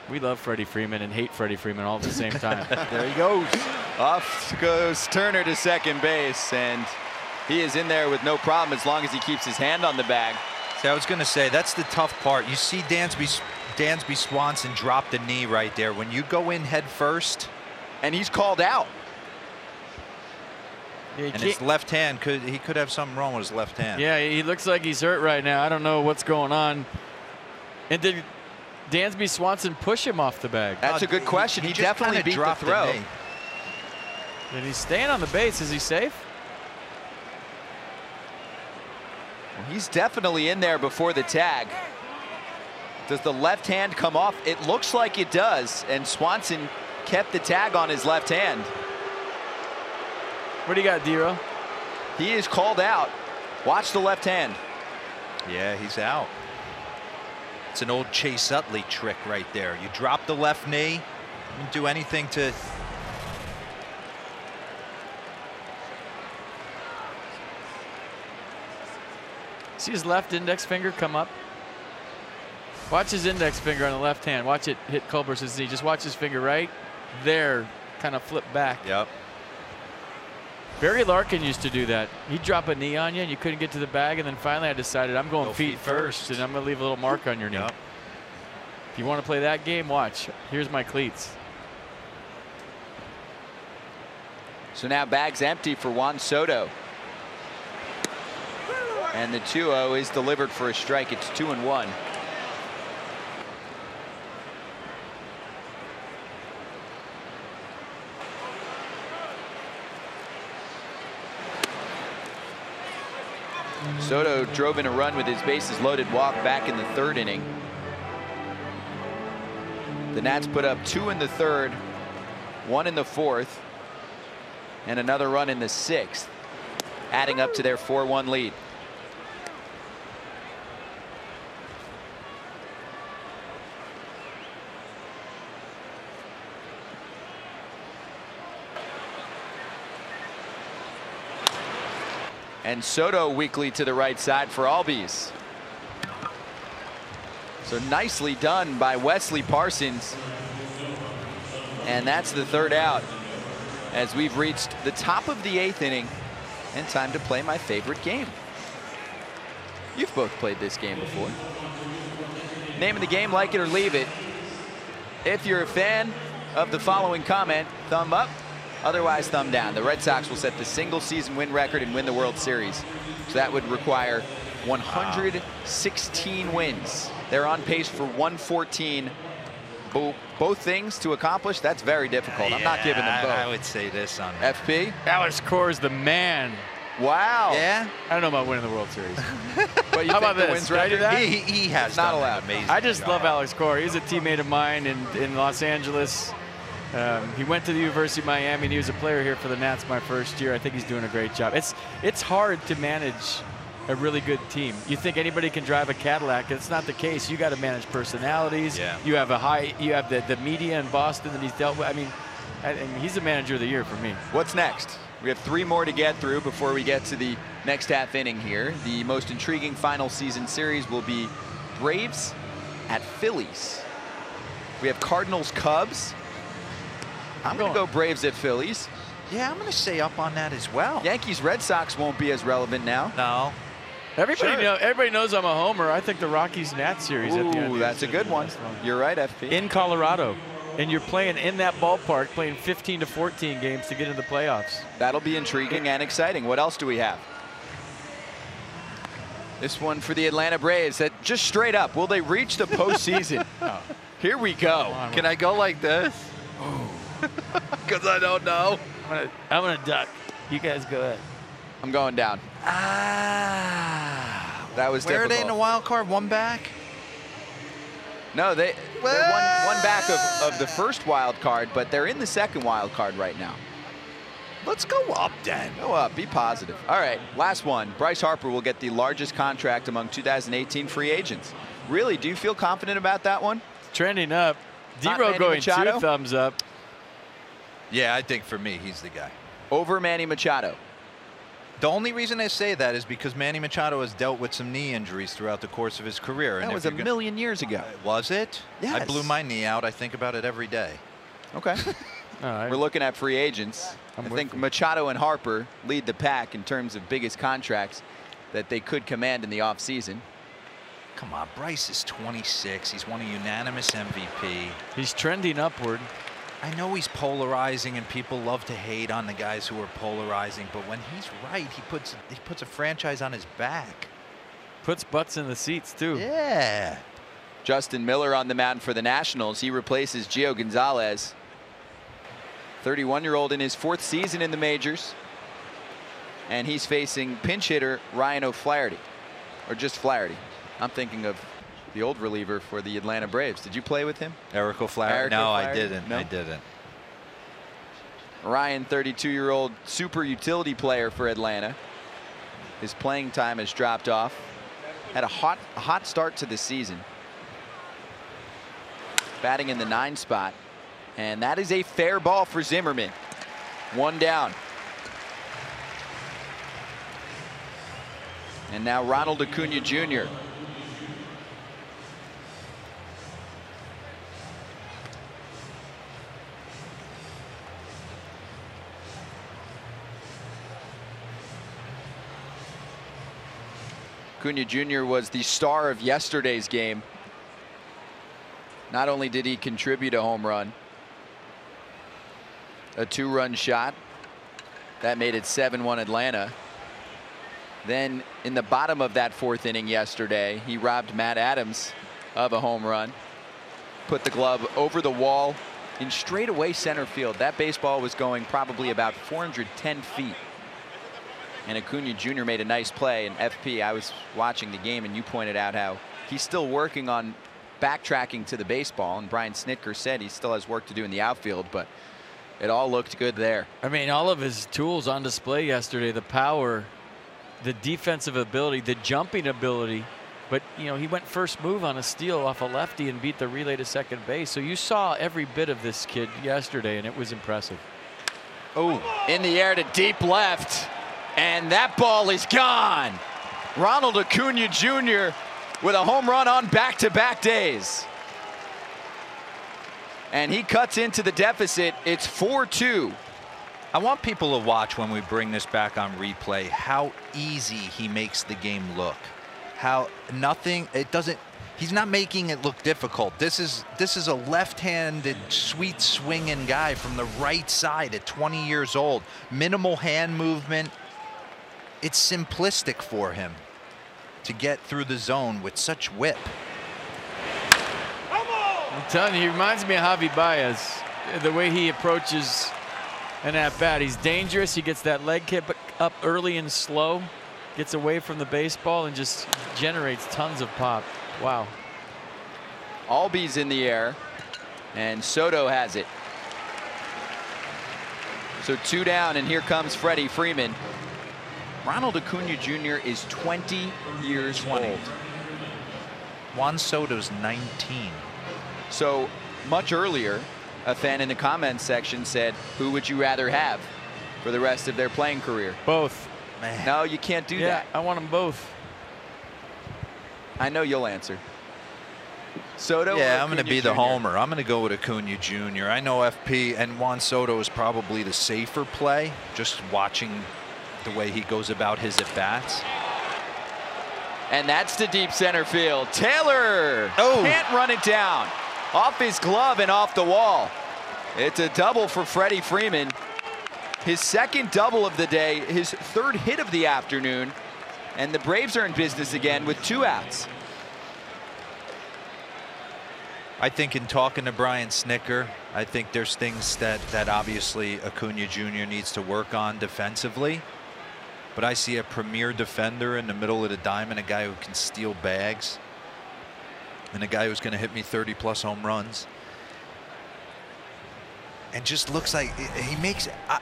We love Freddie Freeman and hate Freddie Freeman all at the same time. there he goes. Off goes Turner to second base, and he is in there with no problem as long as he keeps his hand on the bag. See, I was going to say, that's the tough part. You see Dansby, Dansby Swanson drop the knee right there. When you go in head first. And he's called out. Yeah, and his left hand could he could have something wrong with his left hand. Yeah, he looks like he's hurt right now. I don't know what's going on. And did Dansby Swanson push him off the bag? That's a good question. He, he definitely beat the throw. The and he's staying on the base. Is he safe? Well, he's definitely in there before the tag. Does the left hand come off? It looks like it does. And Swanson kept the tag on his left hand. What do you got, Dero? He is called out. Watch the left hand. Yeah, he's out. It's an old Chase Utley trick right there. You drop the left knee, you can do anything to See his left index finger come up? Watch his index finger on the left hand. Watch it hit Culberson's knee. Just watch his finger right there kind of flip back. Yep. Barry Larkin used to do that. He'd drop a knee on you and you couldn't get to the bag and then finally I decided I'm going Go feet, feet first, first. and I'm going to leave a little mark on your knee. Yep. If you want to play that game, watch. Here's my cleats. So now bags empty for Juan Soto. And the 2-0 is delivered for a strike. It's two and one. Soto drove in a run with his bases loaded walk back in the third inning. The Nats put up two in the third, one in the fourth, and another run in the sixth, adding up to their 4-1 lead. And Soto weakly to the right side for Albies. So nicely done by Wesley Parsons. And that's the third out as we've reached the top of the eighth inning and time to play my favorite game. You've both played this game before. Name of the game, like it or leave it. If you're a fan of the following comment, thumb up. Otherwise, thumb down. The Red Sox will set the single season win record and win the World Series. So that would require 116 wins. They're on pace for 114. Bo both things to accomplish, that's very difficult. I'm not giving them both. I would say this on FP? Alex Cora is the man. Wow. Yeah? I don't know about winning the World Series. but you How think about the this? wins Can I do record? that? He, he has It's not done an allowed. amazing I just job. love Alex Cora. He's a teammate of mine in, in Los Angeles. Um, he went to the University of Miami and he was a player here for the Nats my first year. I think he's doing a great job. It's it's hard to manage a really good team. You think anybody can drive a Cadillac? It's not the case. You got to manage personalities. Yeah. You have a high. You have the, the media in Boston that he's dealt with. I mean, I, I mean, he's the manager of the year for me. What's next? We have three more to get through before we get to the next half inning here. The most intriguing final season series will be Braves at Phillies. We have Cardinals Cubs. I'm going to go Braves at Phillies. Yeah, I'm going to stay up on that as well. Yankees Red Sox won't be as relevant now. No. Everybody, Sure. know, everybody knows I'm a homer. I think the Rockies Nats series at the end. Ooh, that's a good one. You're right, FP. in Colorado. And you're playing in that ballpark, playing 15 to 14 games to get into the playoffs. That'll be intriguing and exciting. What else do we have? This one for the Atlanta Braves. That just straight up, will they reach the postseason? Oh. Here we go. Can I go like this? Because I don't know. I'm gonna, I'm gonna duck. You guys go ahead. I'm going down. Ah. That was Where are they in the wild card? One back? No, they, they're one, one back of, of the first wild card, but they're in the second wild card right now. Let's go up then. Go up, be positive. All right, last one. Bryce Harper will get the largest contract among 2018 free agents. Really, do you feel confident about that one? Trending up. Not D-Row going Machado? two thumbs up. Yeah, I think for me, he's the guy. Over Manny Machado. The only reason I say that is because Manny Machado has dealt with some knee injuries throughout the course of his career. That if was a you're go- million years ago. Uh, was it? Yes. I blew my knee out. I think about it every day. Okay. All right. We're looking at free agents. I'm I think you. Machado and Harper lead the pack in terms of biggest contracts that they could command in the offseason. Come on, Bryce is 26. He's won a unanimous MVP. He's trending upward. I know he's polarizing, and people love to hate on the guys who are polarizing. But when he's right, he puts he puts a franchise on his back. Puts butts in the seats, too. Yeah. Justin Miller on the mound for the Nationals. He replaces Gio Gonzalez. 31-year-old in his fourth season in the majors. And he's facing pinch hitter Ryan O'Flaherty. Or just Flaherty. I'm thinking of the old reliever for the Atlanta Braves. Did you play with him? Eric O'Flaherty. Eric No, I O'Flaherty? didn't. No? I didn't. Ryan, 32-year-old super utility player for Atlanta. His playing time has dropped off. Had a hot, hot start to the season. Batting in the nine spot. And that is a fair ball for Zimmerman. One down. And now Ronald Acuna Jr. Acuna Jr. was the star of yesterday's game. Not only did he contribute a home run, a two-run shot, That made it 7-1 Atlanta. Then in the bottom of that fourth inning yesterday, he robbed Matt Adams of a home run. Put the glove over the wall in straightaway center field. That baseball was going probably about 410 feet. And Acuna Jr. made a nice play. And FP, I was watching the game, and you pointed out how he's still working on backtracking to the baseball. And Brian Snitker said he still has work to do in the outfield, but it all looked good there. I mean, all of his tools on display yesterday the power, the defensive ability, the jumping ability. But, you know, he went first move on a steal off a lefty and beat the relay to second base. So you saw every bit of this kid yesterday, and it was impressive. Oh, in the air to deep left. And that ball is gone. Ronald Acuna Jr. with a home run on back to back days. And he cuts into the deficit. It's 4 2. I want people to watch when we bring this back on replay how easy he makes the game look. How nothing, it doesn't, he's not making it look difficult. This is this is a left-handed, sweet swinging guy from the right side at 20 years old. Minimal hand movement. It's simplistic for him to get through the zone with such whip. I'm telling you, he reminds me of Javi Baez. The way he approaches an at bat, he's dangerous. He gets that leg kick up early and slow, gets away from the baseball, and just generates tons of pop. Wow. Albies in the air, and Soto has it. So two down, and here comes Freddie Freeman. Ronald Acuna Jr. is 20 years 20. old. Juan Soto's 19. So much earlier, a fan in the comments section said, who would you rather have for the rest of their playing career? Both. Man. No, you can't do yeah, that. I want them both. I know you'll answer. Soto. Yeah, I'm going to be Jr.? the homer. I'm going to go with Acuna Jr. I know FP and Juan Soto is probably the safer play, just watching the way he goes about his at bats. And that's to deep center field. Taylor oh. can't run it down. Off his glove and off the wall. It's a double for Freddie Freeman. His second double of the day, his third hit of the afternoon. And the Braves are in business again with two outs. I think in talking to Brian Snitker, I think there's things that, that obviously Acuna Jr. needs to work on defensively. But I see a premier defender in the middle of the diamond, a guy who can steal bags, and a guy who's going to hit me 30 plus home runs. And just looks like he makes. I,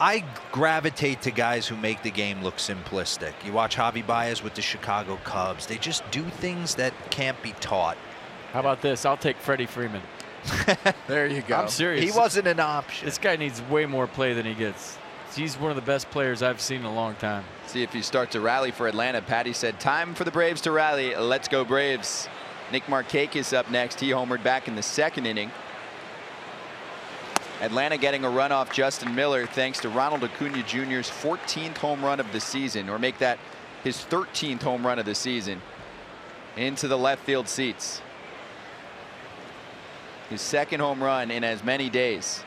I gravitate to guys who make the game look simplistic. You watch Javi Baez with the Chicago Cubs. They just do things that can't be taught. How about this? I'll take Freddie Freeman. there you go. I'm serious. He wasn't an option. This guy needs way more play than he gets. He's one of the best players I've seen in a long time. See if he starts to rally for Atlanta. Patty said, time for the Braves to rally. Let's go Braves. Nick Markakis up next. He homered back in the second inning. Atlanta getting a run off Justin Miller thanks to Ronald Acuna Jr.'s 14th home run of the season, or make that his 13th home run of the season, into the left field seats. His second home run in as many days.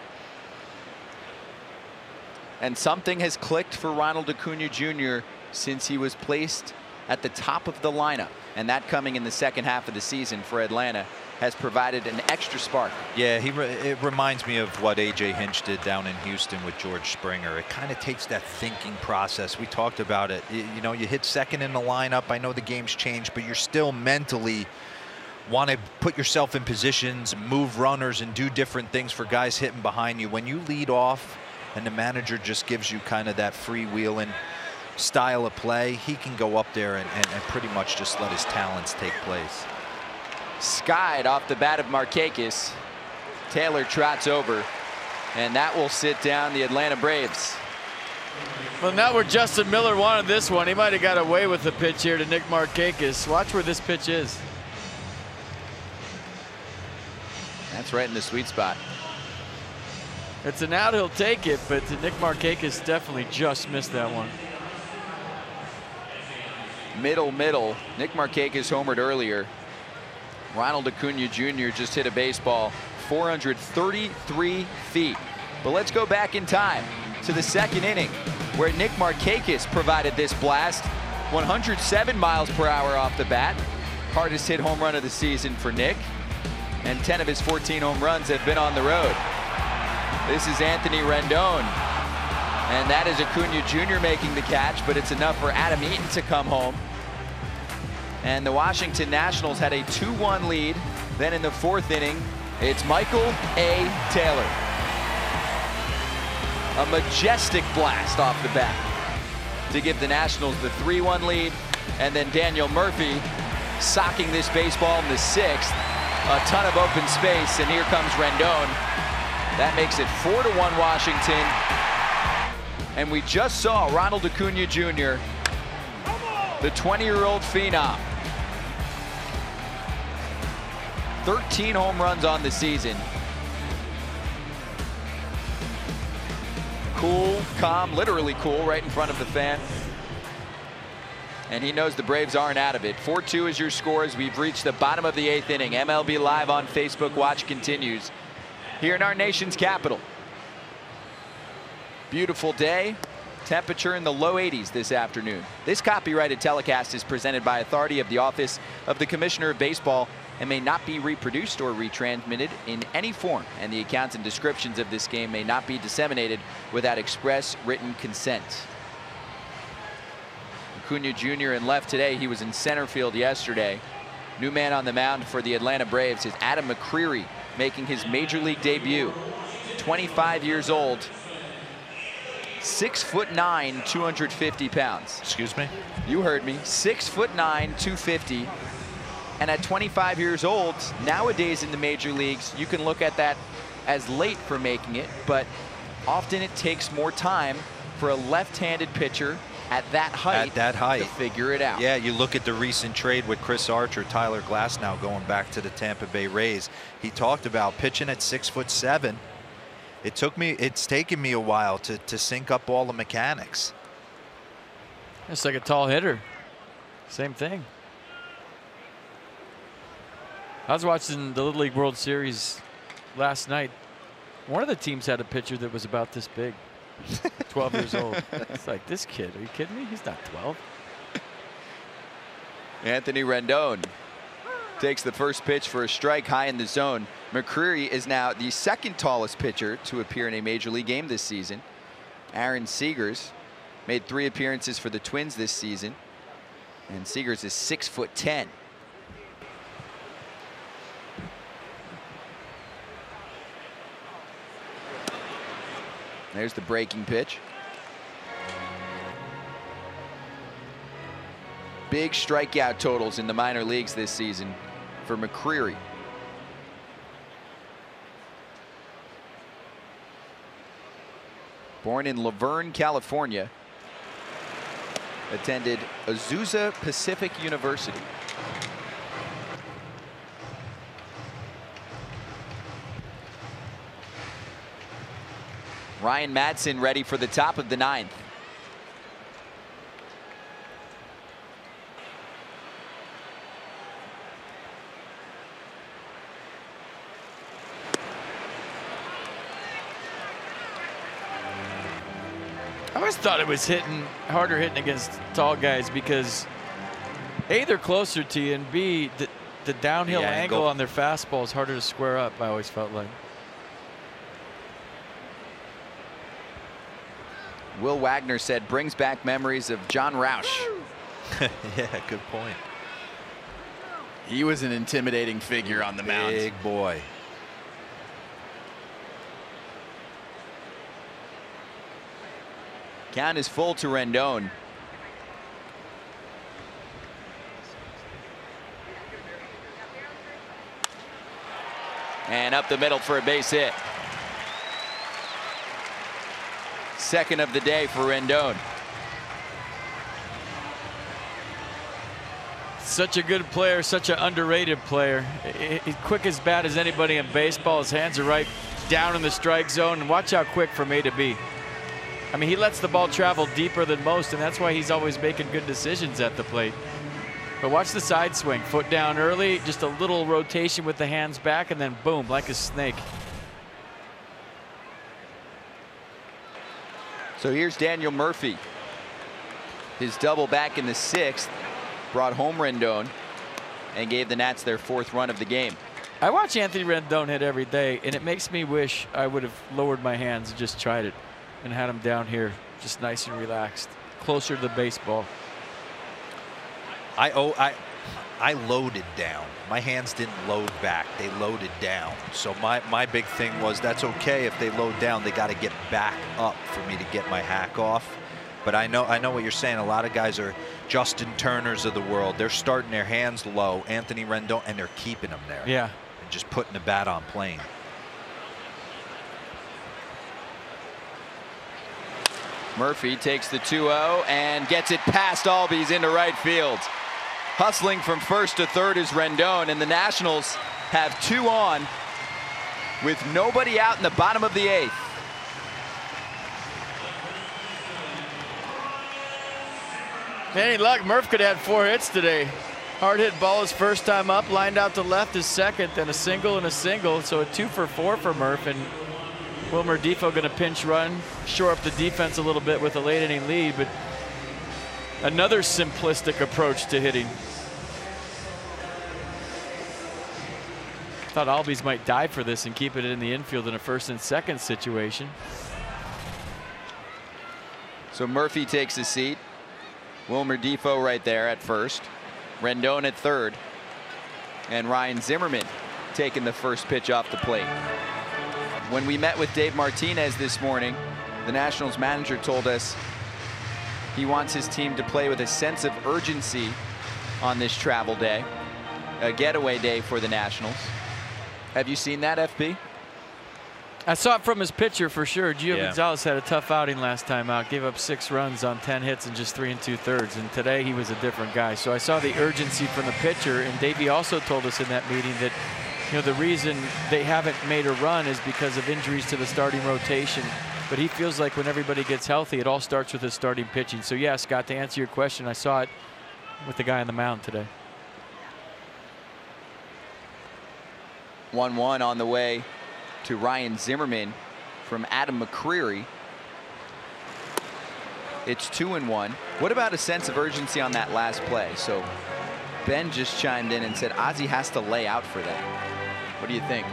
And something has clicked for Ronald Acuna Jr. since he was placed at the top of the lineup. And that coming in the second half of the season for Atlanta has provided an extra spark. Yeah, he re it reminds me of what A.J. Hinch did down in Houston with George Springer. It kind of takes that thinking process. We talked about it. You, you know, you hit second in the lineup. I know the game's changed, but you're still mentally want to put yourself in positions, move runners, and do different things for guys hitting behind you. When you lead off and the manager just gives you kind of that freewheeling style of play, he can go up there and, and, and pretty much just let his talents take place. Skied off the bat of Markakis. Taylor trots over, and that will sit down the Atlanta Braves. Well, now where Justin Miller wanted this one, he might have got away with the pitch here to Nick Markakis. Watch where this pitch is. That's right in the sweet spot. It's an out, he'll take it, but Nick Markakis definitely just missed that one. Middle, middle. Nick Markakis homered earlier. Ronald Acuna Jr. just hit a baseball 433 feet. But let's go back in time to the second inning, where Nick Markakis provided this blast. 107 miles per hour off the bat. Hardest hit home run of the season for Nick. And 10 of his 14 home runs have been on the road. This is Anthony Rendon. And that is Acuna Jr. making the catch, but it's enough for Adam Eaton to come home. And the Washington Nationals had a 2-1 lead. Then in the fourth inning, it's Michael A. Taylor. A majestic blast off the bat to give the Nationals the 3-1 lead. And then Daniel Murphy socking this baseball in the sixth. A ton of open space, and here comes Rendon. That makes it 4 to 1 Washington. And we just saw Ronald Acuna Jr., the 20 year old phenom. 13 home runs on the season. Cool, calm, literally cool, right in front of the fan. And he knows the Braves aren't out of it. 4-2 is your score as We've reached the bottom of the eighth inning. MLB Live on Facebook Watch continues here in our nation's capital. Beautiful day. Temperature in the low 80s this afternoon. This copyrighted telecast is presented by authority of the Office of the Commissioner of Baseball and may not be reproduced or retransmitted in any form, and the accounts and descriptions of this game may not be disseminated without express written consent. Acuna Jr. in left today. He was in center field yesterday. New man on the mound for the Atlanta Braves is Adam McCreery, making his major league debut. 25 years old, six foot nine, 250 pounds. Excuse me? You heard me. Six foot nine, 250. And at 25 years old, nowadays in the major leagues, you can look at that as late for making it, but often it takes more time for a left-handed pitcher at that height At that height. to figure it out. Yeah, you look at the recent trade with Chris Archer, Tyler Glasnow going back to the Tampa Bay Rays. He talked about pitching at six foot seven. It took me, it's taken me a while to, to sync up all the mechanics. It's like a tall hitter. Same thing. I was watching the Little League World Series last night. One of the teams had a pitcher that was about this big, 12 years old. It's like, this kid, are you kidding me? He's not 12. Anthony Rendon takes the first pitch for a strike high in the zone. McCreery is now the second tallest pitcher to appear in a major league game this season. Aaron Slegers made three appearances for the Twins this season. And Slegers is six foot 10. There's the breaking pitch. Big strikeout totals in the minor leagues this season for McCreery. Born in Laverne, California, attended Azusa Pacific University. Ryan Madson ready for the top of the ninth. I always thought it was hitting harder hitting against tall guys because A, they're closer to you, and B, the, the downhill angle. on their fastball is harder to square up, I always felt like. Will Wagner said brings back memories of Jon Rauch. yeah, good point. He was an intimidating figure on the mound. Big boy. Count is full to Rendon. And up the middle for a base hit. Second of the day for Rendon. Such a good player, such an underrated player. I- quick as bad as anybody in baseball. His hands are right down in the strike zone. And watch how quick from A to B. I mean, he lets the ball travel deeper than most, and that's why he's always making good decisions at the plate. But watch the side swing. Foot down early, just a little rotation with the hands back, and then boom, like a snake. So here's Daniel Murphy. His double back in the sixth brought home Rendon and gave the Nats their fourth run of the game. I watch Anthony Rendon hit every day, and it makes me wish I would have lowered my hands and just tried it and had him down here, just nice and relaxed, closer to the baseball. I oh I I loaded down. My hands didn't load back. They loaded down. So my, my big thing was that's okay if they load down. They got to get back up for me to get my hack off. But I know I know what you're saying. A lot of guys are Justin Turners of the world. They're starting their hands low. Anthony Rendon, and they're keeping them there. Yeah. And just putting the bat on plane. Murphy takes the 2-0 and gets it past Albies into right field. Hustling from first to third is Rendon, and the Nationals have two on with nobody out in the bottom of the eighth. Any luck, Murph could have had four hits today. Hard hit ball his first time up, lined out to left his second, then a single and a single. So a two for four for Murph, and Wilmer Difo going to pinch run, shore up the defense a little bit with a late inning lead, but another simplistic approach to hitting. Thought Albies might die for this and keep it in the infield in a first and second situation. So Murphy takes his seat. Wilmer Difo right there at first. Rendon at third. And Ryan Zimmerman taking the first pitch off the plate. When we met with Dave Martinez this morning, the Nationals manager told us he wants his team to play with a sense of urgency on this travel day, a getaway day for the Nationals. Have you seen that, FP? I saw it from his pitcher for sure. Gio Yeah. Gonzalez had a tough outing last time out, gave up six runs on 10 hits and just three and two thirds. And today he was a different guy. So I saw the urgency from the pitcher. And Davey also told us in that meeting that, you know, the reason they haven't made a run is because of injuries to the starting rotation. But he feels like when everybody gets healthy, it all starts with his starting pitching. So yeah, Scott, to answer your question, I saw it with the guy on the mound today. 1-1 on the way to Ryan Zimmerman from Adam McCreery. It's two and one. What about a sense of urgency on that last play? So Ben just chimed in and said Ozzie has to lay out for that. What do you think?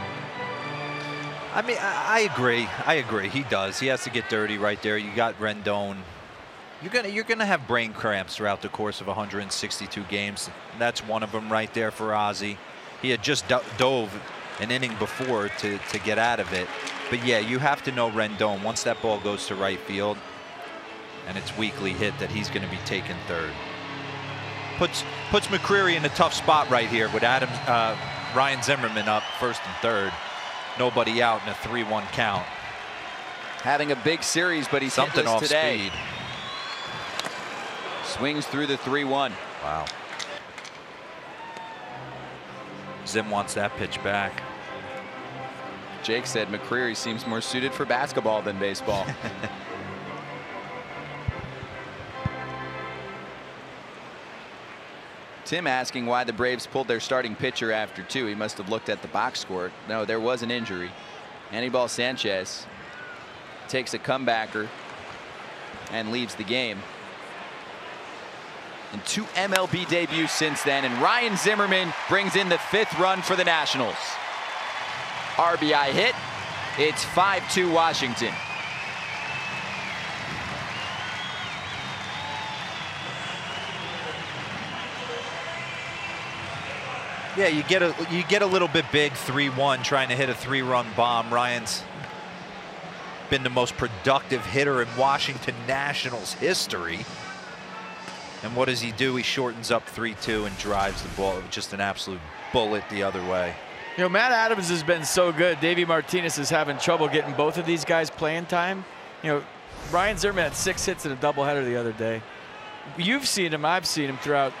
I mean, I, I agree. I agree. He does. He has to get dirty right there. You got Rendon. You're gonna you're gonna have brain cramps throughout the course of 162 games. That's one of them right there for Ozzie. He had just do dove an inning before to to get out of it. But yeah, you have to know Rendon once that ball goes to right field, and it's weakly hit that he's going to be taking third. Puts puts McCreery in a tough spot right here with Adam uh, Ryan Zimmerman up first and third. Nobody out in a 3-1 count. Having a big series, but he's Something off today. speed. Swings through the 3-1. Wow. Zim wants that pitch back. Jake said McCreery seems more suited for basketball than baseball. Tim asking why the Braves pulled their starting pitcher after two. He must have looked at the box score. No, there was an injury. Anibal Sanchez takes a comebacker and leaves the game. And two MLB debuts since then, and Ryan Zimmerman brings in the fifth run for the Nationals. RBI hit. It's 5-2 Washington. Yeah, you get a you get a little bit big 3-1 trying to hit a three-run bomb. Ryan's been the most productive hitter in Washington Nationals history. And what does he do? He shortens up 3-2 and drives the ball. Just an absolute bullet the other way. You know, Matt Adams has been so good. Davey Martinez is having trouble getting both of these guys playing time. You know, Ryan Zimmerman had six hits in a doubleheader the other day. You've seen him. I've seen him throughout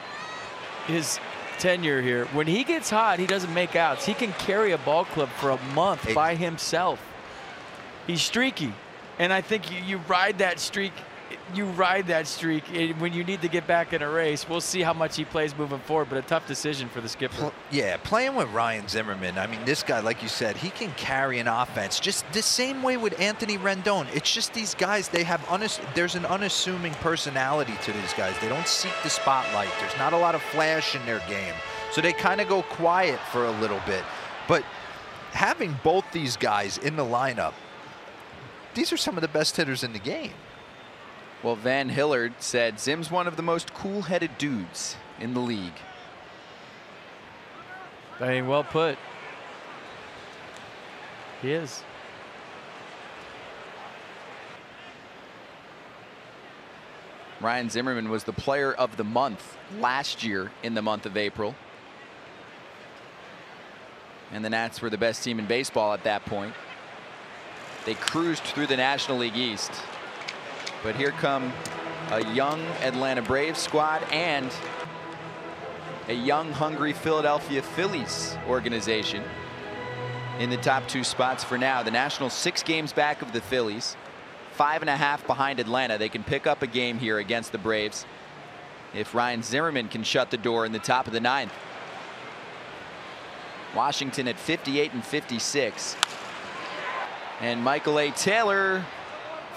his tenure here. When he gets hot, he doesn't make outs. He can carry a ball club for a month by himself. He's streaky. And I think you, you ride that streak you ride that streak eh, when you need to get back in a race. We'll see how much he plays moving forward, but a tough decision for the skipper. Yeah, playing with Ryan Zimmerman, I mean, this guy, like you said, he can carry an offense just the same way with Anthony Rendon. It's just these guys, they have, there's an unassuming personality to these guys. They don't seek the spotlight. There's not a lot of flash in their game. So they kind of go quiet for a little bit. But having both these guys in the lineup, these are some of the best hitters in the game. Well, Van Hillard said Zim's one of the most cool-headed dudes in the league. I mean, well put. He is. Ryan Zimmerman was the player of the month last year in the month of April. And the Nats were the best team in baseball at that point. They cruised through the National League East. But here come a young Atlanta Braves squad and a young, hungry Philadelphia Phillies organization in the top two spots for now. The Nationals six games back of the Phillies, five and a half behind Atlanta. They can pick up a game here against the Braves if Ryan Zimmerman can shut the door in the top of the ninth. Washington at 58 and 56. And Michael A. Taylor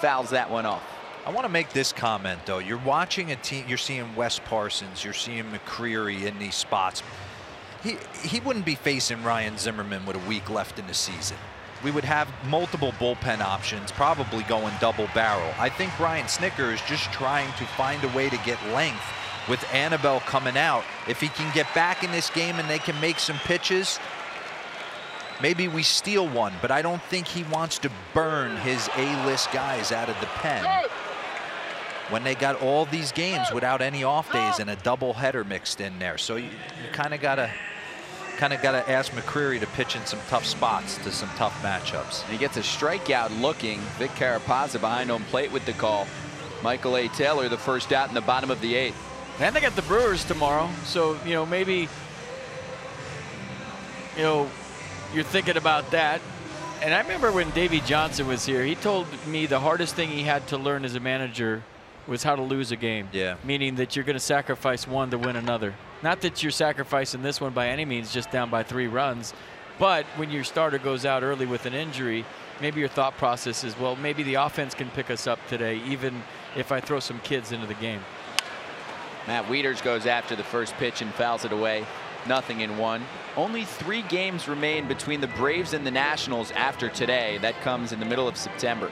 fouls that one off. I want to make this comment, though. You're watching a team, you're seeing Wes Parsons, you're seeing McCreery in these spots. He, he wouldn't be facing Ryan Zimmerman with a week left in the season. We would have multiple bullpen options, probably going double barrel. I think Brian Snitker is just trying to find a way to get length with Anibal coming out. If he can get back in this game and they can make some pitches, maybe we steal one, but I don't think he wants to burn his A-list guys out of the pen when they got all these games without any off days and a double header mixed in there. So you, you kind of got to kind of got to ask McCreery to pitch in some tough spots to some tough matchups. And he gets a strikeout looking. Vic Carapazza behind home plate with the call. Michael A. Taylor the first out in the bottom of the eighth. And they got the Brewers tomorrow. So, you know, maybe, you know, you're thinking about that. And I remember when Davey Johnson was here, he told me the hardest thing he had to learn as a manager was how to lose a game. Yeah. Meaning that you're going to sacrifice one to win another. Not that you're sacrificing this one by any means, just down by three runs. But when your starter goes out early with an injury, maybe your thought process is, well, maybe the offense can pick us up today, even if I throw some kids into the game. Matt Wieters goes after the first pitch and fouls it away. Nothing in one. Only three games remain between the Braves and the Nationals after today. That comes in the middle of September.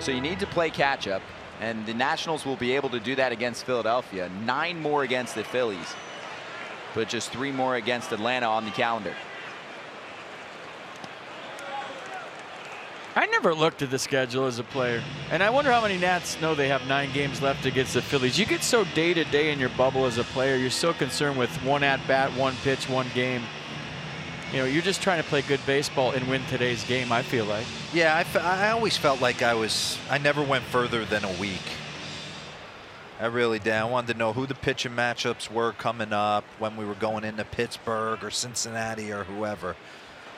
So you need to play catch up, and the Nationals will be able to do that against Philadelphia. Nine more against the Phillies, but just three more against Atlanta on the calendar. I never looked at the schedule as a player, and I wonder how many Nats know they have nine games left against the Phillies. You get so day to day in your bubble as a player, you're so concerned with one at bat, one pitch, one game. You know, you're just trying to play good baseball and win today's game, I feel like. Yeah, I, I always felt like I was, I never went further than a week. I really did. I wanted to know who the pitching matchups were coming up when we were going into Pittsburgh or Cincinnati or whoever.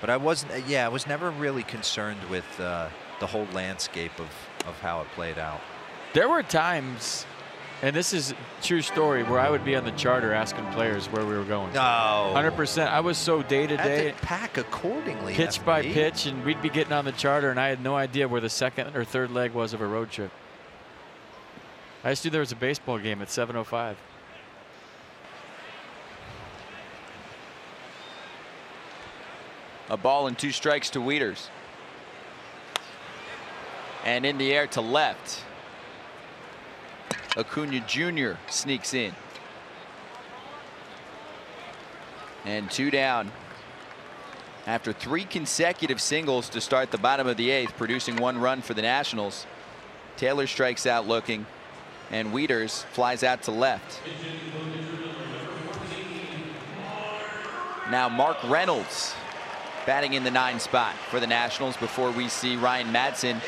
But I wasn't, yeah, I was never really concerned with uh, the whole landscape of, of how it played out. There were times, and this is a true story, where I would be on the charter asking players where we were going. No. 100%. I was so day to day. pack accordingly. Pitch by pitch, and we'd be getting on the charter, and I had no idea where the second or third leg was of a road trip. I just knew there was a baseball game at 7.05. A ball and two strikes to Wieters. And in the air to left. Acuna Jr. sneaks in. And two down. After three consecutive singles to start the bottom of the eighth, producing one run for the Nationals. Taylor strikes out looking, and Wieters flies out to left. Now Mark Reynolds batting in the nine spot for the Nationals before we see Ryan Madson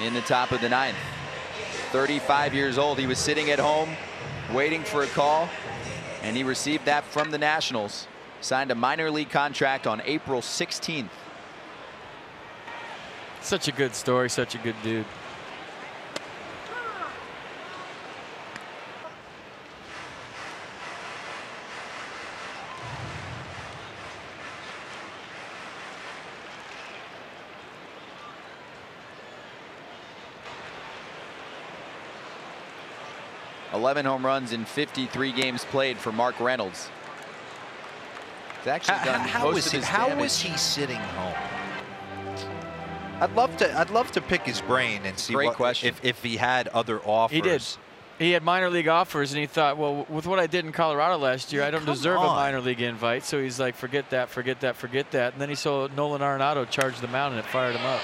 in the top of the ninth. 35 years old. He was sitting at home waiting for a call, and he received that from the Nationals. Signed a minor league contract on April 16th. Such a good story, such a good dude. 11 home runs in 53 games played for Mark Reynolds. He's actually done how most is of he, his how damage. is he sitting home? I'd love to. I'd love to pick his brain and see Great what, question. if if he had other offers. He did. He had minor league offers, and he thought, well, with what I did in Colorado last year, I don't come deserve a minor league invite. So he's like, forget that, forget that, forget that. And then he saw Nolan Arenado charge the mound, and it fired him up.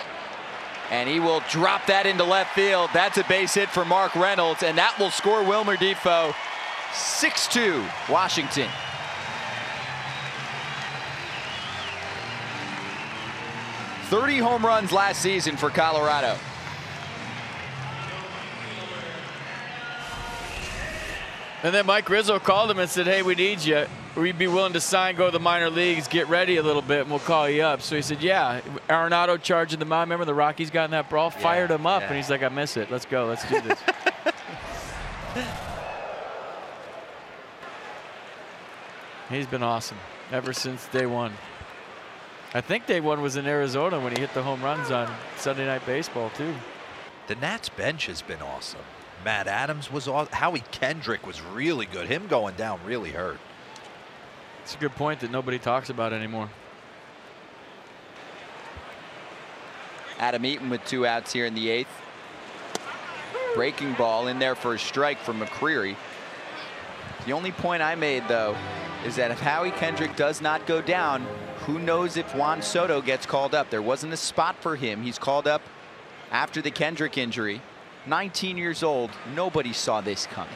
And he will drop that into left field. That's a base hit for Mark Reynolds, and that will score Wilmer Difo 6-2 Washington. Thirty home runs last season for Colorado. And then Mike Rizzo called him and said, hey, we need you. We'd be willing to sign, go to the minor leagues, get ready a little bit, and we'll call you up. So he said, yeah. Arenado charging the mound. Remember the Rockies got in that brawl? Fired him up, yeah. and he's like, I miss it. Let's go. Let's do this. he's been awesome ever since day one. I think day one was in Arizona when he hit the home runs on Sunday Night Baseball, too. The Nats bench has been awesome. Matt Adams was aw- Howie Kendrick was really good. Him going down really hurt. It's a good point that nobody talks about anymore. Adam Eaton with two outs here in the eighth. Breaking ball in there for a strike from McCreery. The only point I made, though, is that if Howie Kendrick does not go down, who knows if Juan Soto gets called up? There wasn't a spot for him. He's called up after the Kendrick injury. 19 years old. Nobody saw this coming.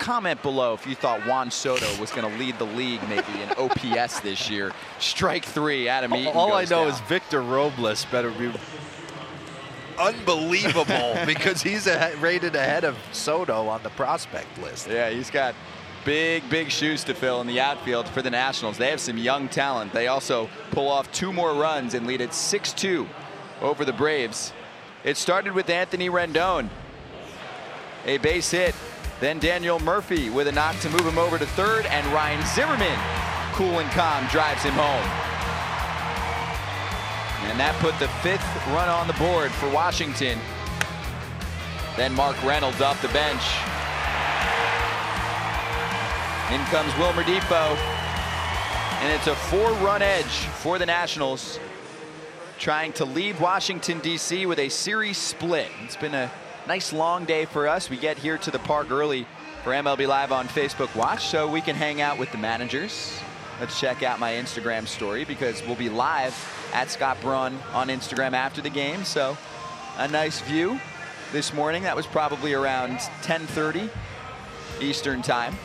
Comment below if you thought Juan Soto was going to lead the league maybe in OPS this year. Strike three, Adam Eaton All I know down. is Victor Robles better be unbelievable because he's a, rated ahead of Soto on the prospect list. Yeah, he's got big, big shoes to fill in the outfield for the Nationals. They have some young talent. They also pull off two more runs and lead it 6-2 over the Braves. It started with Anthony Rendon, a base hit. Then Daniel Murphy with a knock to move him over to third, and Ryan Zimmerman, cool and calm, drives him home. And that put the fifth run on the board for Washington. Then Mark Reynolds off the bench. In comes Wilmer Difo. And it's a four-run edge for the Nationals, trying to lead Washington, D.C. with a series split. It's been a nice long day for us. We get here to the park early for MLB Live on Facebook Watch so we can hang out with the managers. Let's check out my Instagram story because we'll be live at Scott Braun on Instagram after the game. So a nice view this morning. That was probably around 10:30 Eastern time.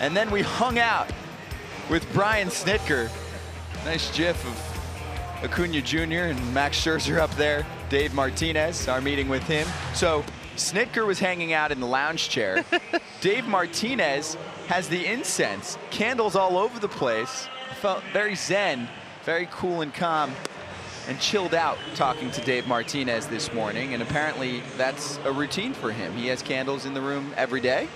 And then we hung out with Brian Snitker. Nice gif of Acuna Jr. and Max Scherzer up there. Dave Martinez, our meeting with him. So Snitker was hanging out in the lounge chair. Dave Martinez has the incense, candles all over the place. Felt very zen, very cool and calm and chilled out talking to Dave Martinez this morning. And apparently that's a routine for him. He has candles in the room every day.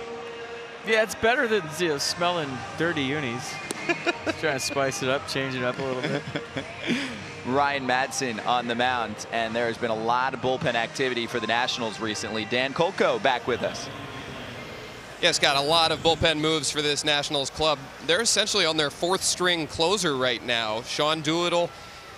Yeah, it's better than you know, smelling dirty unis. Trying to spice it up, change it up a little bit. Ryan Madson on the mound, and there has been a lot of bullpen activity for the Nationals recently. Dan Kolko back with us. Yes, got a lot of bullpen moves for this Nationals club. They're essentially on their fourth string closer right now. Sean Doolittle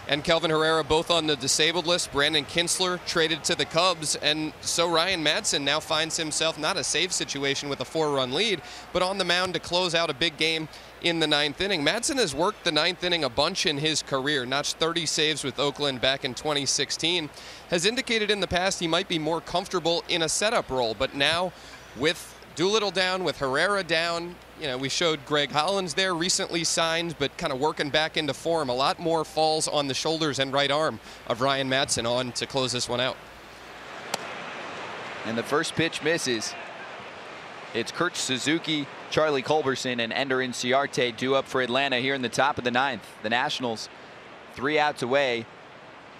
and Kelvin Herrera both on the disabled list. Brandon Kintzler traded to the Cubs, and so Ryan Madson now finds himself not a save situation with a four-run lead, but on the mound to close out a big game in the ninth inning. Madson has worked the ninth inning a bunch in his career, notched 30 saves with Oakland back in 2016. Has indicated in the past he might be more comfortable in a setup role, but now with Doolittle down, with Herrera down, you know, we showed Greg Holland there, recently signed, but kind of working back into form. A lot more falls on the shoulders and right arm of Ryan Madson on to close this one out. And the first pitch misses. It's Kurt Suzuki, Charlie Culberson, and Ender Inciarte due up for Atlanta here in the top of the ninth. The Nationals three outs away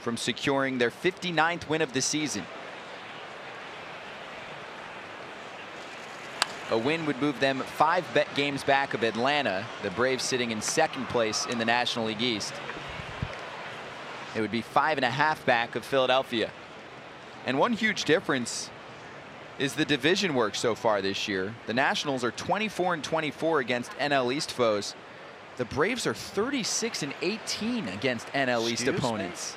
from securing their 59th win of the season. A win would move them five bet games back of Atlanta, the Braves sitting in second place in the National League East. It would be five and a half back of Philadelphia. And one huge difference is the division work so far this year. The Nationals are 24 and 24 against NL East foes. The Braves are 36 and 18 against NL East Excuse me? opponents.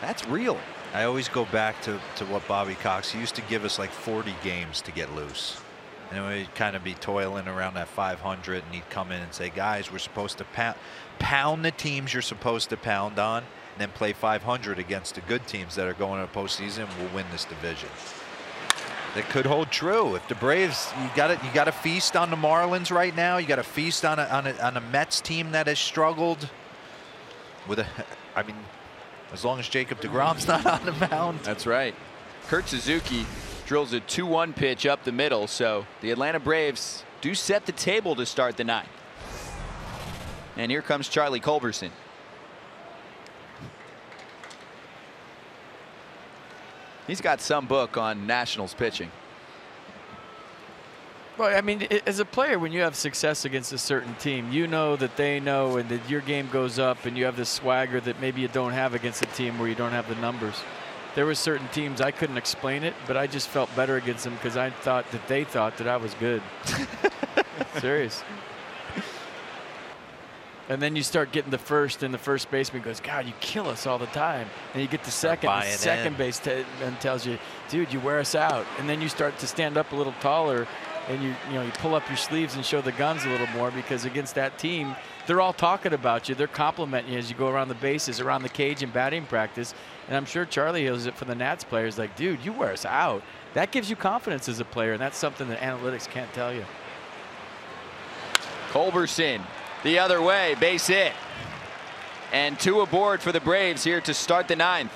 That's real. I always go back to, to what Bobby Cox used to give us like 40 games to get loose. And we'd kind of be toiling around that 500, and he'd come in and say, "Guys, we're supposed to pound, pound the teams you're supposed to pound on, and then play 500 against the good teams that are going to postseason. We'll win this division." That could hold true if the Braves. You got to you got to feast on the Marlins right now. You got to feast on a, on a on a Mets team that has struggled. With a, I mean, as long as Jacob deGrom's not on the mound. That's right. Kurt Suzuki drills a 2-1 pitch up the middle, so the Atlanta Braves do set the table to start the ninth. And here comes Charlie Culberson. He's got some book on Nationals pitching. Well, I mean, as a player, when you have success against a certain team, you know that they know and that your game goes up and you have this swagger that maybe you don't have against a team where you don't have the numbers. There were certain teams I couldn't explain it, but I just felt better against them because I thought that they thought that I was good. Serious. And then you start getting the first, and the first baseman goes, God, you kill us all the time. And you get the second, and the second in. base t- and tells you, dude, you wear us out. And then you start to stand up a little taller, and you you know you pull up your sleeves and show the guns a little more because against that team, they're all talking about you. They're complimenting you as you go around the bases, around the cage in batting practice. And I'm sure Charlie hears it from the Nats players, like, dude, you wear us out. That gives you confidence as a player, and that's something that analytics can't tell you. Culberson the other way, base hit. And two aboard for the Braves here to start the ninth.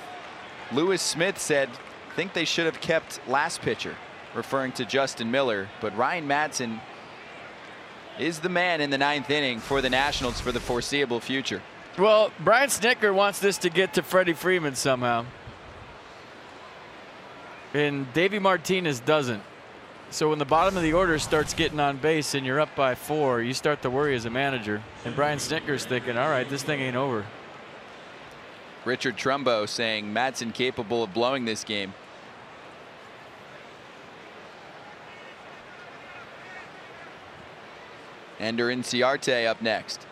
Lewis Smith said, think they should have kept last pitcher, referring to Justin Miller. But Ryan Madson is the man in the ninth inning for the Nationals for the foreseeable future. Well, Brian Snitker wants this to get to Freddie Freeman somehow. And Davey Martinez doesn't. So when the bottom of the order starts getting on base and you're up by four, you start to worry as a manager. And Brian Snitker's thinking, all right, this thing ain't over. Richard Trumbo saying Madson capable of blowing this game. Ender Inciarte up next.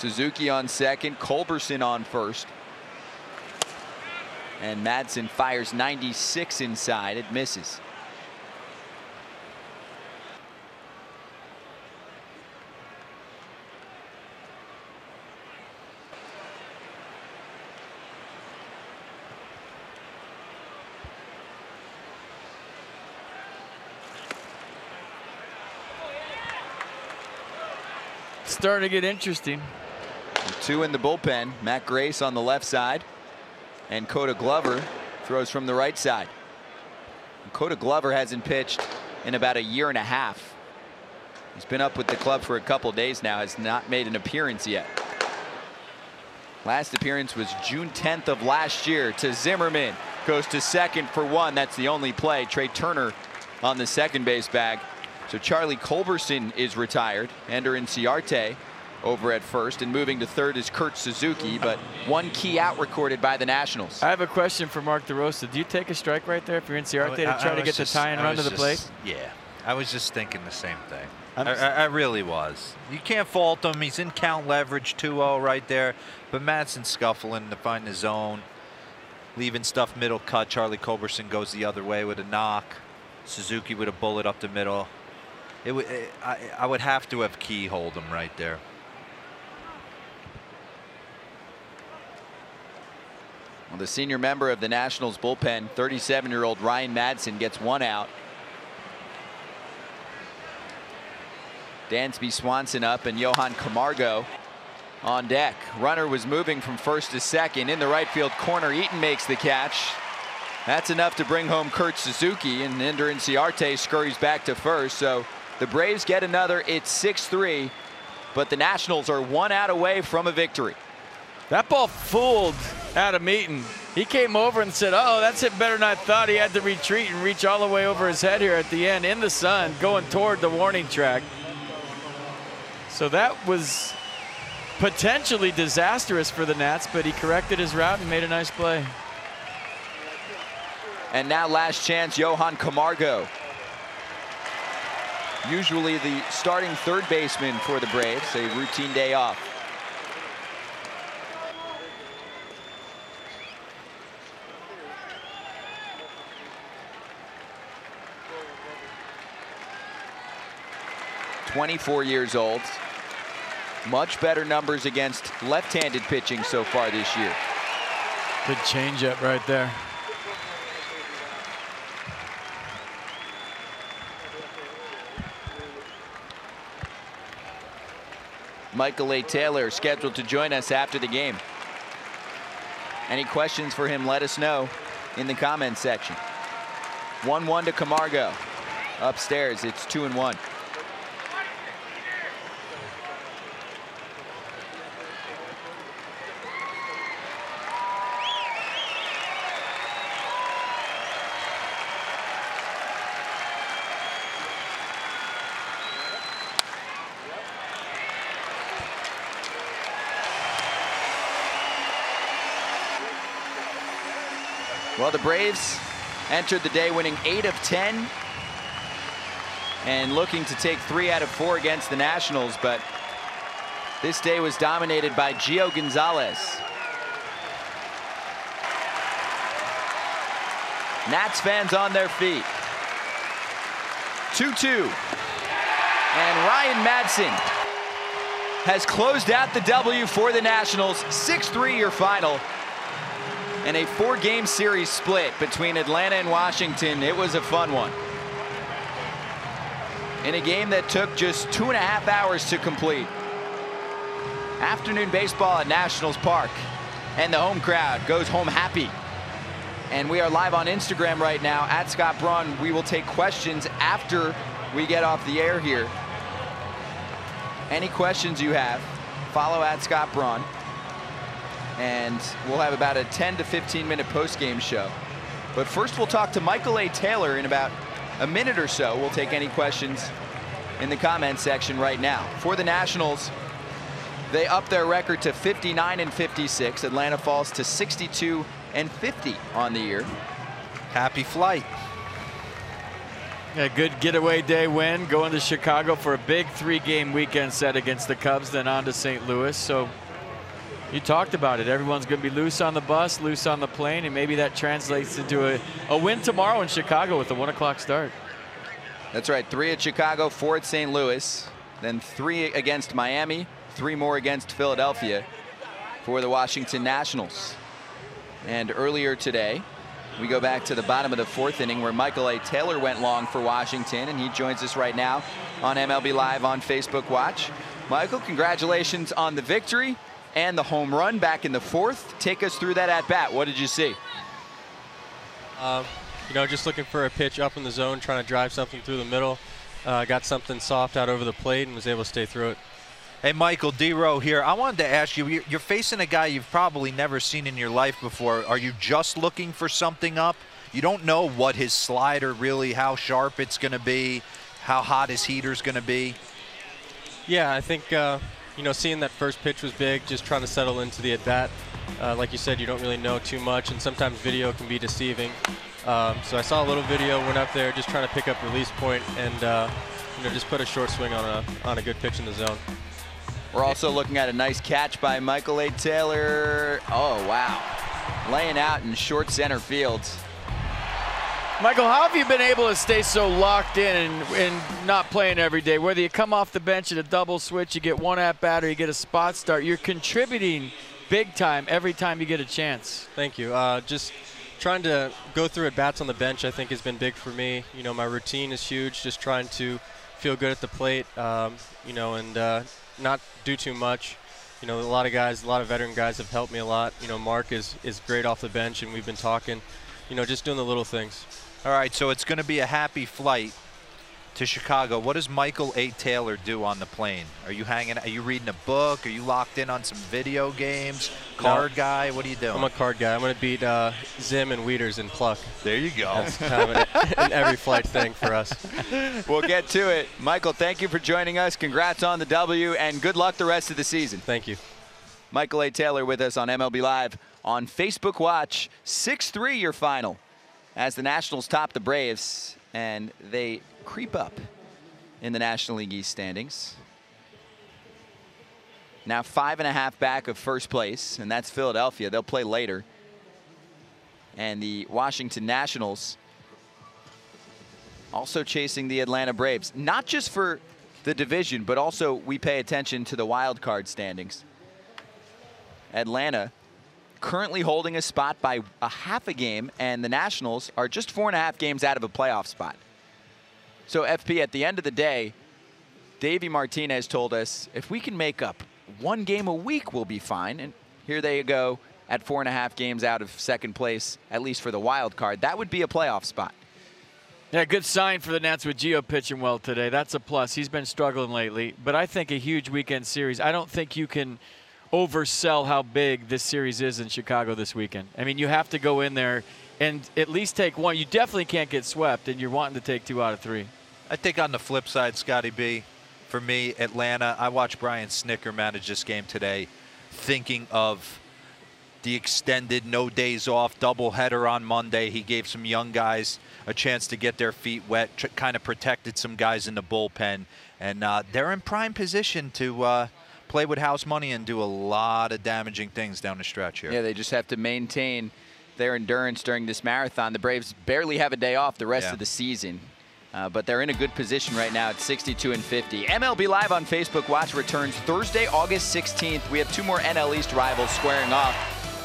Suzuki on second, Culberson on first. And Madson fires 96 inside. It misses. Starting to get interesting. Two in the bullpen. Matt Grace on the left side. And Koda Glover throws from the right side. Koda Glover hasn't pitched in about a year and a half. He's been up with the club for a couple days now, has not made an appearance yet. Last appearance was June 10th of last year to Zimmerman. Goes to second for one. That's the only play. Trea Turner on the second base bag. So Charlie Culberson is retired. Ender Inciarte over at first. And moving to third is Kurt Suzuki. But one key out recorded by the Nationals. I have a question for Mark DeRosa. Do you take a strike right there if you're Inciarte to I- I try to get just- the tie and I run to was the plate? Yeah, I was just thinking the same thing. I, I'm s- I- I really was. You can't fault him. He's in count leverage 2-0 right there. But Madson scuffling to find the zone, leaving stuff middle cut. Charlie Culberson goes the other way with a knock. Suzuki with a bullet up the middle. It would. Eh, I, I would have to have keyholed him right there. Well, the senior member of the Nationals bullpen, 37-year-old Ryan Madson, gets one out. Dansby Swanson up and Johan Camargo on deck. Runner was moving from first to second in the right field corner. Eaton makes the catch. That's enough to bring home Kurt Suzuki and Ender Inciarte scurries back to first. So the Braves get another. It's 6-3, but the Nationals are one out away from a victory. That ball fooled Adam Eaton. He came over and said, oh, that's hit better than I thought. He had to retreat and reach all the way over his head here at the end in the sun, going toward the warning track. So that was potentially disastrous for the Nats, but he corrected his route and made a nice play. And now last chance, Johan Camargo. Usually the starting third baseman for the Braves, a routine day off. Twenty-four years old. Much better numbers against left-handed pitching so far this year. Good changeup right there. Michael A. Taylor scheduled to join us after the game. Any questions for him, let us know in the comments section. 1-1 to Camargo. Upstairs, it's 2 and 1. Well, the Braves entered the day winning 8 of 10 and looking to take three out of four against the Nationals, but this day was dominated by Gio Gonzalez. Nats fans on their feet. 2-2. And Ryan Madson has closed out the W for the Nationals. 6-3 your final and a four-game series split between Atlanta and Washington. It was a fun one. In a game that took just two and a half hours to complete. Afternoon baseball at Nationals Park. And the home crowd goes home happy. And we are live on Instagram right now at Scott Braun. We will take questions after we get off the air here. Any questions you have, follow at Scott Braun and we'll have about a 10 to 15 minute post-game show. But first we'll talk to Michael A. Taylor in about a minute or so. We'll take any questions in the comment section right now. For the Nationals, they up their record to 59 and 56. Atlanta falls to 62 and 50 on the year. Happy flight. A good getaway day win, going to Chicago for a big three-game weekend set against the Cubs, then on to St. Louis. So you talked about it. Everyone's going to be loose on the bus, loose on the plane, and maybe that translates into a, a win tomorrow in Chicago with the 1 o'clock start. That's right. Three at Chicago, four at St. Louis, then three against Miami, three more against Philadelphia for the Washington Nationals. And earlier today, we go back to the bottom of the fourth inning where Michael A. Taylor went long for Washington, and he joins us right now on MLB Live on Facebook Watch. Michael, congratulations on the victory and the home run back in the fourth. Take us through that at bat. What did you see? Uh, you know, just looking for a pitch up in the zone, trying to drive something through the middle. Uh, got something soft out over the plate and was able to stay through it. Hey, Michael D. Rowe here. I wanted to ask you, you're facing a guy you've probably never seen in your life before. Are you just looking for something up? You don't know what his slider really, how sharp it's going to be, how hot his heater's going to be. Yeah, I think uh, you know, seeing that first pitch was big, just trying to settle into the at-bat. Uh, like you said, you don't really know too much, and sometimes video can be deceiving. Um, so I saw a little video, went up there, just trying to pick up release point, and uh, you know, just put a short swing on a on a good pitch in the zone. We're also looking at a nice catch by Michael A. Taylor. Oh wow, laying out in short center field. Michael, how have you been able to stay so locked in and, and, not playing every day? Whether you come off the bench at a double switch, you get one at bat, or you get a spot start, you're contributing big time every time you get a chance. Thank you. Uh, just trying to go through at bats on the bench, I think, has been big for me. You know, my routine is huge. Just trying to feel good at the plate, um, you know, and uh, not do too much. You know, a lot of guys, a lot of veteran guys have helped me a lot. You know, Mark is, is great off the bench, and we've been talking, you know, just doing the little things. All right, so it's going to be a happy flight to Chicago. What does Michael A. Taylor do on the plane? Are you hanging? Are you reading a book? Are you locked in on some video games? Card No. guy? What are you doing? I'm a card guy. I'm going to beat uh, Zim and Wieters in Pluck. There you go. That's kind of an, an every flight thing for us. We'll get to it. Michael, thank you for joining us. Congrats on the W, and good luck the rest of the season. Thank you. Michael A. Taylor with us on MLB Live on Facebook Watch. 6 3 your final as the Nationals top the Braves and they creep up in the National League East standings. Now five and a half back of first place, and that's Philadelphia. They'll play later. And the Washington Nationals also chasing the Atlanta Braves. Not just for the division, but also we pay attention to the wild card standings. Atlanta currently holding a spot by a half a game, and the Nationals are just four and a half games out of a playoff spot. So, FP, at the end of the day, Davey Martinez told us if we can make up one game a week, we'll be fine. And here they go at four and a half games out of second place, at least for the wild card. That would be a playoff spot. Yeah, good sign for the Nats with Gio pitching well today. That's a plus. He's been struggling lately, but I think a huge weekend series. I don't think you can oversell how big this series is in Chicago this weekend. I mean, you have to go in there and at least take one. You definitely can't get swept, and you're wanting to take two out of three. I think on the flip side, Scotty B, for me, Atlanta, I watched Brian Snitker manage this game today, thinking of the extended no days off doubleheader on Monday. He gave some young guys a chance to get their feet wet, tr- kind of protected some guys in the bullpen, and uh, they're in prime position to uh, play with house money and do a lot of damaging things down the stretch here. Yeah, they just have to maintain their endurance during this marathon. The Braves barely have a day off the rest Yeah. of the season. Uh, but they're in a good position right now at 62 and 50. MLB Live on Facebook Watch returns Thursday, August 16th. We have two more NL East rivals squaring off.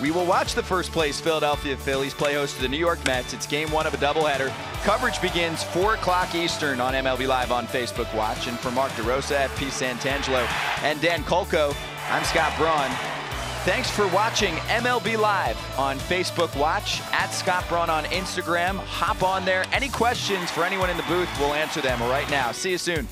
We will watch the first place Philadelphia Phillies play host to the New York Mets. It's game one of a doubleheader. Coverage begins 4 o'clock Eastern on MLB Live on Facebook Watch. And for Mark DeRosa, FP Santangelo, and Dan Kolko, I'm Scott Braun. Thanks for watching MLB Live on Facebook Watch, at Scott Braun on Instagram. Hop on there. Any questions for anyone in the booth, we'll answer them right now. See you soon.